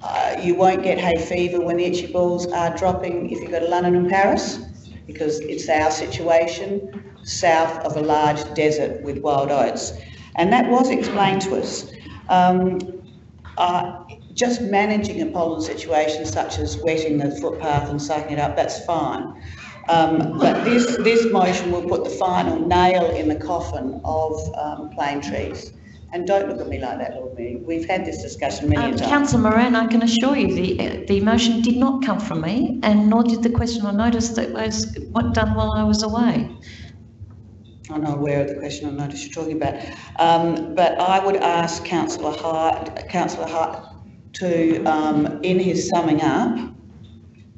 uh, you won't get hay fever when the itchy balls are dropping if you go to London and Paris, because it's our situation south of a large desert with wild oats. And that was explained to us. Um, uh, just managing a pollen situation such as wetting the footpath and soaking it up, that's fine. Um, but this, this motion will put the final nail in the coffin of um, plane trees. And don't look at me like that, Lord Mayor. We've had this discussion many Um, times. Councillor Moran, I can assure you, the, the motion did not come from me, and nor did the question or notice that was done while I was away. I'm not aware of the question or notice you're talking about. Um, but I would ask councillor Hart, councillor Hart to, um, in his summing up,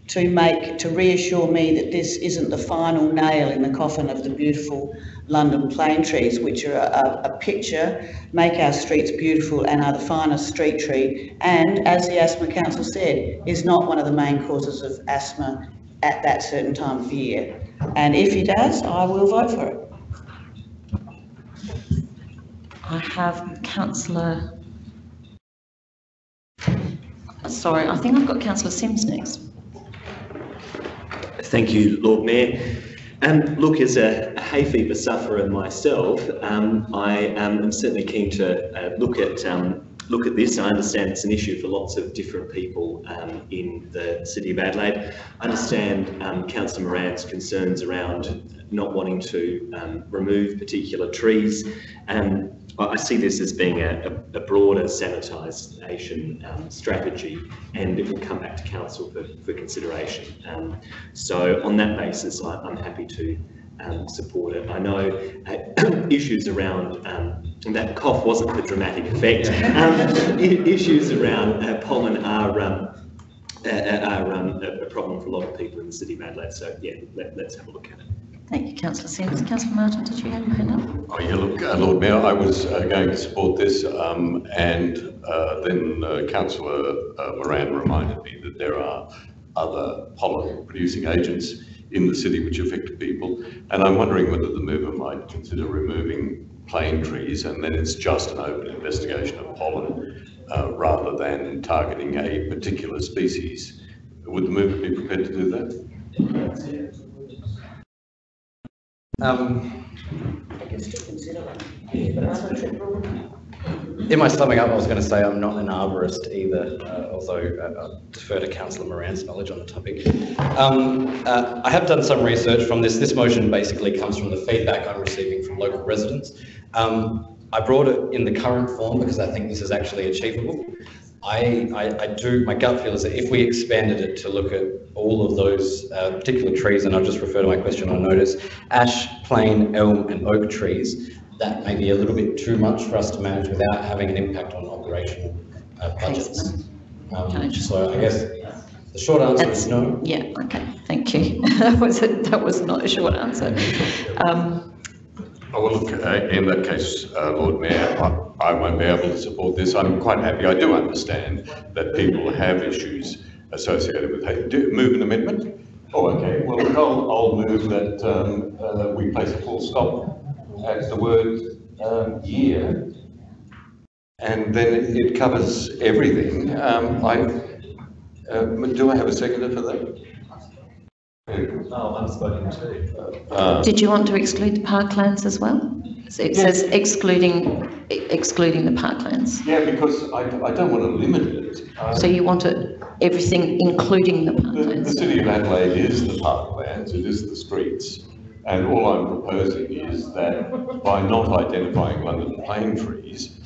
to make, to reassure me that this isn't the final nail in the coffin of the beautiful London plane trees, which are a, a picture, make our streets beautiful and are the finest street tree. And as the Asthma Council said, is not one of the main causes of asthma at that certain time of year. And if he does, I will vote for it. I have councillor... Sorry, I think I've got councillor Simms next. Thank you, Lord Mayor. Um, look, as a hay fever sufferer myself, um, I um, am certainly keen to uh, look at um, look at this. I understand it's an issue for lots of different people um, in the City of Adelaide. I understand um, Councillor Moran's concerns around not wanting to um, remove particular trees. Um, I I see this as being a, a broader sanitisation um, strategy and it will come back to council for, for consideration. Um, so on that basis, I, I'm happy to um, support it. I know uh, issues around, um, that cough wasn't the dramatic effect, um, issues around uh, pollen are, um, uh, uh, are um, a, a problem for a lot of people in the city of Adelaide. So yeah, let, let's have a look at it. Thank you, councillor Simms. Councillor Martin, did you have your hand up? Oh, yeah, look, uh, Lord Mayor, I was uh, going to support this, um, and uh, then uh, councillor uh, Moran reminded me that there are other pollen-producing agents in the city which affect people, and I'm wondering whether the mover might consider removing plane trees, and then it's just an open investigation of pollen, uh, rather than targeting a particular species. Would the mover be prepared to do that? Um, I can still consider. In my summing up, I was going to say I'm not an arborist either, uh, although uh, I defer to councillor Moran's knowledge on the topic. Um, uh, I have done some research from this. This motion basically comes from the feedback I'm receiving from local residents. Um, I brought it in the current form because I think this is actually achievable. I, I, I do, my gut feel is that if we expanded it to look at all of those uh, particular trees, and I'll just refer to my question on notice, ash, plane, elm and oak trees, that may be a little bit too much for us to manage without having an impact on operational uh, budgets. Um, so I guess the short answer is no. Yeah, okay, thank you. That was, a- that was not a short answer. Um, Well, look, uh, in that case, uh, Lord Mayor, I, I won't be able to support this. I'm quite happy. I do understand that people have issues associated with, hey, do, move an amendment? Oh, okay. Well, I'll, I'll move that, um, uh, we place a full stop at the word, um, year. And then it- it covers everything. Um, I, uh, do I have a seconder for that? Oh, I'm spoken to. Uh, Did you want to exclude the parklands as well? So It says excluding, excluding the parklands. Yeah, because I, I don't want to limit it. Um, So you want it, everything including the The, the city of Adelaide is the parklands, it is the streets. And all I'm proposing is that by not identifying London plane trees,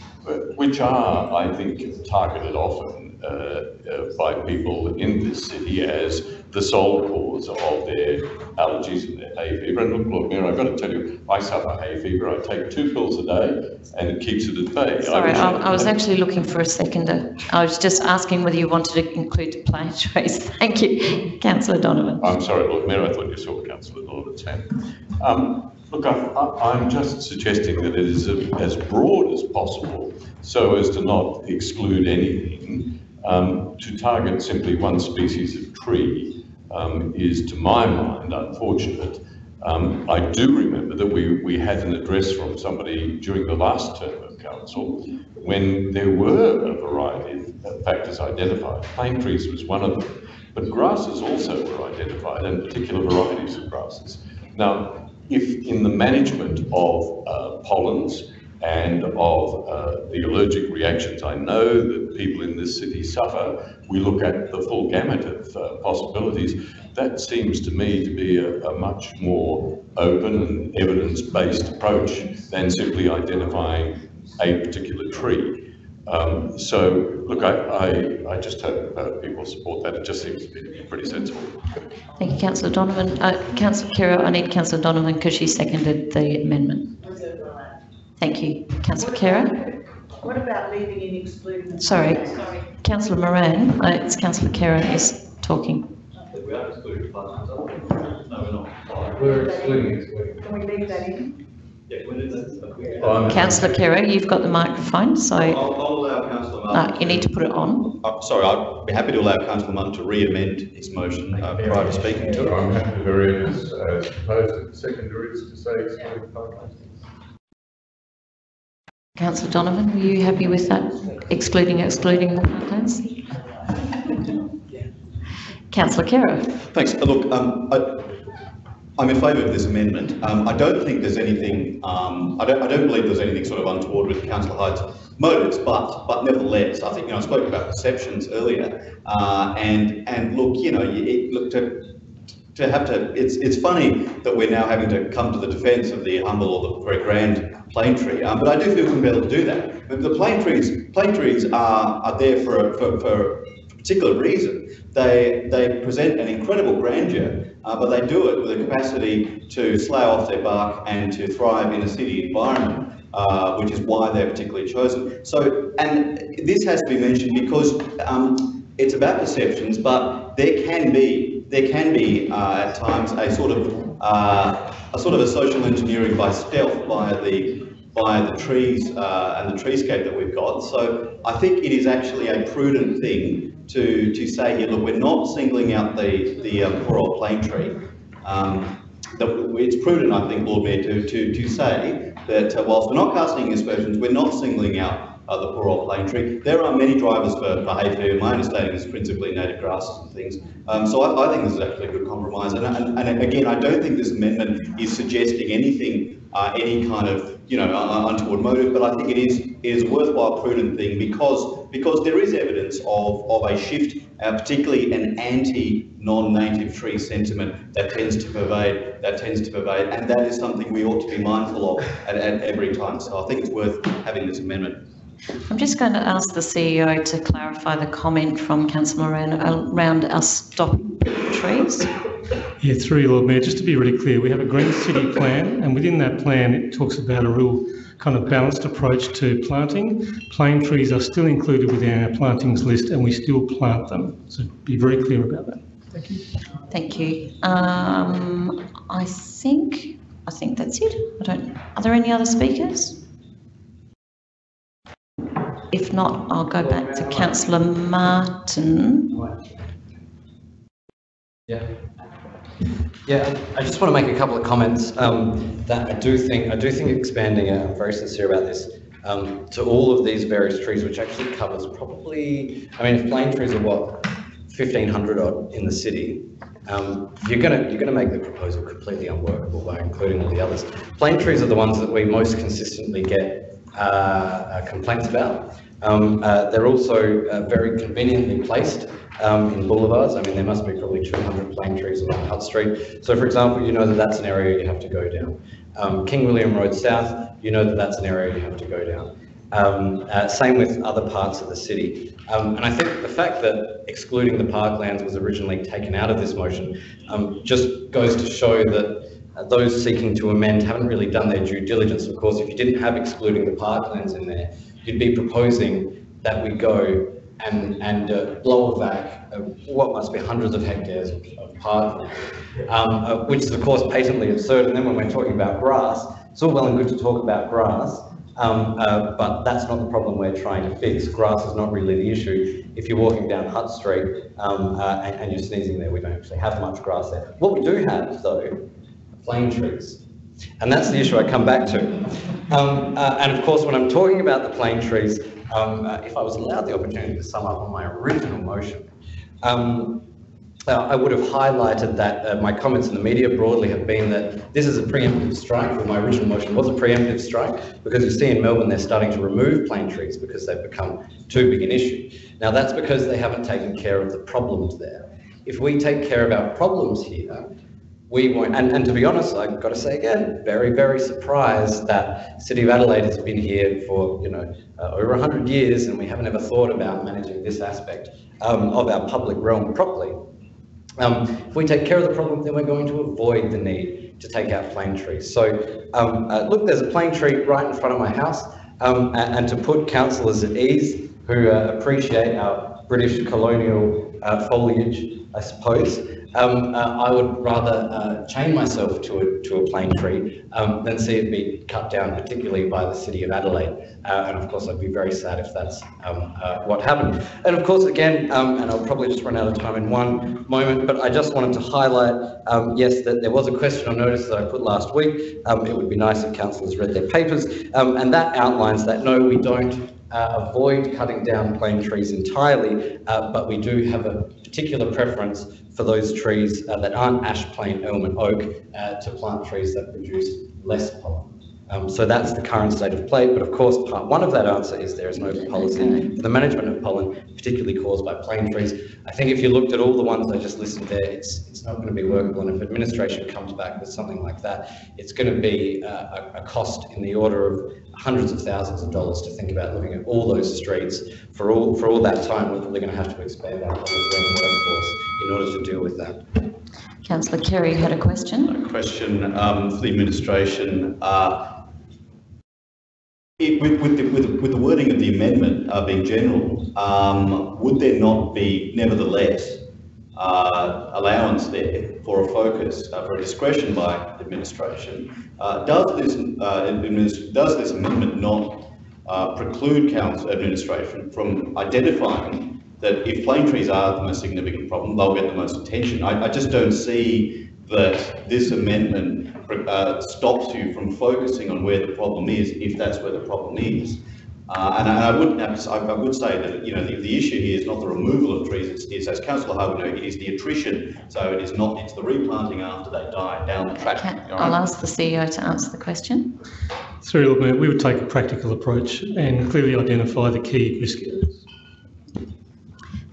which are, I think, targeted often by people in this city as the sole cause of their allergies and their hay fever. And look, Lord Mayor, I've got to tell you, I suffer hay fever. I take two pills a day and it keeps it at bay. Sorry, wish I, I was actually looking for a seconder. I was just asking whether you wanted to include the plane trees. Thank you, councillor Donovan. I'm sorry, Lord Mayor, I thought you saw Councillor Norman's hand. Um, look, I, I, I'm just suggesting that it is a- as broad as possible so as to not exclude anything. Um, to target simply one species of tree um, is, to my mind, unfortunate. Um, I do remember that we, we had an address from somebody during the last term of council when there were a variety of factors identified. Plane trees was one of them, but grasses also were identified and particular varieties of grasses. Now, if in the management of uh, pollens and of uh, the allergic reactions I know that people in this city suffer, we look at the full gamut of uh, possibilities. That seems to me to be a, a much more open and evidence-based approach than simply identifying a particular tree. Um, so, look, I, I, I just hope uh, people support that. It just seems to be pretty sensible. Thank you, councillor Donovan. Uh, councillor Khera, I need councillor Donovan because she seconded the amendment. Thank you. Councillor Khera? What about leaving in excluding? the- Sorry. Councillor Moran, uh, it's councillor Khera is talking. We are excluding parklands, aren't? No, we're not. We're excluding, Can we leave that in? Yeah, can we do that? Um, Councillor Khera, you've got the microphone, so I'll, I'll allow councillor uh, you need to put it on. Uh, sorry, I'd be happy to allow councillor Munn to re-amend his motion uh, prior to speaking to it. I'm happy to vary it as, as opposed to the secondary to say excluding parklands. Councillor Donovan, were you happy with that? Excluding, excluding the parklands? Councillor Khera? Thanks. Uh, Look, um, I, I'm in favour of this amendment. Um, I don't think there's anything, um, I don't, I don't believe there's anything sort of untoward with councillor Hyde's motives, but, but nevertheless, I think, you know, I spoke about perceptions earlier, uh, and, and look, you know, it, look, to, to have to, it's, it's funny that we're now having to come to the defence of the humble or the very grand plane tree, um, but I do feel compelled to do that. But the plane trees, plane trees are, are there for, a- for, for a particular reason. They, they present an incredible grandeur, uh, but they do it with a capacity to slough off their bark and to thrive in a city environment. Uh, which is why they're particularly chosen. So, and this has to be mentioned because um, it's about perceptions, but there can be there can be uh, at times a sort of uh, a sort of a social engineering by stealth by the by the trees uh, and the treescape that we've got. So I think it is actually a prudent thing to to say here, look, we're not singling out the the um, poor old plane tree. Um, it's prudent, I think, Lord Mayor, to, to, to say that uh, whilst we're not casting aspersions, we're not singling out uh, the poor old plane tree. There are many drivers for, for hay fever. My understanding is principally native grasses and things. Um, so I, I think this is actually a good compromise. And, and, and again, I don't think this amendment is suggesting anything, uh, any kind of, you know, untoward motive, but I think it is, it is a worthwhile, prudent thing because, because there is evidence of, of a shift, uh, particularly an anti non-native tree sentiment that tends to pervade, that tends to pervade, and that is something we ought to be mindful of at, at every time. So I think it's worth having this amendment. I'm just going to ask the CEO to clarify the comment from councillor Moran around us stopping trees. Yeah, through you, Lord Mayor, just to be really clear, we have a green city plan, and within that plan, it talks about a real kind of balanced approach to planting. Plane trees are still included within our plantings list, and we still plant them. So be very clear about that. Thank you. Thank you. Um, I think, I think that's it. I don't, are there any other speakers? If not, I'll go back to councillor Martin. Yeah. Yeah, I just want to make a couple of comments um, that I do think, I do think expanding, uh, I'm very sincere about this, um, to all of these various trees, which actually covers probably, I mean, if plane trees are what, 1,500 odd in the city, um, you're gonna, you're gonna make the proposal completely unworkable by including all the others. Plane trees are the ones that we most consistently get uh, uh, complaints about. Um, uh, they're also uh, very conveniently placed um, in boulevards. I mean, there must be probably 200 plane trees along Hutt Street. So for example, you know that that's an area you have to go down. Um, King William Road South, you know that that's an area you have to go down. Um, uh, same with other parts of the city. Um, and I think the fact that excluding the parklands was originally taken out of this motion um, just goes to show that uh, those seeking to amend haven't really done their due diligence. Of course, if you didn't have excluding the parklands in there, you'd be proposing that we go and, and uh, blow back uh, what must be hundreds of hectares of, parkland, um, uh, which is of course patently absurd. And then when we're talking about grass, it's all well and good to talk about grass, um, uh, but that's not the problem we're trying to fix. Grass is not really the issue. If you're walking down Hutt Street um, uh, and, and you're sneezing there, we don't actually have much grass there. What we do have, though, are plane trees. And that's the issue I come back to. Um, uh, and of course, when I'm talking about the plane trees, um, uh, if I was allowed the opportunity to sum up on my original motion, um, uh, I would have highlighted that uh, my comments in the media broadly have been that this is a preemptive strike, or my original motion was a preemptive strike, because you see in Melbourne they're starting to remove plane trees because they've become too big an issue. Now that's because they haven't taken care of the problems there. If we take care of our problems here, we won't, and, and to be honest, I've got to say again, very, very surprised that City of Adelaide has been here for, you know, uh, over 100 years and we haven't ever thought about managing this aspect um, of our public realm properly. Um, if we take care of the problem, then we're going to avoid the need to take out plane trees. So, um, uh, look, there's a plane tree right in front of my house, um, and, and, to put councillors at ease who uh, appreciate our British colonial uh, foliage, I suppose, um, uh, I would rather uh, chain myself to a, to a plane tree um, than see it be cut down, particularly by the City of Adelaide. Uh, and of course, I'd be very sad if that's um, uh, what happened. And of course, again, um, and I'll probably just run out of time in one moment, but I just wanted to highlight, um, yes, that there was a question on notice that I put last week. Um, it would be nice if councillors read their papers. and that outlines that, no, we don't uh, avoid cutting down plane trees entirely, uh, but we do have a particular preference for those trees uh, that aren't ash, plane, elm and oak uh, to plant trees that produce less pollen. Um, so that's the current state of play, but of course part one of that answer is there is no policy for the management of pollen, particularly caused by plane trees. I think if you looked at all the ones I just listed there, it's, it's not going to be workable, and if administration comes back with something like that, it's going to be uh, a, a cost in the order of hundreds of thousands of dollars to think about looking at all those streets for all for all that time. We're probably going to have to expand our workforce in order to deal with that. Councillor Khera had a question. A question um, for the administration. Uh, it, with, with, the, with, with, the wording of the amendment uh, being general, um, would there not be nevertheless uh, allowance there for a focus, uh, for a discretion by administration? Uh, does this uh, does this amendment not uh, preclude council administration from identifying that if plane trees are the most significant problem, they'll get the most attention? I, I just don't see that this amendment uh, stops you from focusing on where the problem is, if that's where the problem is. Uh, and, I, would I would say that you know the, the, issue here is not the removal of trees. It's, it's as Councillor Harwood noted, it is the attrition. So it is not. It's the replanting after they die down the track. Okay. I'll ask the CEO to answer the question. Through Lord Mayor, we would take a practical approach and clearly identify the key risk areas.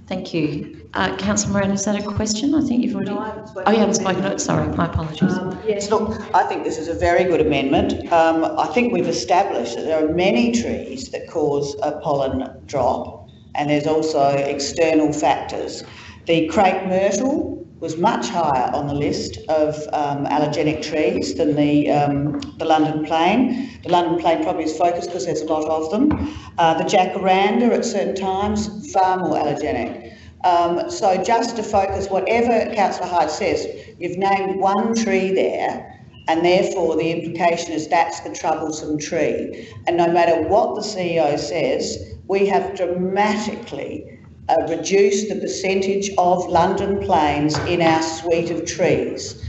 Thank you. Uh, Councillor Moran, is that a question? I think you've already. No, oh, you haven't spoken. Oh, sorry, my apologies. Um, yes, look, I think this is a very good amendment. Um, I think we've established that there are many trees that cause a pollen drop, and there's also external factors. The crepe myrtle was much higher on the list of um, allergenic trees than the um, the London plane. The London plane probably is focused because there's a lot of them. Uh, the jacaranda at certain times far more allergenic. Um, so just to focus, whatever Councillor Hyde says, you've named one tree there, and therefore the implication is that's the troublesome tree. And no matter what the CEO says, we have dramatically uh, reduced the percentage of London planes in our suite of trees.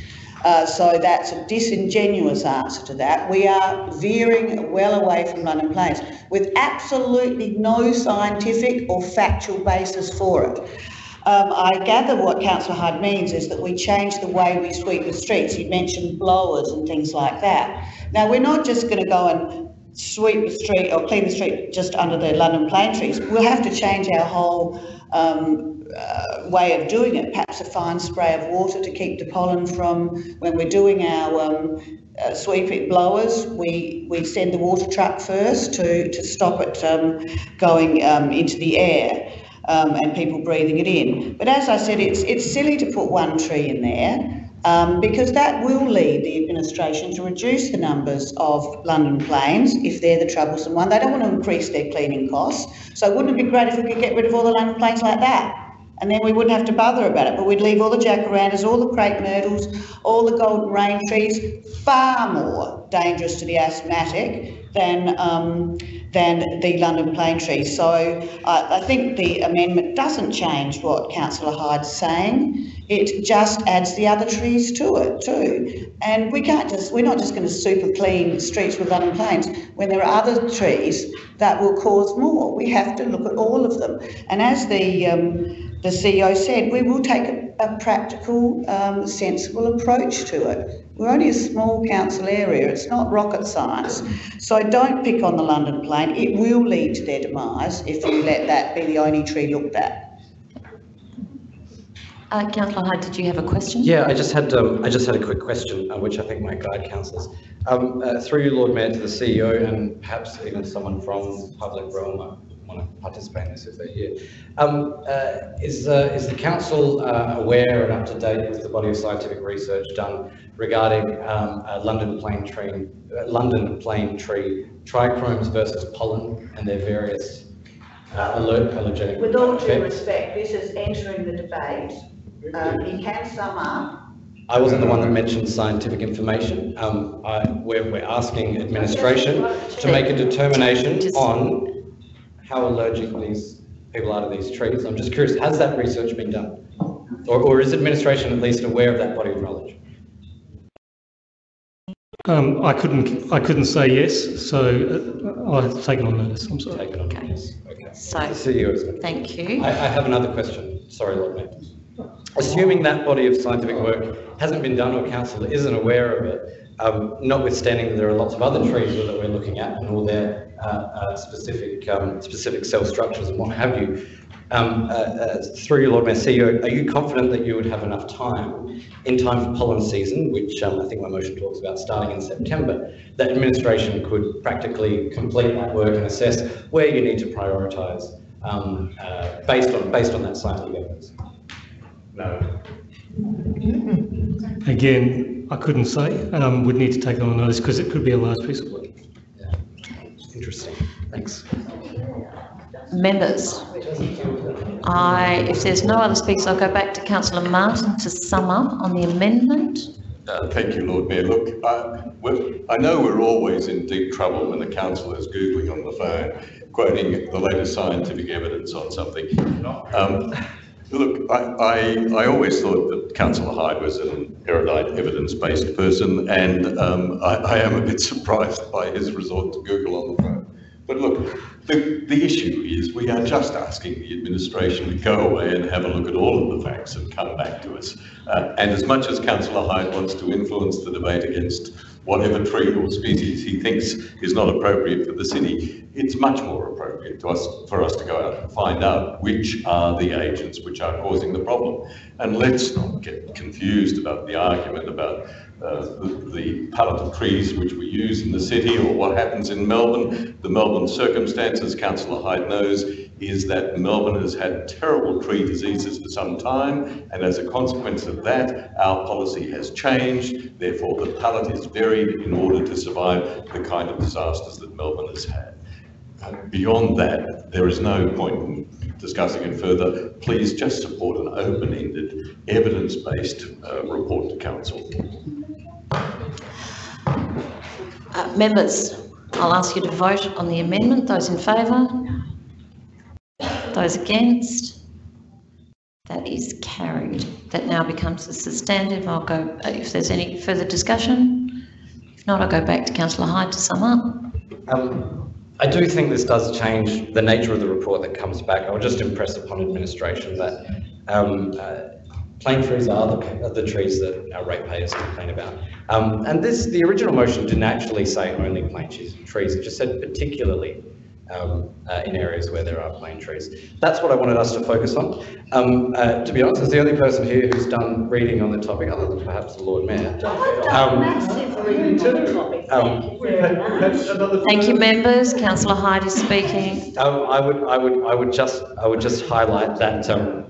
Uh, so that's a disingenuous answer to that. We are veering well away from London planes with absolutely no scientific or factual basis for it. Um, I gather what Councillor Hyde means is that we change the way we sweep the streets. You mentioned blowers and things like that. Now, we're not just going to go and sweep the street or clean the street just under the London plane trees. We'll have to change our whole um, uh, way of doing it, perhaps a fine spray of water to keep the pollen from when we're doing our um, uh, sweeping blowers. We, we send the water truck first to, to stop it um, going um, into the air. Um, and people breathing it in. But as I said, it's, it's silly to put one tree in there um, because that will lead the administration to reduce the numbers of London planes if they're the troublesome one. They don't want to increase their cleaning costs. So wouldn't it be great if we could get rid of all the London planes like that? And then we wouldn't have to bother about it. But we'd leave all the jacarandas, all the crepe myrtles, all the golden rain trees, far more dangerous to the asthmatic than um, than the London plane tree. So I, I think the amendment doesn't change what councillor Hyde's saying. It just adds the other trees to it too. And we can't just, we're not just going to super clean streets with London planes when there are other trees that will cause more. We have to look at all of them. And as the, um, the CEO said, we will take a, a practical, um, sensible approach to it. We're only a small council area, it's not rocket science. So don't pick on the London plane, it will lead to their demise if you let that be the only tree looked at. Uh, councillor Hyde, did you have a question? Yeah, I just had, um, I just had a quick question, uh, which I think might guide councillors. Um, uh, through you, Lord Mayor, to the CEO and perhaps even someone from public realm might want to participate in this if they're here. Um, uh, is, uh, is the council uh, aware and up to date with the body of scientific research done regarding um, uh, London plane tree, uh, London plane tree trichomes versus pollen and their various uh, alert allergenic With all due respect, this is entering the debate. Um, you can sum up. I wasn't the one that mentioned scientific information. Um, I, we're, we're asking administration to make a determination on how allergic these people are to these trees. I'm just curious, has that research been done? Or, or is administration at least aware of that body of knowledge? Um, I couldn't, I couldn't say yes, so uh, I've taken on notice, I'm sorry. Taken on notice, okay. So, CEO is good. thank you. I, I have another question. Sorry, Lord Mayor. Assuming that body of scientific work hasn't been done or council isn't aware of it, um, notwithstanding that there are lots of other trees that we're looking at and all their specific um, specific cell structures and what have you, um, uh, uh, through you, Lord Mayor, CEO, are you confident that you would have enough time, in time for pollen season, which um, I think my motion talks about starting in September, that administration could practically complete that work and assess where you need to prioritise um, uh, based on based on that scientific evidence? No. Again, I couldn't say, um, would need to take it on notice because it could be a large piece of work. Interesting, thanks. Members, I, if there's no other speakers, I'll go back to councillor Martin to sum up on the amendment. Uh, Thank you, Lord Mayor. Look, I, I know we're always in deep trouble when the council is Googling on the phone, quoting the latest scientific evidence on something. Um, Look, I, I, I always thought that councillor Hyde was an erudite, evidence-based person, and um, I, I am a bit surprised by his resort to Google on the phone. But look, the, the issue is we are just asking the administration to go away and have a look at all of the facts and come back to us. Uh, and as much as councillor Hyde wants to influence the debate against whatever tree or species he thinks is not appropriate for the city, it's much more appropriate to us, for us to go out and find out which are the agents which are causing the problem. And let's not get confused about the argument about uh, the, the palette of trees which we use in the city or what happens in Melbourne. The Melbourne circumstances, councillor Hyde knows, is that Melbourne has had terrible tree diseases for some time, and as a consequence of that, our policy has changed. Therefore, the palette is varied in order to survive the kind of disasters that Melbourne has had. Uh, Beyond that, there is no point in discussing it further. Please just support an open-ended, evidence-based uh, report to council. Uh, members, I'll ask you to vote on the amendment. Those in favour? Those against? That is carried. That now becomes a substantive. I'll go, uh, if there's any further discussion. If not, I'll go back to councillor Hyde to sum up. Um, I do think this does change the nature of the report that comes back. I'll just impress upon administration that um, uh, plane trees are the, are the trees that our ratepayers complain about. Um, and this, the original motion didn't actually say only plane trees, trees. it just said particularly um, uh, in areas where there are plane trees. That's what I wanted us to focus on. Um, uh, to be honest, as the only person here who's done reading on the topic, other than perhaps the Lord Mayor. Um, um, Thank you, members. Councillor Hyde is speaking. Um, I would, I would, I would just, I would just highlight that, um,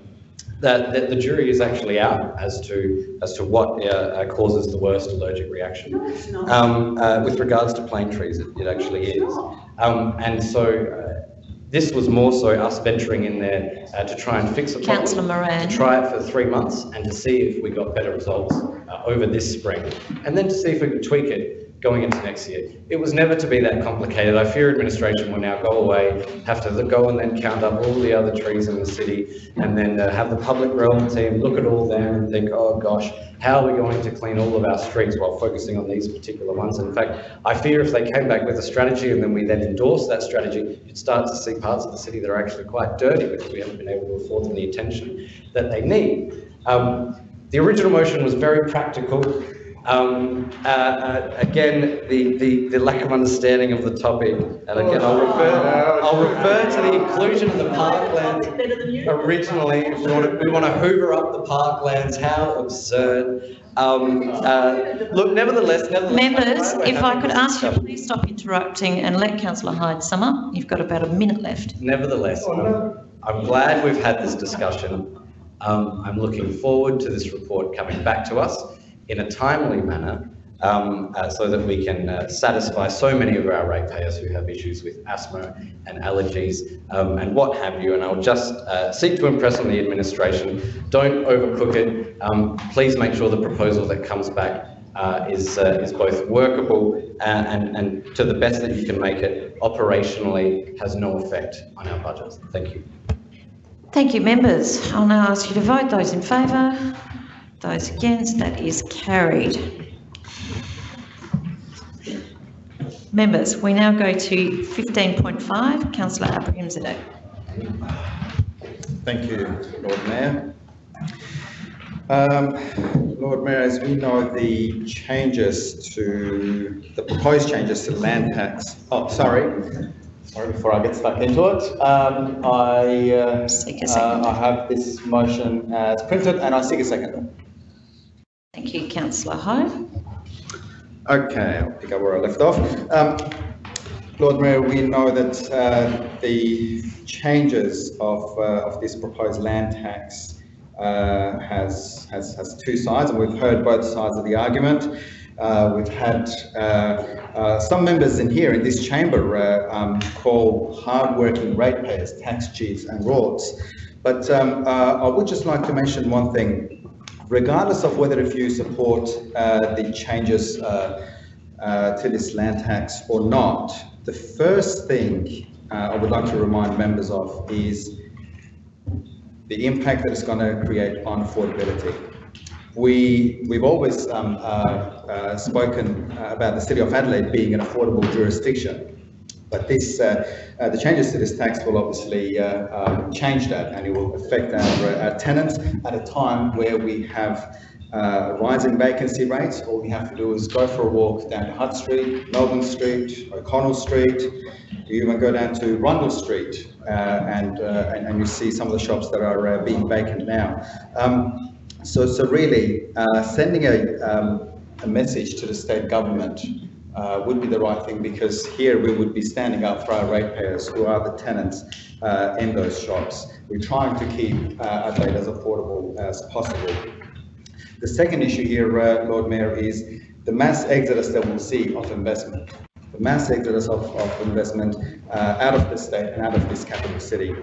that, that the jury is actually out as to, as to what, uh, uh, causes the worst allergic reaction. No, Um, uh, with regards to plane trees, it, it actually is. Um, and so, uh, this was more so us venturing in there, uh, to try and fix a problem. Councillor Moran. To try it for three months and to see if we got better results, uh, over this spring. And then to see if we could tweak it going into next year. It was never to be that complicated. I fear administration will now go away, have to go and then count up all the other trees in the city, and then uh, have the public realm team look at all them and think, oh gosh, how are we going to clean all of our streets while focusing on these particular ones? In fact, I fear if they came back with a strategy and then we then endorse that strategy, you'd start to see parts of the city that are actually quite dirty because we haven't been able to afford them the attention that they need. Um, the original motion was very practical. Um, uh, uh, again, the, the, the lack of understanding of the topic, and again, I'll refer, I'll refer to the inclusion of the parklands originally. We want to, we want to hoover up the parklands, how absurd. Um, uh, look, nevertheless, nevertheless. Members, we're if I could ask you, please stop interrupting and let councillor Hyde sum up. You've got about a minute left. Nevertheless, I'm, I'm glad we've had this discussion. Um, I'm looking forward to this report coming back to us in a timely manner um, uh, so that we can uh, satisfy so many of our ratepayers who have issues with asthma and allergies um, and what have you. And I'll just uh, seek to impress on the administration, don't overcook it. Um, please make sure the proposal that comes back uh, is, uh, is both workable uh, and, and to the best that you can make it operationally has no effect on our budgets. Thank you. Thank you, members. I'll now ask you to vote. Those in favour? Those against? That is carried. Members, we now go to 15.5. Councillor Abrahimzadeh. Thank you, Lord Mayor. Um, Lord Mayor, as we know, the changes to, the proposed changes to land tax, oh, sorry, sorry, before I get stuck into it, um, I, uh, uh, I have this motion as printed and I seek a second. Thank you, councillor Hyde. Okay, I'll pick up where I left off. Um, Lord Mayor, we know that uh, the changes of, uh, of this proposed land tax uh, has, has, has two sides, and we've heard both sides of the argument. Uh, we've had uh, uh, some members in here in this chamber uh, um, call hardworking ratepayers tax cheats and rorts. But um, uh, I would just like to mention one thing. Regardless of whether if you support uh, the changes uh, uh, to this land tax or not, the first thing uh, I would like to remind members of is the impact that it's going to create on affordability. We, we've always um, uh, spoken about the City of Adelaide being an affordable jurisdiction. But this, uh, uh, the changes to this tax will obviously uh, um, change that and it will affect our, our tenants at a time where we have uh, rising vacancy rates. All we have to do is go for a walk down to Hutt Street, Melbourne Street, O'Connell Street. You even go down to Rundle Street uh, and, uh, and, and you see some of the shops that are being vacant now. Um, so, so really, sending a, um, a message to the state government uh, would be the right thing because here we would be standing up for our ratepayers who are the tenants uh, in those shops. We're trying to keep uh, Adelaide as affordable as possible. The second issue here, uh, Lord Mayor, is the mass exodus that we'll see of investment. The mass exodus of, of investment uh, out of the state and out of this capital city.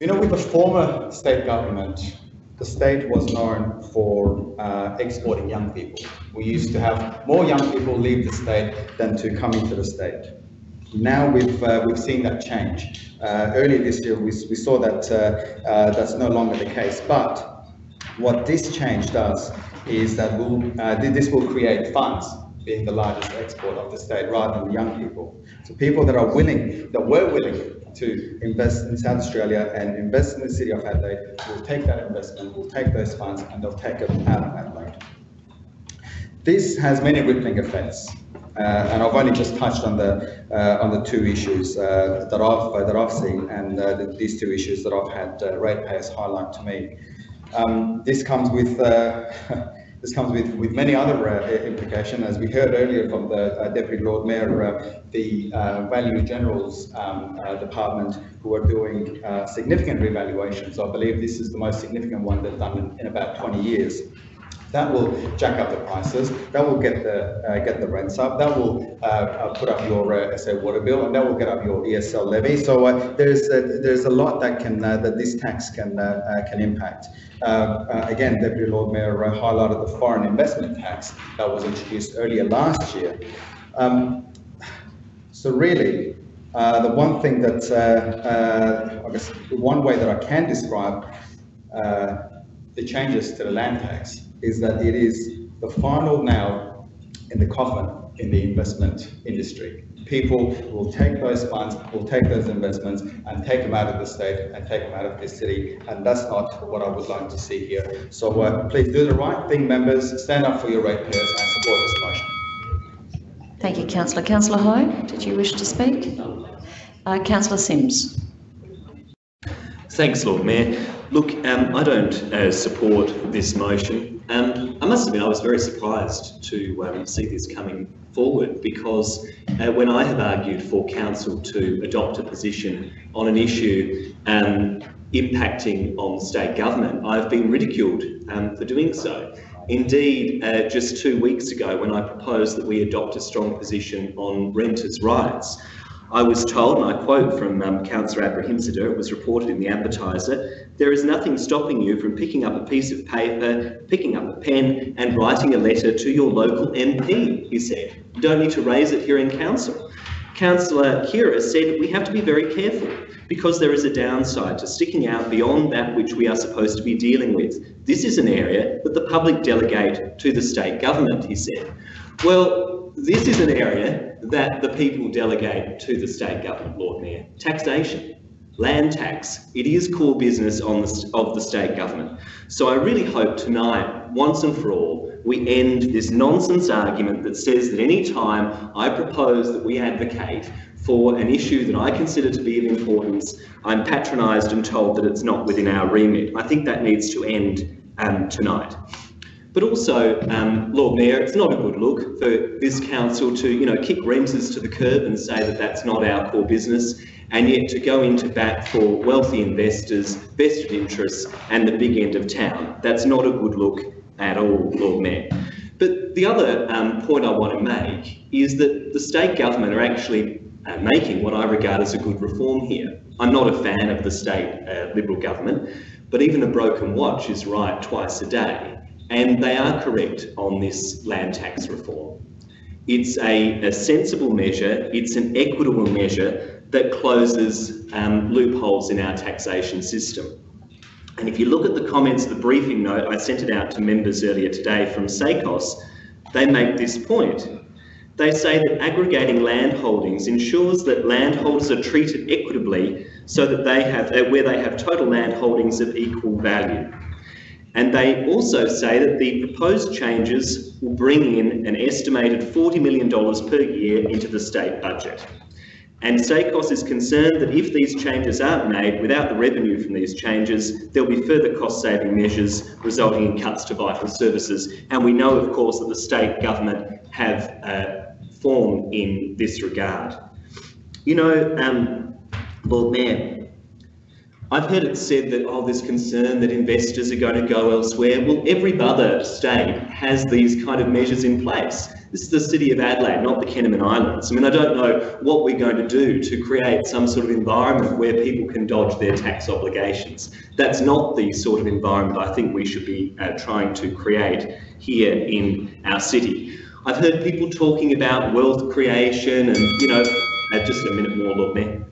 You know, with the former state government, the state was known for uh, exporting young people. We used to have more young people leave the state than to come into the state. Now we've, uh, we've seen that change. Uh, earlier this year, we, we saw that uh, uh, that's no longer the case. But what this change does is that we'll, uh, this will create funds, being the largest export of the state, rather than young people. So people that are willing, that were willing to invest in South Australia and invest in the city of Adelaide we'll take that investment, we'll take those funds, and they'll take it out of Adelaide. This has many rippling effects. Uh, and I've only just touched on the uh, on the two issues uh, that I've uh, that I've seen, and uh, the, these two issues that I've had uh, ratepayers highlight to me. Um, this comes with this comes with, with many other uh, implications, as we heard earlier from the uh, Deputy Lord Mayor, uh, the uh, Valuer General's um, uh, department, who are doing uh, significant revaluations. I believe this is the most significant one they've done in, in about 20 years. That will jack up the prices, that will get the, uh, get the rents up, that will, uh, uh, put up your, uh, SA water bill, and that will get up your ESL levy. So, uh, there's, uh, there's a lot that can, uh, that this tax can, can impact. Again, Deputy Lord Mayor highlighted the foreign investment tax that was introduced earlier last year. Um, so really, uh, the one thing that, uh, uh, I guess, one way that I can describe the changes to the land tax is that it is the final nail in the coffin in the investment industry. People will take those funds, will take those investments and take them out of the state and take them out of this city. And that's not what I would like to see here. So uh, please do the right thing, members. Stand up for your ratepayers and support this motion. Thank you, councillor. Councillor Hou, did you wish to speak? Uh, councillor Simms. Thanks, Lord Mayor. Look, um, I don't uh, support this motion. Um, I must admit I was very surprised to um, see this coming forward because uh, when I have argued for council to adopt a position on an issue um, impacting on state government, I've been ridiculed um, for doing so. Indeed, uh, just two weeks ago when I proposed that we adopt a strong position on renters' rights, I was told, and I quote from um, Councillor Abrahimzadeh, it was reported in the advertiser, there is nothing stopping you from picking up a piece of paper, picking up a pen and writing a letter to your local MP, he said. You don't need to raise it here in council. Councillor Khera said we have to be very careful because there is a downside to sticking out beyond that which we are supposed to be dealing with. This is an area that the public delegate to the state government, he said. Well, this is an area that the people delegate to the state government, Lord Mayor. Taxation, land tax, it is core business on the, of the state government. So I really hope tonight, once and for all, we end this nonsense argument that says that any time I propose that we advocate for an issue that I consider to be of importance, I'm patronised and told that it's not within our remit. I think that needs to end um, tonight. But also, um, Lord Mayor, it's not a good look for this council to, you know, kick renters to the curb and say that that's not our core business, and yet to go into bat for wealthy investors, vested interests, and the big end of town. That's not a good look at all, Lord Mayor. But the other um, point I want to make is that the state government are actually uh, making what I regard as a good reform here. I'm not a fan of the state uh, Liberal government, but even a broken watch is right twice a day. And they are correct on this land tax reform. It's a, a sensible measure, it's an equitable measure that closes um, loopholes in our taxation system. And if you look at the comments, the briefing note, I sent it out to members earlier today from SACOSS, they make this point. They say that aggregating land holdings ensures that landholders are treated equitably so that they have, uh, where they have total land holdings of equal value. And they also say that the proposed changes will bring in an estimated $40 million per year into the state budget. And SACOSS is concerned that if these changes aren't made without the revenue from these changes, there'll be further cost-saving measures resulting in cuts to vital services. And we know, of course, that the state government have uh, formed in this regard. You know, um, Lord Mayor, I've heard it said that, oh, there's concern that investors are going to go elsewhere. Well, every other state has these kind of measures in place. This is the city of Adelaide, not the Kennebunk Islands. I mean, I don't know what we're going to do to create some sort of environment where people can dodge their tax obligations. That's not the sort of environment I think we should be uh, trying to create here in our city. I've heard people talking about wealth creation and, you know, uh, just a minute more, Lord Mayor.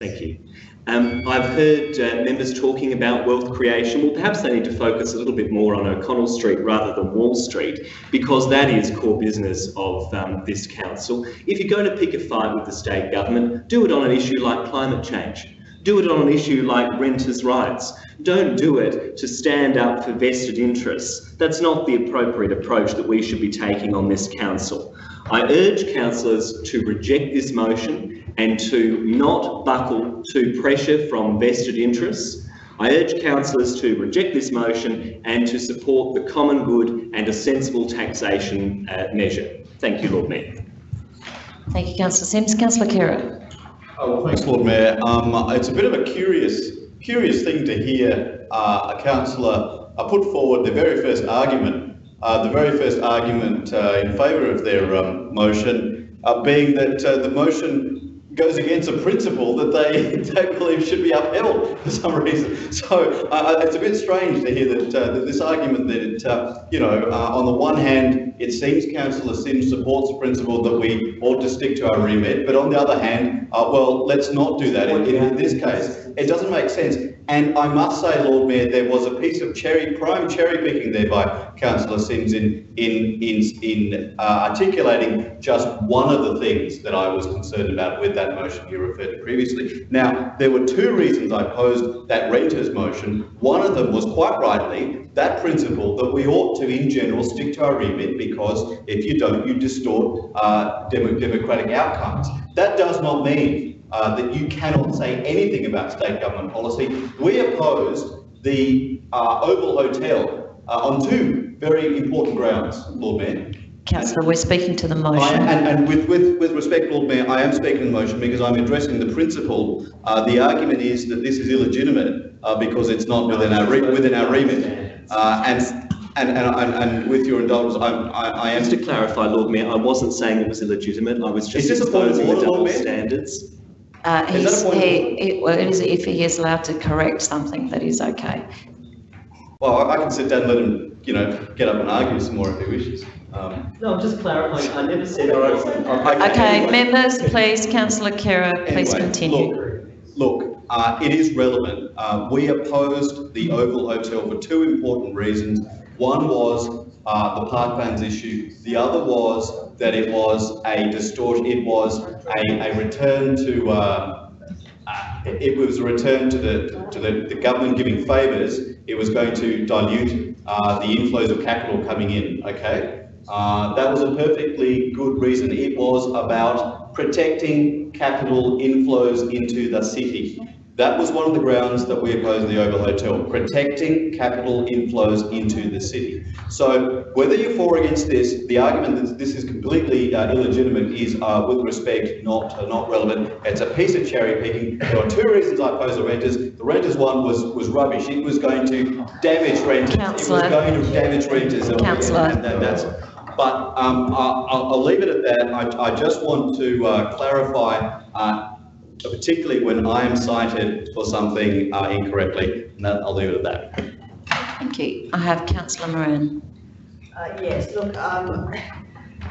Thank you. Um, I've heard uh, members talking about wealth creation. Well, perhaps they need to focus a little bit more on O'Connell Street rather than Wall Street, because that is core business of um, this council. If you're going to pick a fight with the state government, do it on an issue like climate change. Do it on an issue like renters' rights. Don't do it to stand up for vested interests. That's not the appropriate approach that we should be taking on this council. I urge councillors to reject this motion and to not buckle to pressure from vested interests. I urge councillors to reject this motion and to support the common good and a sensible taxation uh, measure. Thank you, Lord Mayor. Thank you, Councillor Simms. Councillor Khera. Oh, well, thanks, Lord Mayor. Um, it's a bit of a curious curious thing to hear uh, a councillor uh, put forward the very first argument, the very first argument uh, in favour of their um, motion, uh, being that uh, the motion goes against a principle that they, they believe should be upheld for some reason. So uh, it's a bit strange to hear that, uh, that this argument that, it, uh, you know, uh, on the one hand, it seems Councillor Simms supports the principle that we ought to stick to our remit, but on the other hand, uh, well, let's not do that in, in this case. It doesn't make sense. And I must say, Lord Mayor, there was a piece of cherry, prime cherry picking there by Councillor Simms in, in, in, in uh, articulating just one of the things that I was concerned about with that motion you referred to previously. Now, there were two reasons I posed that renters motion. One of them was quite rightly that principle that we ought to, in general, stick to our remit because if you don't, you distort uh, democratic outcomes. That does not mean uh, that you cannot say anything about state government policy. We opposed the uh, Oval Hotel uh, on two very important grounds, Lord Mayor. Councillor, we're speaking to the I, motion. and and with, with, with respect, Lord Mayor, I am speaking the motion because I'm addressing the principle. Uh, the argument is that this is illegitimate uh, because it's not within our, re- within our remit. Uh, and, and, and, and, and with your indulgence, I'm, I, I am. Just to clarify, Lord Mayor, I wasn't saying it was illegitimate, I was just Is this a point of exposing the order, double standards. Uh, Is that a point of he, it- well, it is, if he is allowed to correct something, that is okay. Well, I I can sit down and let him, you know, get up and argue some more if he wishes. Um, No, I'm just clarifying, I never said. Okay, members, please, councillor Khera, please Anyway, continue. Look, look, uh, it is relevant. Uh, we opposed the Oval Hotel for two important reasons. One was uh, the parklands issue. The other was that it was a distortion, it was a, a return to, uh, uh, it was a return to the, to the, the government giving favours. It was going to dilute uh, the inflows of capital coming in, okay? Uh, that was a perfectly good reason. It was about protecting capital inflows into the city. That was one of the grounds that we opposed the Oval Hotel, protecting capital inflows into the city. So whether you're for or against this, the argument that this is completely uh, illegitimate is, uh, with respect, not uh, not relevant. It's a piece of cherry picking. There are two reasons I opposed the renters. The renters one was was rubbish. It was going to damage renters. Councillor. It was going to damage renters. and- Councillor. and that- that's. But um, I'll, I'll leave it at that. I, I just want to uh, clarify. Particularly when I am cited for something uh, incorrectly, and that, I'll leave it at that. Thank you. I have councillor Moran. Uh, yes, look, um,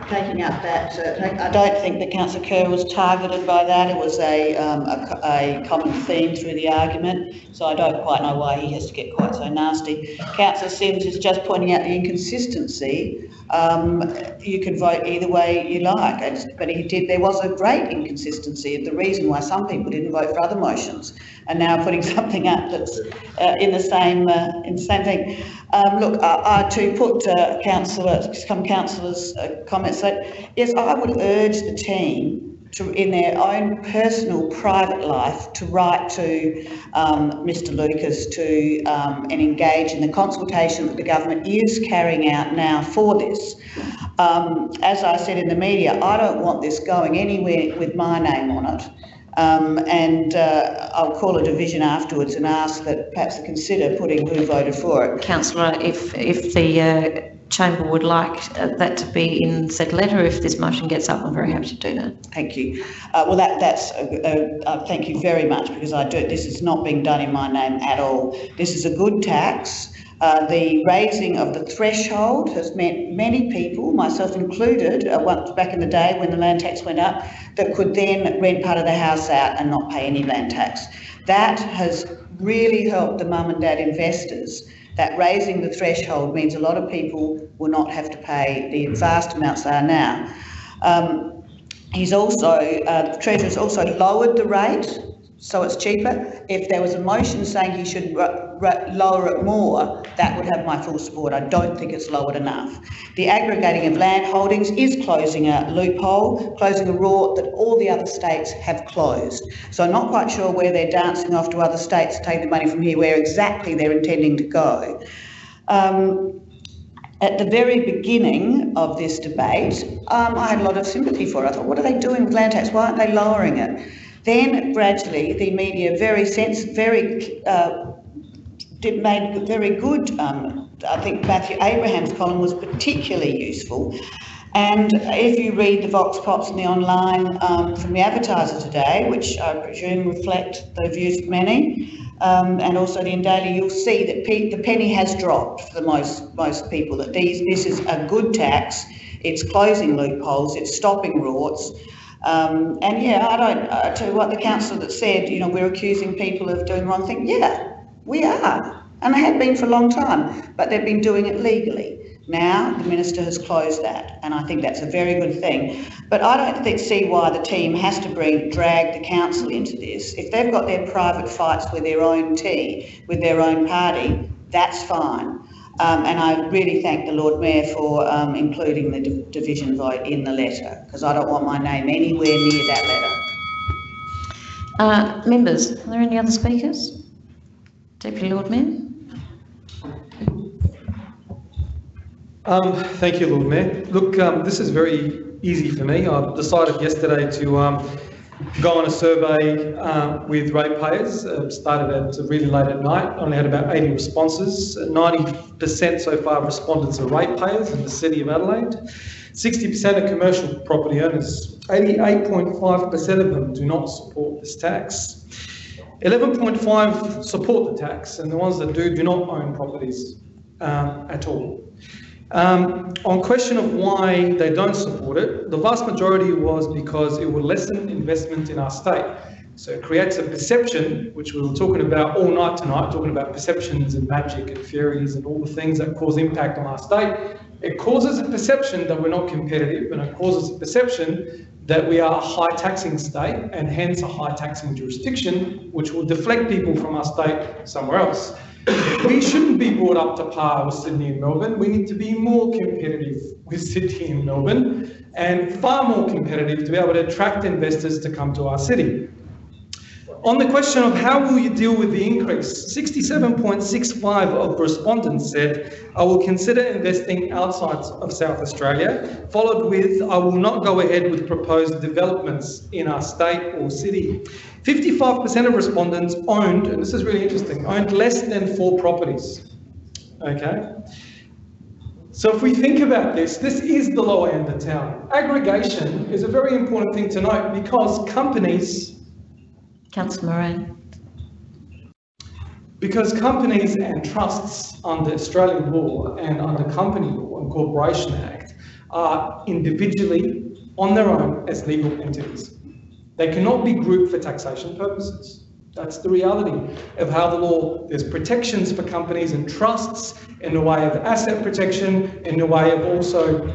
taking up that, uh, I don't think that councillor Khera was targeted by that. It was a, um, a, a common theme through the argument, so I don't quite know why he has to get quite so nasty. Councillor Simms is just pointing out the inconsistency. Um, you can vote either way you like, but he did, there was a great inconsistency of the reason why some people didn't vote for other motions, and now putting something up that's uh, in the same, uh, in the same thing. Um, look, I, I to put uh, councillor, some councillors' uh, comments that, yes, I would urge the team to, in their own personal, private life, to write to um, Mr Lucas to um, and engage in the consultation that the government is carrying out now for this. Um, as I said in the media, I don't want this going anywhere with my name on it. Um, and uh, I'll call a division afterwards and ask that perhaps they consider putting who voted for it. Councillor, if, if the uh, chamber would like uh, that to be in said letter, if this motion gets up, I'm very happy to do that. Thank you. Uh, well, that, that's, uh, uh, uh, thank you very much because I do, this is not being done in my name at all. This is a good tax. Uh, the raising of the threshold has meant many people, myself included, uh, once back in the day when the land tax went up, that could then rent part of the house out and not pay any land tax. That has really helped the mum and dad investors. That raising the threshold means a lot of people will not have to pay the vast amounts they are now. Um, He's also, uh, the Treasurer's also lowered the rate, so it's cheaper. If there was a motion saying he should lower it more, that would have my full support. I don't think it's lowered enough. The aggregating of land holdings is closing a loophole, closing a raw that all the other states have closed. So I'm not quite sure where they're dancing off to other states, to take the money from here, where exactly they're intending to go. Um, at the very beginning of this debate, um, I had a lot of sympathy for it. I thought, what are they doing with land tax? Why aren't they lowering it? Then gradually, the media very sense, very uh, did made very good. Um, I think Matthew Abraham's column was particularly useful. And if you read the Vox Pops and the online um, from the Advertiser today, which I presume reflect the views of many, um, and also the Daily, you'll see that pe- the penny has dropped for the most most people. That these this is a good tax. It's closing loopholes. It's stopping rorts. Um, and yeah, I don't. Uh, to what the council that said, you know, we're accusing people of doing wrong thing. Yeah, we are, and they have been for a long time, but they've been doing it legally. Now the minister has closed that, and I think that's a very good thing. But I don't think see why the team has to bring drag the council into this. If they've got their private fights with their own tea, with their own party, that's fine. Um, and I really thank the Lord Mayor for um, including the di- division vote in the letter, because I don't want my name anywhere near that letter. Uh, members, are there any other speakers? Deputy Lord Mayor? Um, thank you, Lord Mayor. Look, um, this is very easy for me. I decided yesterday to um, go on a survey uh, with ratepayers. Uh, started at really late at night. Only had about 80 responses. 90% so far of respondents are ratepayers in the City of Adelaide. 60% are commercial property owners. 88.5% of them do not support this tax. 11.5 support the tax, and the ones that do do not own properties um, at all. Um, on question of why they don't support it, the vast majority was because it will lessen investment in our state. So it creates a perception, which we were talking about all night tonight, talking about perceptions and magic and fairies and all the things that cause impact on our state. It causes a perception that we're not competitive and it causes a perception that we are a high taxing state and hence a high taxing jurisdiction, which will deflect people from our state somewhere else. We shouldn't be brought up to par with Sydney and Melbourne. We need to be more competitive with Sydney and Melbourne and far more competitive to be able to attract investors to come to our city. On the question of how will you deal with the increase, 67.65 of respondents said, I will consider investing outside of South Australia, followed with, I will not go ahead with proposed developments in our state or city. 55% of respondents owned, and this is really interesting, owned less than four properties. Okay? So if we think about this, this is the lower end of town. Aggregation is a very important thing to note because companies Councillor Moran. Because companies and trusts under Australian law and under Company Law and Corporation Act are individually on their own as legal entities. They cannot be grouped for taxation purposes. That's the reality of how the law, there's protections for companies and trusts in the way of asset protection, in the way of also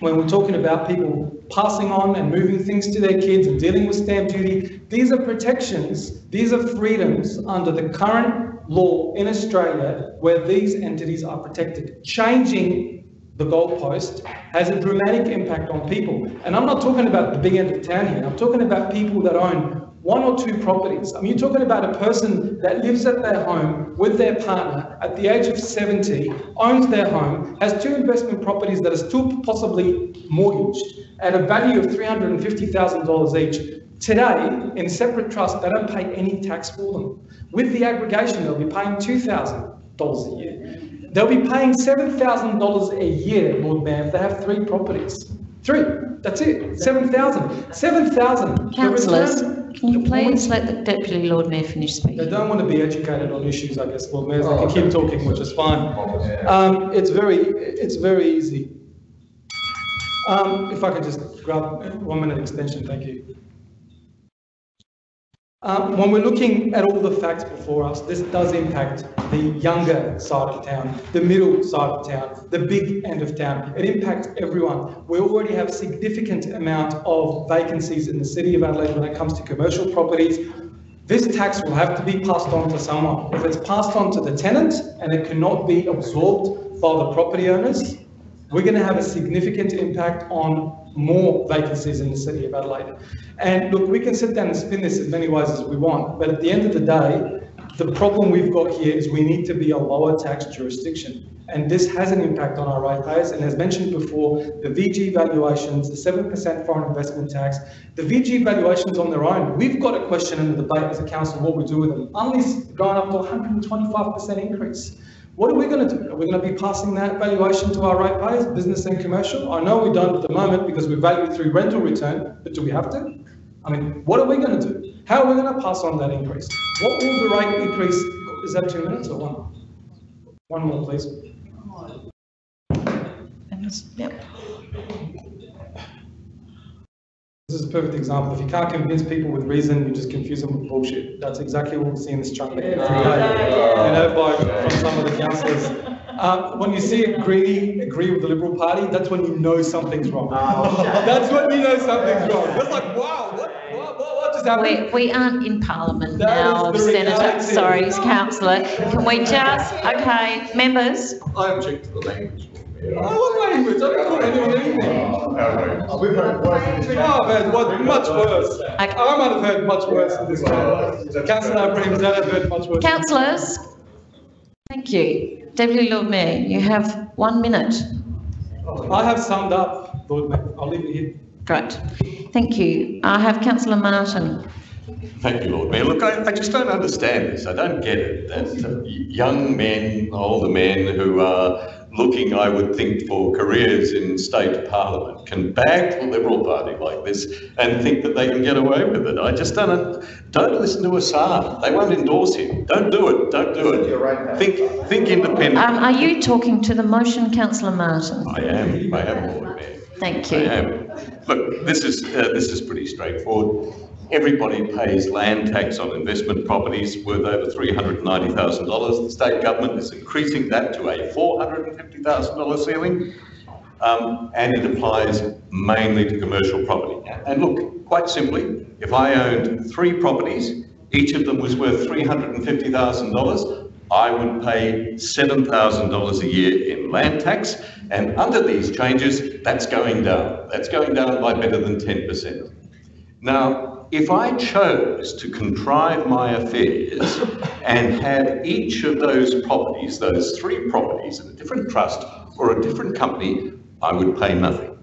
when we're talking about people passing on and moving things to their kids and dealing with stamp duty, these are protections, these are freedoms under the current law in Australia where these entities are protected. Changing the goalpost has a dramatic impact on people. And I'm not talking about the big end of town here, I'm talking about people that own one or two properties. I mean, you're talking about a person that lives at their home with their partner at the age of 70, owns their home, has two investment properties that are still possibly mortgaged at a value of $350,000 each. Today, in separate trusts, they don't pay any tax for them. With the aggregation, they'll be paying $2,000 a year. They'll be paying $7,000 a year, Lord Mayor, if they have three properties. Three, that's it, 7,000. 7,000. Councillors, can you please let the Deputy Lord Mayor finish speaking? They don't want to be educated on issues, I guess, Lord Mayors. They can keep talking, which is fine. Um, it's very, it's very easy. Um, if I could just grab one minute extension, thank you. Um, when we're looking at all the facts before us, this does impact the younger side of town, the middle side of town, the big end of town. It impacts everyone. We already have a significant amount of vacancies in the city of Adelaide when it comes to commercial properties. This tax will have to be passed on to someone. If it's passed on to the tenant and it cannot be absorbed by the property owners, we're going to have a significant impact on more vacancies in the city of Adelaide. And look, we can sit down and spin this as many ways as we want, but at the end of the day, The problem we've got here is we need to be a lower tax jurisdiction. And this has an impact on our ratepayers. And as mentioned before, the VG valuations, the 7% foreign investment tax, the VG valuations on their own, we've got a question in the debate as a council what we do with them. Unley's going up to 125% increase. What are we going to do? Are we going to be passing that valuation to our ratepayers, business and commercial? I know we don't at the moment because we value through rental return, but do we have to? I mean, what are we going to do? How are we going to pass on that increase? What will the rate increase, is that two minutes or one? One more, please. Yep. This is a perfect example. If you can't convince people with reason, you just confuse them with bullshit. That's exactly what we see in this chunk. You know, by, from some of the councillors. Uh, when you see agree, agree with the Liberal Party, that's when you know something's wrong. That's when you know something's wrong. It's like, wow, what, what, what, what just happened? We, we aren't in Parliament That now, Senator, reality. sorry, councillor. Can we just, okay, members? I object to the language. Oh, what language? I didn't call anyone anything. We've heard worse. Oh, I've heard what, much worse. I might have heard much worse in this chamber. Councillor Abraham, that I've heard much worse. Councillors? Thank you. Deputy Lord Mayor, you have one minute. I have summed up, Lord Mayor. I'll leave it here. Great. Thank you. I have councillor Martin. Thank you, Lord Mayor. Look, I, I just don't understand this. I don't get it. That young men, older men who are looking, I would think, for careers in state parliament can bag the Liberal Party like this and think that they can get away with it. I just don't, don't listen to Assad. They won't endorse him. Don't do it. Don't do it. Think, think independent. Um, are you talking to the motion, councillor Martin? I am, I am, Lord Mayor. Thank I you. am. Look, this is, uh, this is pretty straightforward. Everybody pays land tax on investment properties worth over $390,000. The state government is increasing that to a $450,000 ceiling. Um, and it applies mainly to commercial property. And look, quite simply, if I owned three properties, each of them was worth $350,000, I would pay $7,000 a year in land tax, and under these changes, that's going down. That's going down by better than 10%. Now, if I chose to contrive my affairs and have each of those properties, those three properties, in a different trust or a different company, I would pay nothing.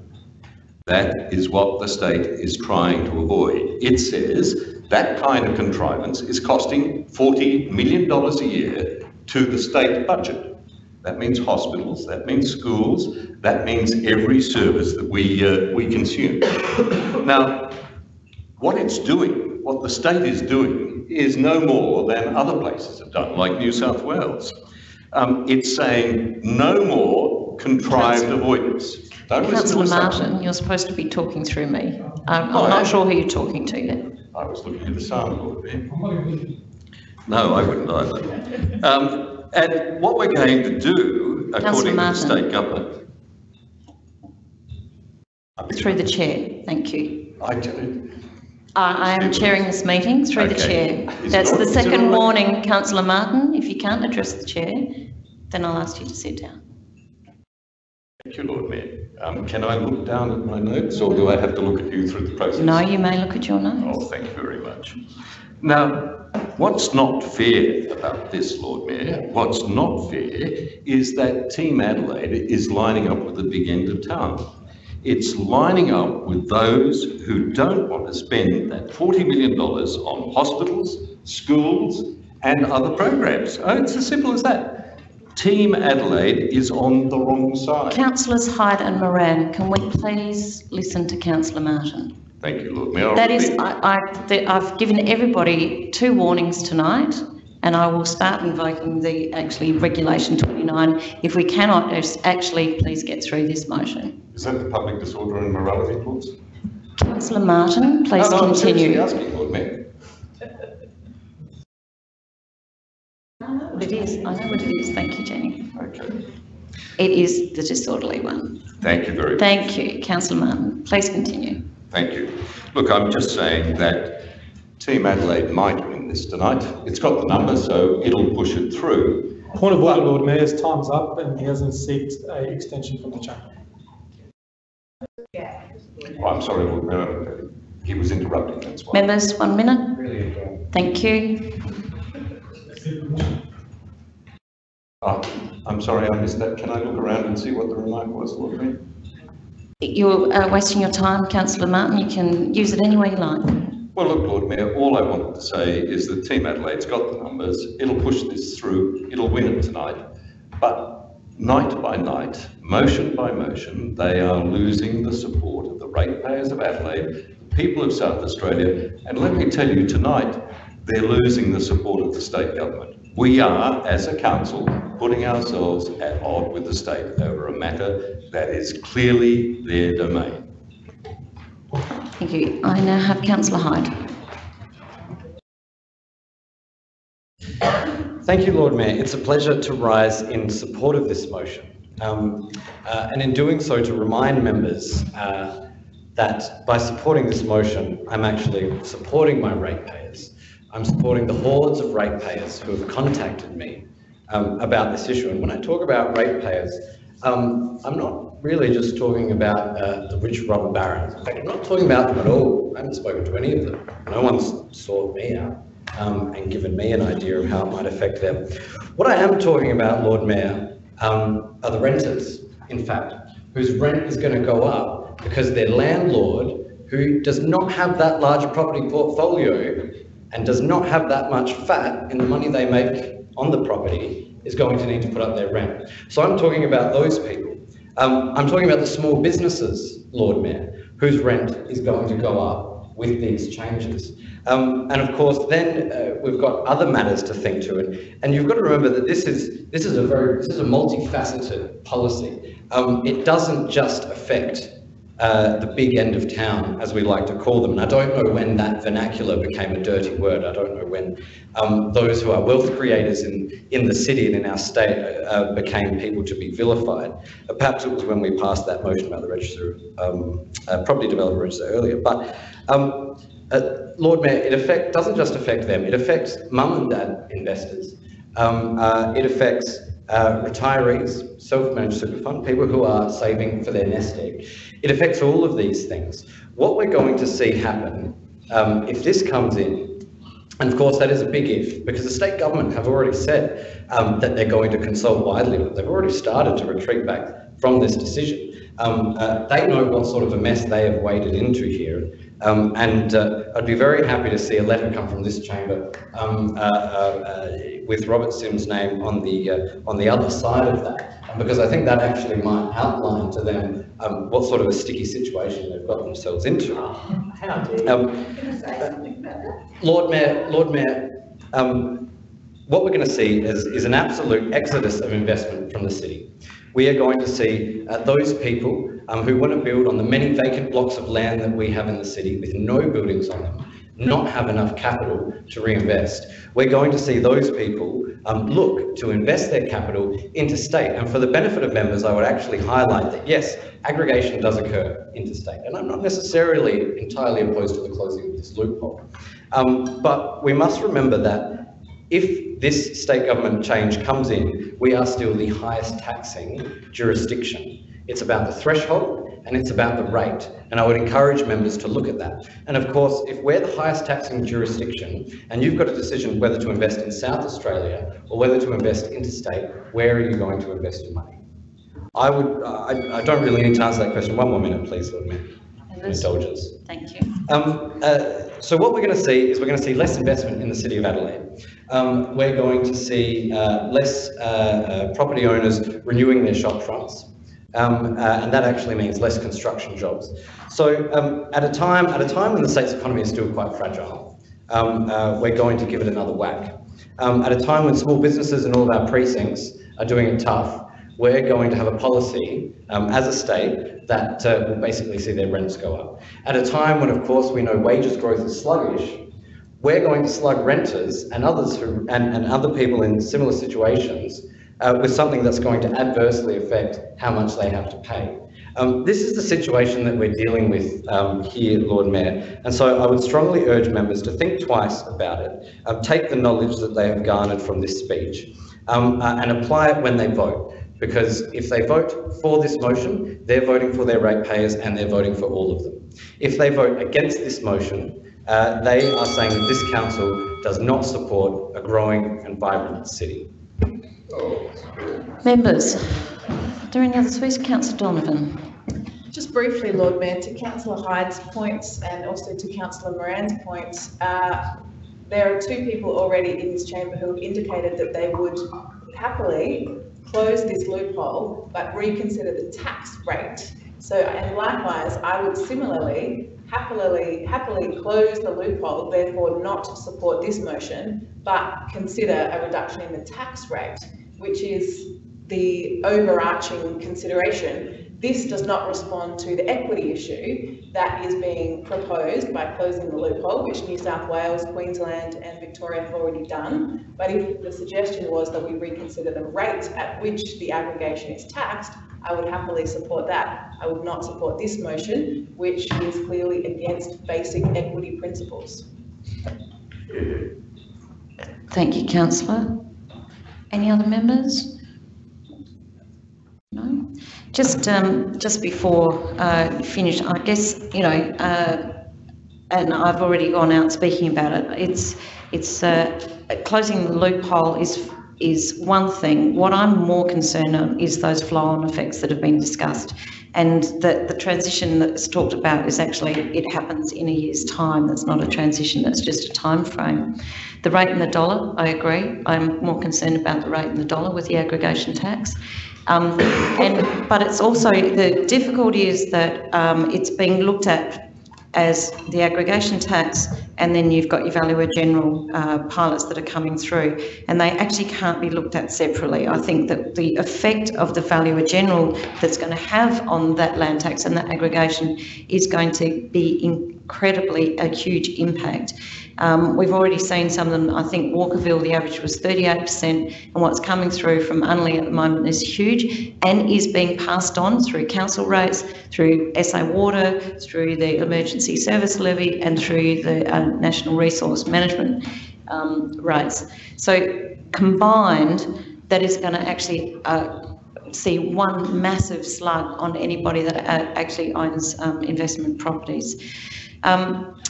That is what the state is trying to avoid. It says that kind of contrivance is costing $40 million a year to the state budget. That means hospitals, that means schools, that means every service that we, uh, we consume. Now, what it's doing, what the state is doing, is no more than other places have done, like New South Wales. Um, it's saying no more contrived avoidance. Don't listen to Councillor Assad. Martin, you're supposed to be talking through me. Um, Oh, I'm not sure who you're talking to yet. I was looking at the sound board there. No, I wouldn't either. Um, and what we're going to do, according to the state government, Through the chair, thank you. I do. I I am chairing this meeting through the Okay. chair. Is That's the is it second all right? warning, councillor Martin. If you can't address the chair, then I'll ask you to sit down. Thank you, Lord Mayor. Um, can I look down at my notes or do I have to look at you through the process? No, you may look at your notes. Oh, thank you very much. Now, what's not fair about this, Lord Mayor, what's not fair is that Team Adelaide is lining up with the big end of town. It's lining up with those who don't want to spend that $40 million on hospitals, schools, and other programs. Oh, it's as simple as that. Team Adelaide is on the wrong side. Councillors Hyde and Moran, can we please listen to councillor Martin? Thank you, Lord Mayor. That is. I, I, the- I've given everybody two warnings tonight, and I will start invoking the, actually, Regulation 29. If we cannot actually, please get through this motion. Is that the public disorder and morality clause? Councillor Martin, please No, no, I'm continue. asking, Lord Mayor. I know what it is, I know what it is, thank you, Jenny. Okay. It is the disorderly one. Thank you very much. Thank you, councillor Martin, please continue. Thank you. Look, I'm just saying that Team Adelaide might this tonight. It's got the number, so it'll push it through. Point of order, Lord Mayor, his time's up and he hasn't sought a extension from the chamber. Oh, I'm sorry, Lord Mayor, he was interrupting, that's why. Members, one minute. Thank you. Oh, I'm sorry, I missed that. Can I look around and see what the remark was, Lord Mayor? You're uh, wasting your time, councillor Martin. You can use it any way you like. Well, look, Lord Mayor, all I wanted to say is that Team Adelaide's got the numbers. It'll push this through. It'll win it tonight. But night by night, motion by motion, they are losing the support of the ratepayers of Adelaide, the people of South Australia, and let me tell you, tonight, they're losing the support of the state government. We are, as a council, putting ourselves at odds with the state over a matter that is clearly their domain. Thank you. I now have councillor Hyde. Thank you, Lord Mayor. It's a pleasure to rise in support of this motion. Um, uh, and in doing so, to remind members uh, that by supporting this motion, I'm actually supporting my ratepayers. I'm supporting the hordes of ratepayers who have contacted me um, about this issue. And when I talk about ratepayers, um, I'm not really just talking about uh, the rich robber barons. In fact, I'm not talking about them at all. I haven't spoken to any of them. No one's sought me out um, and given me an idea of how it might affect them. What I am talking about, Lord Mayor, um, are the renters, in fact, whose rent is going to go up because their landlord, who does not have that large property portfolio and does not have that much fat in the money they make on the property, is going to need to put up their rent. So I'm talking about those people. Um, I'm talking about the small businesses, Lord Mayor, whose rent is going to go up with these changes. Um, and of course, then uh, we've got other matters to think to it. And you've got to remember that this is this is a very this is a multifaceted policy. Um, it doesn't just affect uh, the big end of town, as we like to call them. And I don't know when that vernacular became a dirty word. I don't know when um, those who are wealth creators in, in the city and in our state uh, became people to be vilified. Uh, perhaps it was when we passed that motion about the register, um, uh, property developer register earlier. But um, uh, Lord Mayor, it affect, doesn't just affect them, it affects mum and dad investors. Um, uh, it affects uh, retirees, self-managed super fund, people who are saving for their nest egg. It affects all of these things. What we're going to see happen um, if this comes in, and of course that is a big if, because the state government have already said um, that they're going to consult widely. They've already started to retreat back from this decision. Um, uh, they know what sort of a mess they have waded into here. Um, and uh, I'd be very happy to see a letter come from this chamber um, uh, uh, uh with Robert Simms' name on the uh, on the other side of that, because I think that actually might outline to them um, what sort of a sticky situation they've got themselves into. How Um, Lord Mayor, Lord Mayor, um, what we're going to see is, is an absolute exodus of investment from the city. We are going to see uh, those people um, who want to build on the many vacant blocks of land that we have in the city with no buildings on them, not have enough capital to reinvest. We're going to see those people um, look to invest their capital interstate. And for the benefit of members, I would actually highlight that yes, aggregation does occur interstate. And I'm not necessarily entirely opposed to the closing of this loophole. Um, but we must remember that if this state government change comes in, we are still the highest taxing jurisdiction. It's about the threshold and it's about the rate. And I would encourage members to look at that. And of course, if we're the highest taxing jurisdiction and you've got a decision whether to invest in South Australia or whether to invest interstate, where are you going to invest your money? I would, I, I don't really need to answer that question. One more minute, please, Lord Mayor. Indulgence. Thank you. Um, uh, so what we're going to see is we're going to see less investment in the City of Adelaide. Um, we're going to see uh, less uh, uh property owners renewing their shop fronts. Um, uh, and that actually means less construction jobs. So um, at a time at a time when the state's economy is still quite fragile, um, uh, we're going to give it another whack. Um, at a time when small businesses in all of our precincts are doing it tough, we're going to have a policy um, as a state that uh, will basically see their rents go up. At a time when, of course, we know wages growth is sluggish, we're going to slug renters and others who, and, and other people in similar situations uh, with something that's going to adversely affect how much they have to pay. Um, this is the situation that we're dealing with um, here, Lord Mayor, and so I would strongly urge members to think twice about it, um, take the knowledge that they have garnered from this speech, um, uh, and apply it when they vote. Because if they vote for this motion, they're voting for their ratepayers and they're voting for all of them. If they vote against this motion, uh, they are saying that this council does not support a growing and vibrant city. Members, are there any other speakers? Councillor Donovan. Just briefly, Lord Mayor, to councillor Hyde's points and also to councillor Moran's points, uh, there are two people already in this chamber who have indicated that they would happily close this loophole but reconsider the tax rate. So, and likewise, I would similarly happily, happily close the loophole, therefore not support this motion, but consider a reduction in the tax rate, which is the overarching consideration. This does not respond to the equity issue that is being proposed by closing the loophole, which New South Wales, Queensland and Victoria have already done. But if the suggestion was that we reconsider the rate at which the aggregation is taxed, I would happily support that. I would not support this motion, which is clearly against basic equity principles. Thank you, councillor. Any other members? No? Just, um, just before, uh, finish, I guess, you know, uh, and I've already gone out speaking about it, it's, it's, uh, closing the loophole is, is one thing. What I'm more concerned on is those flow-on effects that have been discussed. And that the transition that's talked about is actually, it happens in a year's time. That's not a transition, that's just a time frame. The rate and the dollar, I agree. I'm more concerned about the rate and the dollar with the aggregation tax. Um, and, but it's also, the difficulty is that um, it's being looked at as the aggregation tax and then you've got your valuer general uh, pilots that are coming through and they actually can't be looked at separately. I think that the effect of the valuer general that's going to have on that land tax and that aggregation is going to be incredibly a huge impact. Um, we've already seen some of them, I think Walkerville, the average was 38%, and what's coming through from Unley at the moment is huge and is being passed on through council rates, through SA Water, through the emergency service levy, and through the uh, Natural Resource Management um, rates. So combined, that is going to actually uh, see one massive slug on anybody that uh, actually owns um, investment properties. Um,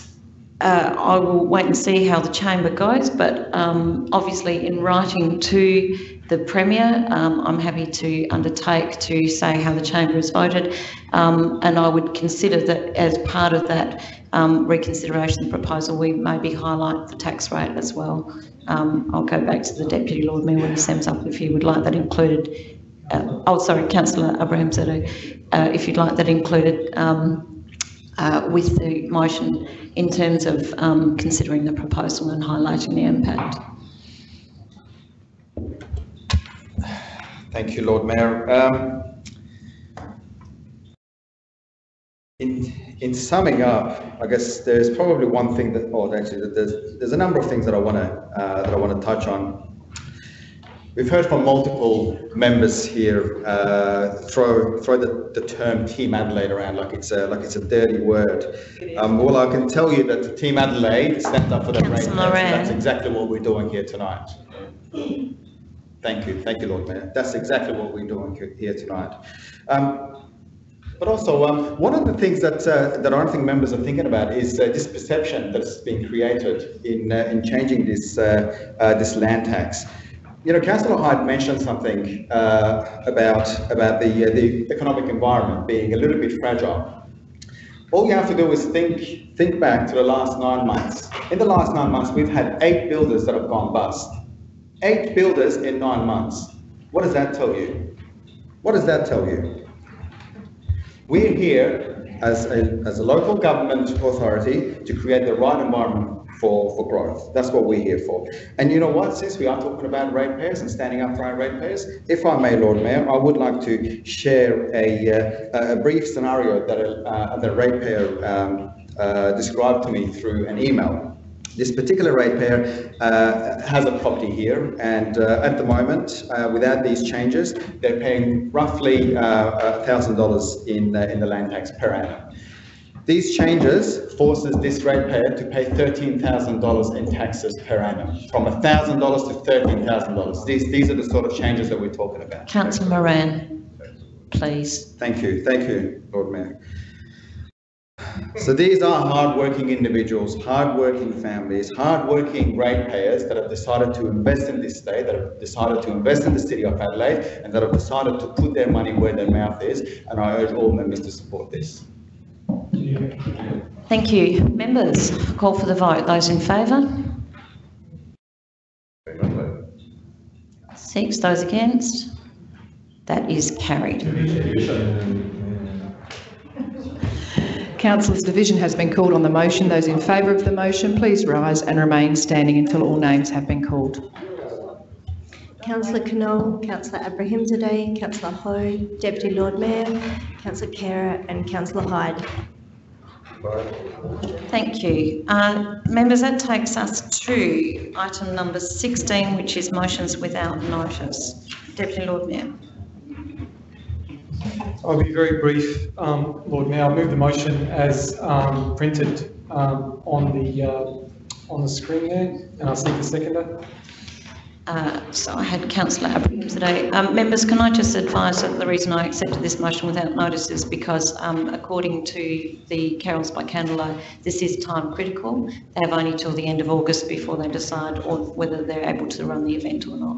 uh, I will wait and see how the chamber goes, but um, obviously in writing to the Premier, um, I'm happy to undertake to say how the chamber has voted, um, and I would consider that as part of that um, reconsideration proposal, we maybe highlight the tax rate as well. Um, I'll go back to the Deputy Lord Mayor when he up if he would like that included. Uh, oh, sorry, Councillor Abrahimzadeh, uh, if you'd like that included um, uh, with the motion in terms of um, considering the proposal and highlighting the impact. Thank you, Lord Mayor. Um, in, in summing up, I guess there's probably one thing that, oh, actually, there's, there's a number of things that I want to uh, that I want to touch on. We've heard from multiple members here uh, throw throw the, the term Team Adelaide around like it's a like it's a dirty word. Um, well, I can tell you that Team Adelaide stepped up for the great. That's exactly what we're doing here tonight. Thank you, thank you, Lord Mayor. That's exactly what we're doing here tonight. Um, but also, um, one of the things that uh, that I don't think members are thinking about is uh, this perception that's been created in uh, in changing this uh, uh, this land tax. You know, Councillor Hyde mentioned something uh, about about the the economic environment being a little bit fragile. All you have to do is think think back to the last nine months. In the last nine months, we've had eight builders that have gone bust. Eight builders in nine months. What does that tell you? What does that tell you? We're here as a, as a local government authority to create the right environment for, for growth. That's what we're here for. And you know what? Since we are talking about ratepayers and standing up for our ratepayers, if I may, Lord Mayor, I would like to share a, uh, a brief scenario that a, uh, that a ratepayer um, uh, described to me through an email. This particular ratepayer uh, has a property here, and uh, at the moment, uh, without these changes, they're paying roughly $1,000 in, in the land tax per annum. These changes forces this ratepayer to pay $13,000 in taxes per annum, from $1,000 to $13,000. These, these are the sort of changes that we're talking about. Councillor Moran, please. Thank you, thank you, Lord Mayor. So these are hardworking individuals, hardworking families, hardworking ratepayers that have decided to invest in this state, that have decided to invest in the city of Adelaide, and that have decided to put their money where their mouth is. And I urge all members to support this. Thank you. Members, call for the vote. Those in favour? Six. Those against? That is carried. Councillors, division has been called on the motion. Those in favour of the motion, please rise and remain standing until all names have been called. Councillor Knoll, Councillor Abrahimzadeh, Councillor Hou, Deputy Lord Mayor, Councillor Khera and Councillor Hyde. Thank you. Uh, members, that takes us to item number 16, which is motions without notice. Deputy Lord Mayor. I'll be very brief, um, Lord Mayor. I'll move the motion as um, printed um, on the uh, on the screen there, and I'll seek the seconder. Uh, so I had councillor Abrahimzadeh. Um, members, can I just advise that the reason I accepted this motion without notice is because, um, according to the carols by candlelight, this is time critical. They have only till the end of August before they decide or whether they're able to run the event or not.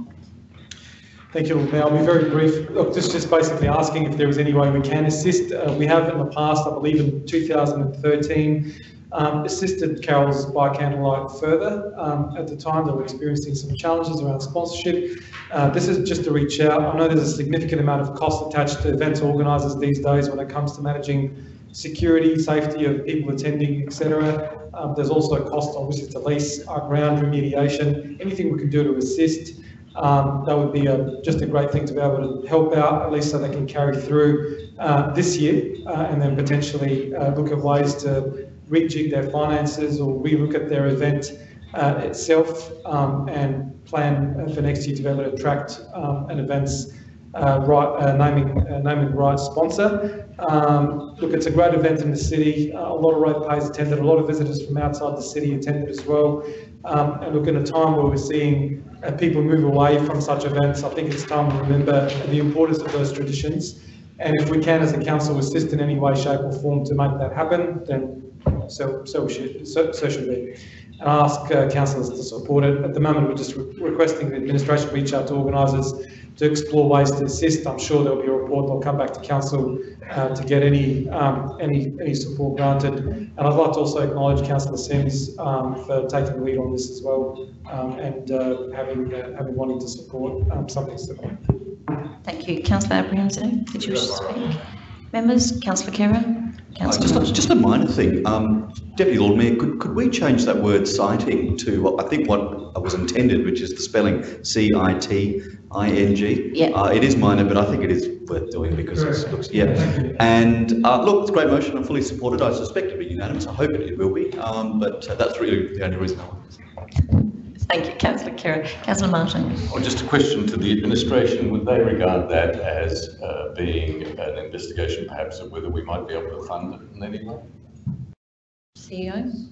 Thank you, Mayor. I'll be very brief. Look, just, just basically asking if there is any way we can assist. Uh, we have in the past, I believe in 2013, um, assisted carols by candlelight further. Um, at the time, they were experiencing some challenges around sponsorship. Uh, this is just to reach out. I know there's a significant amount of cost attached to events organisers these days when it comes to managing security, safety of people attending, etc. Um, there's also cost, obviously, to lease our ground remediation. Anything we can do to assist, um, that would be a, just a great thing to be able to help out, at least so they can carry through uh, this year uh, and then potentially uh, look at ways to rejig their finances or relook at their event uh, itself um, and plan for next year to be able to attract um, an event's uh, right, uh, naming, uh, naming right sponsor. Um, look, it's a great event in the city. Uh, a lot of ratepayers attended, a lot of visitors from outside the city attended as well. Um, and look, in a time where we're seeing uh, people move away from such events, I think it's time to remember the importance of those traditions. And if we can, as a council, assist in any way, shape or form to make that happen, then so, so, should, so, so should we. And ask uh, councillors to support it. At the moment, we're just re requesting the administration reach out to organisers to explore ways to assist. I'm sure there'll be a report. They'll come back to council uh, to get any um, any any support granted. And I'd like to also acknowledge Councillor Simms um, for taking the lead on this as well um, and uh, having uh, having wanting to support um, something similar. Thank you. Councillor Abraham, did you wish to speak? Members, Councillor Khera? Uh, Just, a- just a minor thing. Um, Deputy Lord Mayor, could, could we change that word citing to, what I think what was intended, which is the spelling C-I-T-I-N-G? Yeah. Uh, it is minor, but I think it is worth doing because it looks, yeah. And, uh, look, it's a great motion. I'm fully supported. I suspect it'll be unanimous. I hope it, it will be. Um, but uh, that's really the only reason I want Thank you, Councillor Khera. Councillor Martin? Well, just a question to the administration, would they regard that as uh, being an investigation perhaps of whether we might be able to fund it in any way? CEO?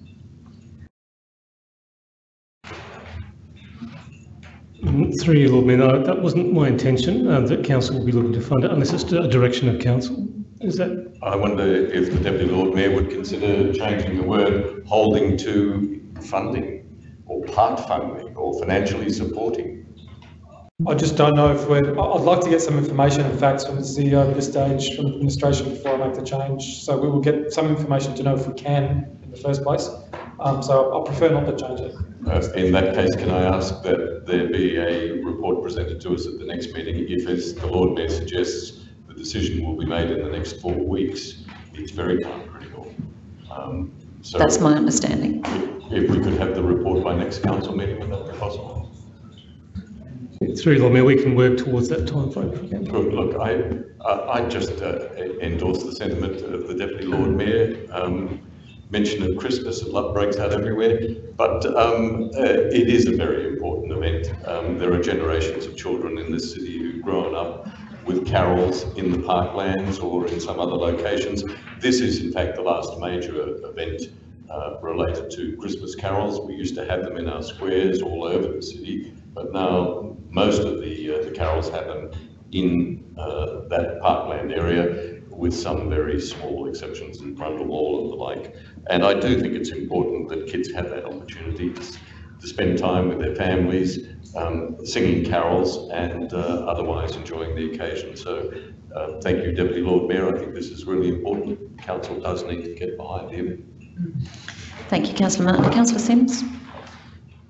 Through you, Lord Mayor, that wasn't my intention, uh, that council will be looking to fund it unless it's a direction of council. Is that, I wonder if the Deputy Lord Mayor would consider changing the word holding to funding or part funding or financially supporting. I just don't know if we're, I'd like to get some information and facts from the CEO at this stage, from the administration before I make the change. So we will get some information to know if we can in the first place. Um, so I prefer not to change it. Uh, In that case, can I ask that there be a report presented to us at the next meeting if, as the Lord Mayor suggests, the decision will be made in the next four weeks? It's very time critical. Um, so That's my understanding. If we could have the report by next council meeting, would that be possible? through you, Lord Mayor, we can work towards that timeframe if we can. Good, look, I, I I just uh, endorse the sentiment of the Deputy Lord Mayor. Um, Mention of Christmas, and love breaks out everywhere, but um, uh, it is a very important event. Um, There are generations of children in this city who've grown up with carols in the parklands or in some other locations. This is in fact the last major event uh, related to Christmas carols. We used to have them in our squares all over the city, but now most of the, uh, the carols happen in uh, that parkland area. with some very small exceptions in Rundle Mall and the like. And I do think it's important that kids have that opportunity to, spend time with their families, um, singing carols and uh, otherwise enjoying the occasion. So uh, thank you, Deputy Lord Mayor. I think this is really important. Council does need to get behind him. Thank you, councillor Martin. Councillor Simms?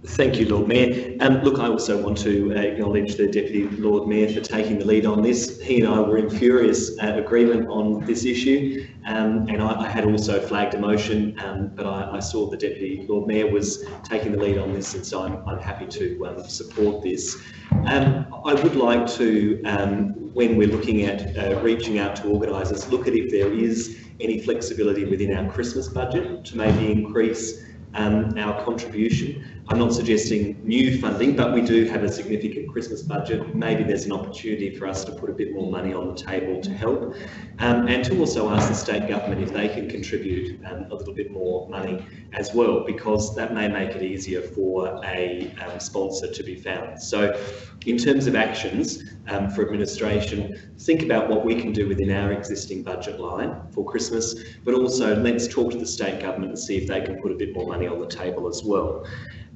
Thank you, Lord Mayor. Um, look, I also want to uh, acknowledge the Deputy Lord Mayor for taking the lead on this. He and I were in furious uh, agreement on this issue, um, and I, I had also flagged a motion, um, but I, I saw the Deputy Lord Mayor was taking the lead on this, and so I'm, I'm happy to um, support this. Um, I would like to, um, when we're looking at uh, reaching out to organisers, look at if there is any flexibility within our Christmas budget to maybe increase um, our contribution. I'm not suggesting new funding, but we do have a significant Christmas budget. Maybe there's an opportunity for us to put a bit more money on the table to help. Um, and to also ask the state government if they can contribute um, a little bit more money as well, because that may make it easier for a um, sponsor to be found. So in terms of actions um, for administration, think about what we can do within our existing budget line for Christmas, but also let's talk to the state government and see if they can put a bit more money on the table as well.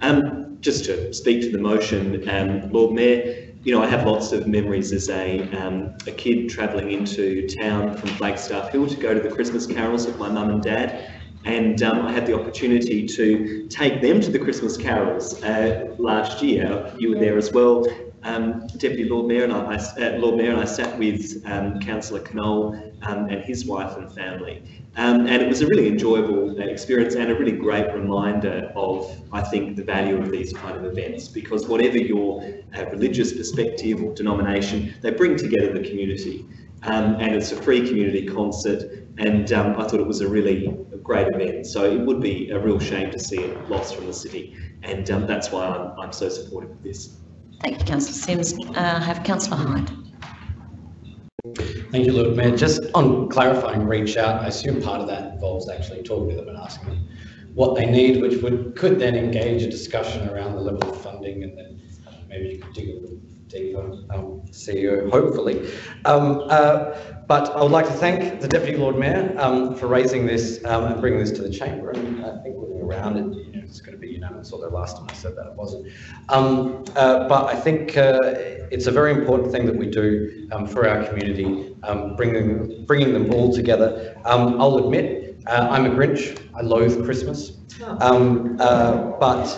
Um, just to speak to the motion, um, Lord Mayor, you know, I have lots of memories as a, um, a kid travelling into town from Flagstaff Hill to go to the Christmas carols with my mum and dad. And um, I had the opportunity to take them to the Christmas carols uh, last year. You were there as well. Um, Deputy Lord Mayor and I, uh, Lord Mayor and I sat with um, Councillor Knoll um, and his wife and family. Um, and it was a really enjoyable uh, experience and a really great reminder of, I think, the value of these kind of events because whatever your uh, religious perspective or denomination, they bring together the community. Um, and it's a free community concert and um, I thought it was a really great event. So it would be a real shame to see it lost from the city and um, that's why I'm, I'm so supportive of this. Thank you, councillor Simms. Uh, I have councillor Hyde. Thank you, Lord Mayor. Just on clarifying reach out, I assume part of that involves actually talking to them and asking them what they need, which would, could then engage a discussion around the level of funding and then uh, maybe you could dig a little deeper, um, CEO, hopefully. Um, uh, but I would like to thank the Deputy Lord Mayor um, for raising this um, and bringing this to the chamber. And I think looking around, it, you know, it's going to be unanimous, although last time I said that it wasn't. Um, uh, but I think uh, it's a very important thing that we do um, for our community, um, bringing, bringing them all together. Um, I'll admit, uh, I'm a Grinch. I loathe Christmas. Uh, but,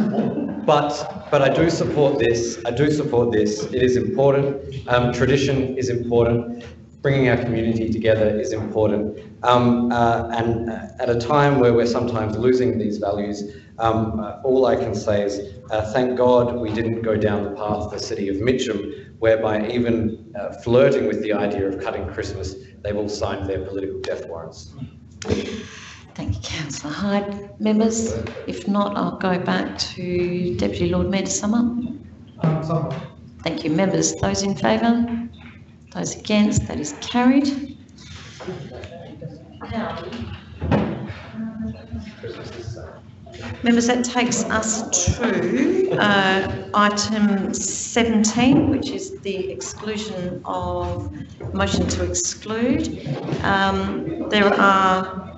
but, but I do support this. I do support this. It is important. Um, tradition is important. Bringing our community together is important. Um, uh, and uh, at a time where we're sometimes losing these values, um, uh, all I can say is uh, thank God we didn't go down the path of the city of Mitcham, whereby even uh, flirting with the idea of cutting Christmas, they've all signed their political death warrants. Thank you, councillor Hyde. Members, if not, I'll go back to Deputy Lord Mayor to sum up. Thank you, members. Those in favour? Those against? That is carried. Members, that takes us to uh, item 17, which is the exclusion of, motion to exclude. Um, There are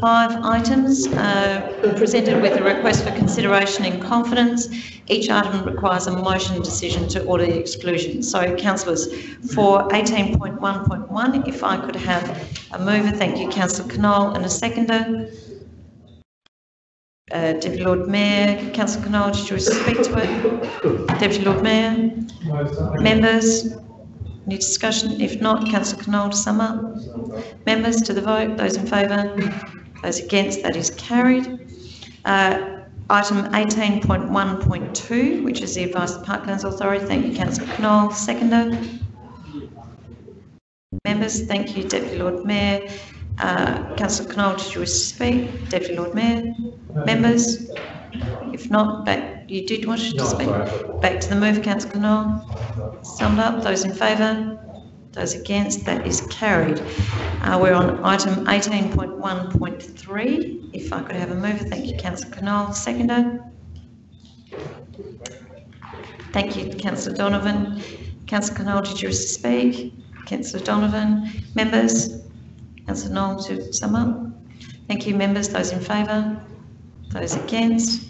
five items uh, presented with a request for consideration in confidence. Each item requires a motion decision to order the exclusion. So councillors, for 18.1.1, if I could have a mover, thank you, councillor Knoll, and a seconder. Uh, Deputy Lord Mayor, councillor Knoll, did you wish to speak to it? Deputy Lord Mayor? Members? Any discussion? If not, councillor Knoll to sum up. Members to the vote, those in favour? Those against, that is carried. Uh, Item 18.1.2, which is the advice of the Parklands Authority. Thank you, councillor Knoll. Seconder. Members, thank you, Deputy Lord Mayor. Uh, councillor Knoll, did you wish to speak? Deputy Lord Mayor. Members? If not, back, you did wish to No, speak? sorry. Back to the move, councillor Knoll. Summed up, those in favour? Those against, that is carried. Uh, we're on item 18.1.3. If I could have a mover, thank you, councillor Knoll. Seconder? Thank you, councillor Donovan. Councillor Knoll, did you wish to speak? Councillor Donovan. Members? Councillor Knoll to sum up. Thank you, members. Those in favour? Those against?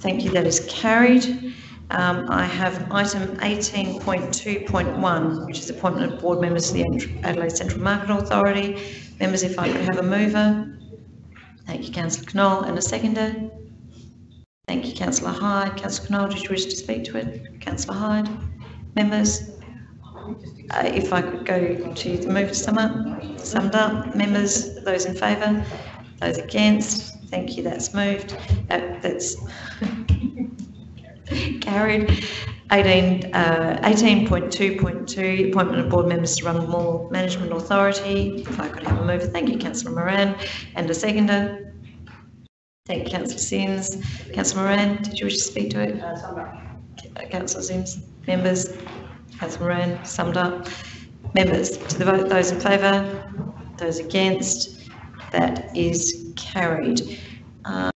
Thank you, that is carried. Um, I have item 18.2.1, which is appointment of board members to the Adelaide Central Market Authority. Members, if I could have a mover. Thank you, councillor Knoll, and a seconder. Thank you, councillor Hyde. Councillor Knoll, did you wish to speak to it? Councillor Hyde. Members, uh, if I could go to the move to sum up, summed up. Members, those in favour, those against. Thank you, that's moved. Uh, that's carried. 18, uh, 18.2.2, appointment of board members to Rundle Mall Management Authority. If I could have a mover, thank you, councillor Moran, and a seconder. Thank you, councillor Simms. Councillor Moran, did you wish to speak to it? Uh, Councillor Simms. Members, councillor Moran, summed up. Members, to the vote, those in favour, those against, that is carried. Uh,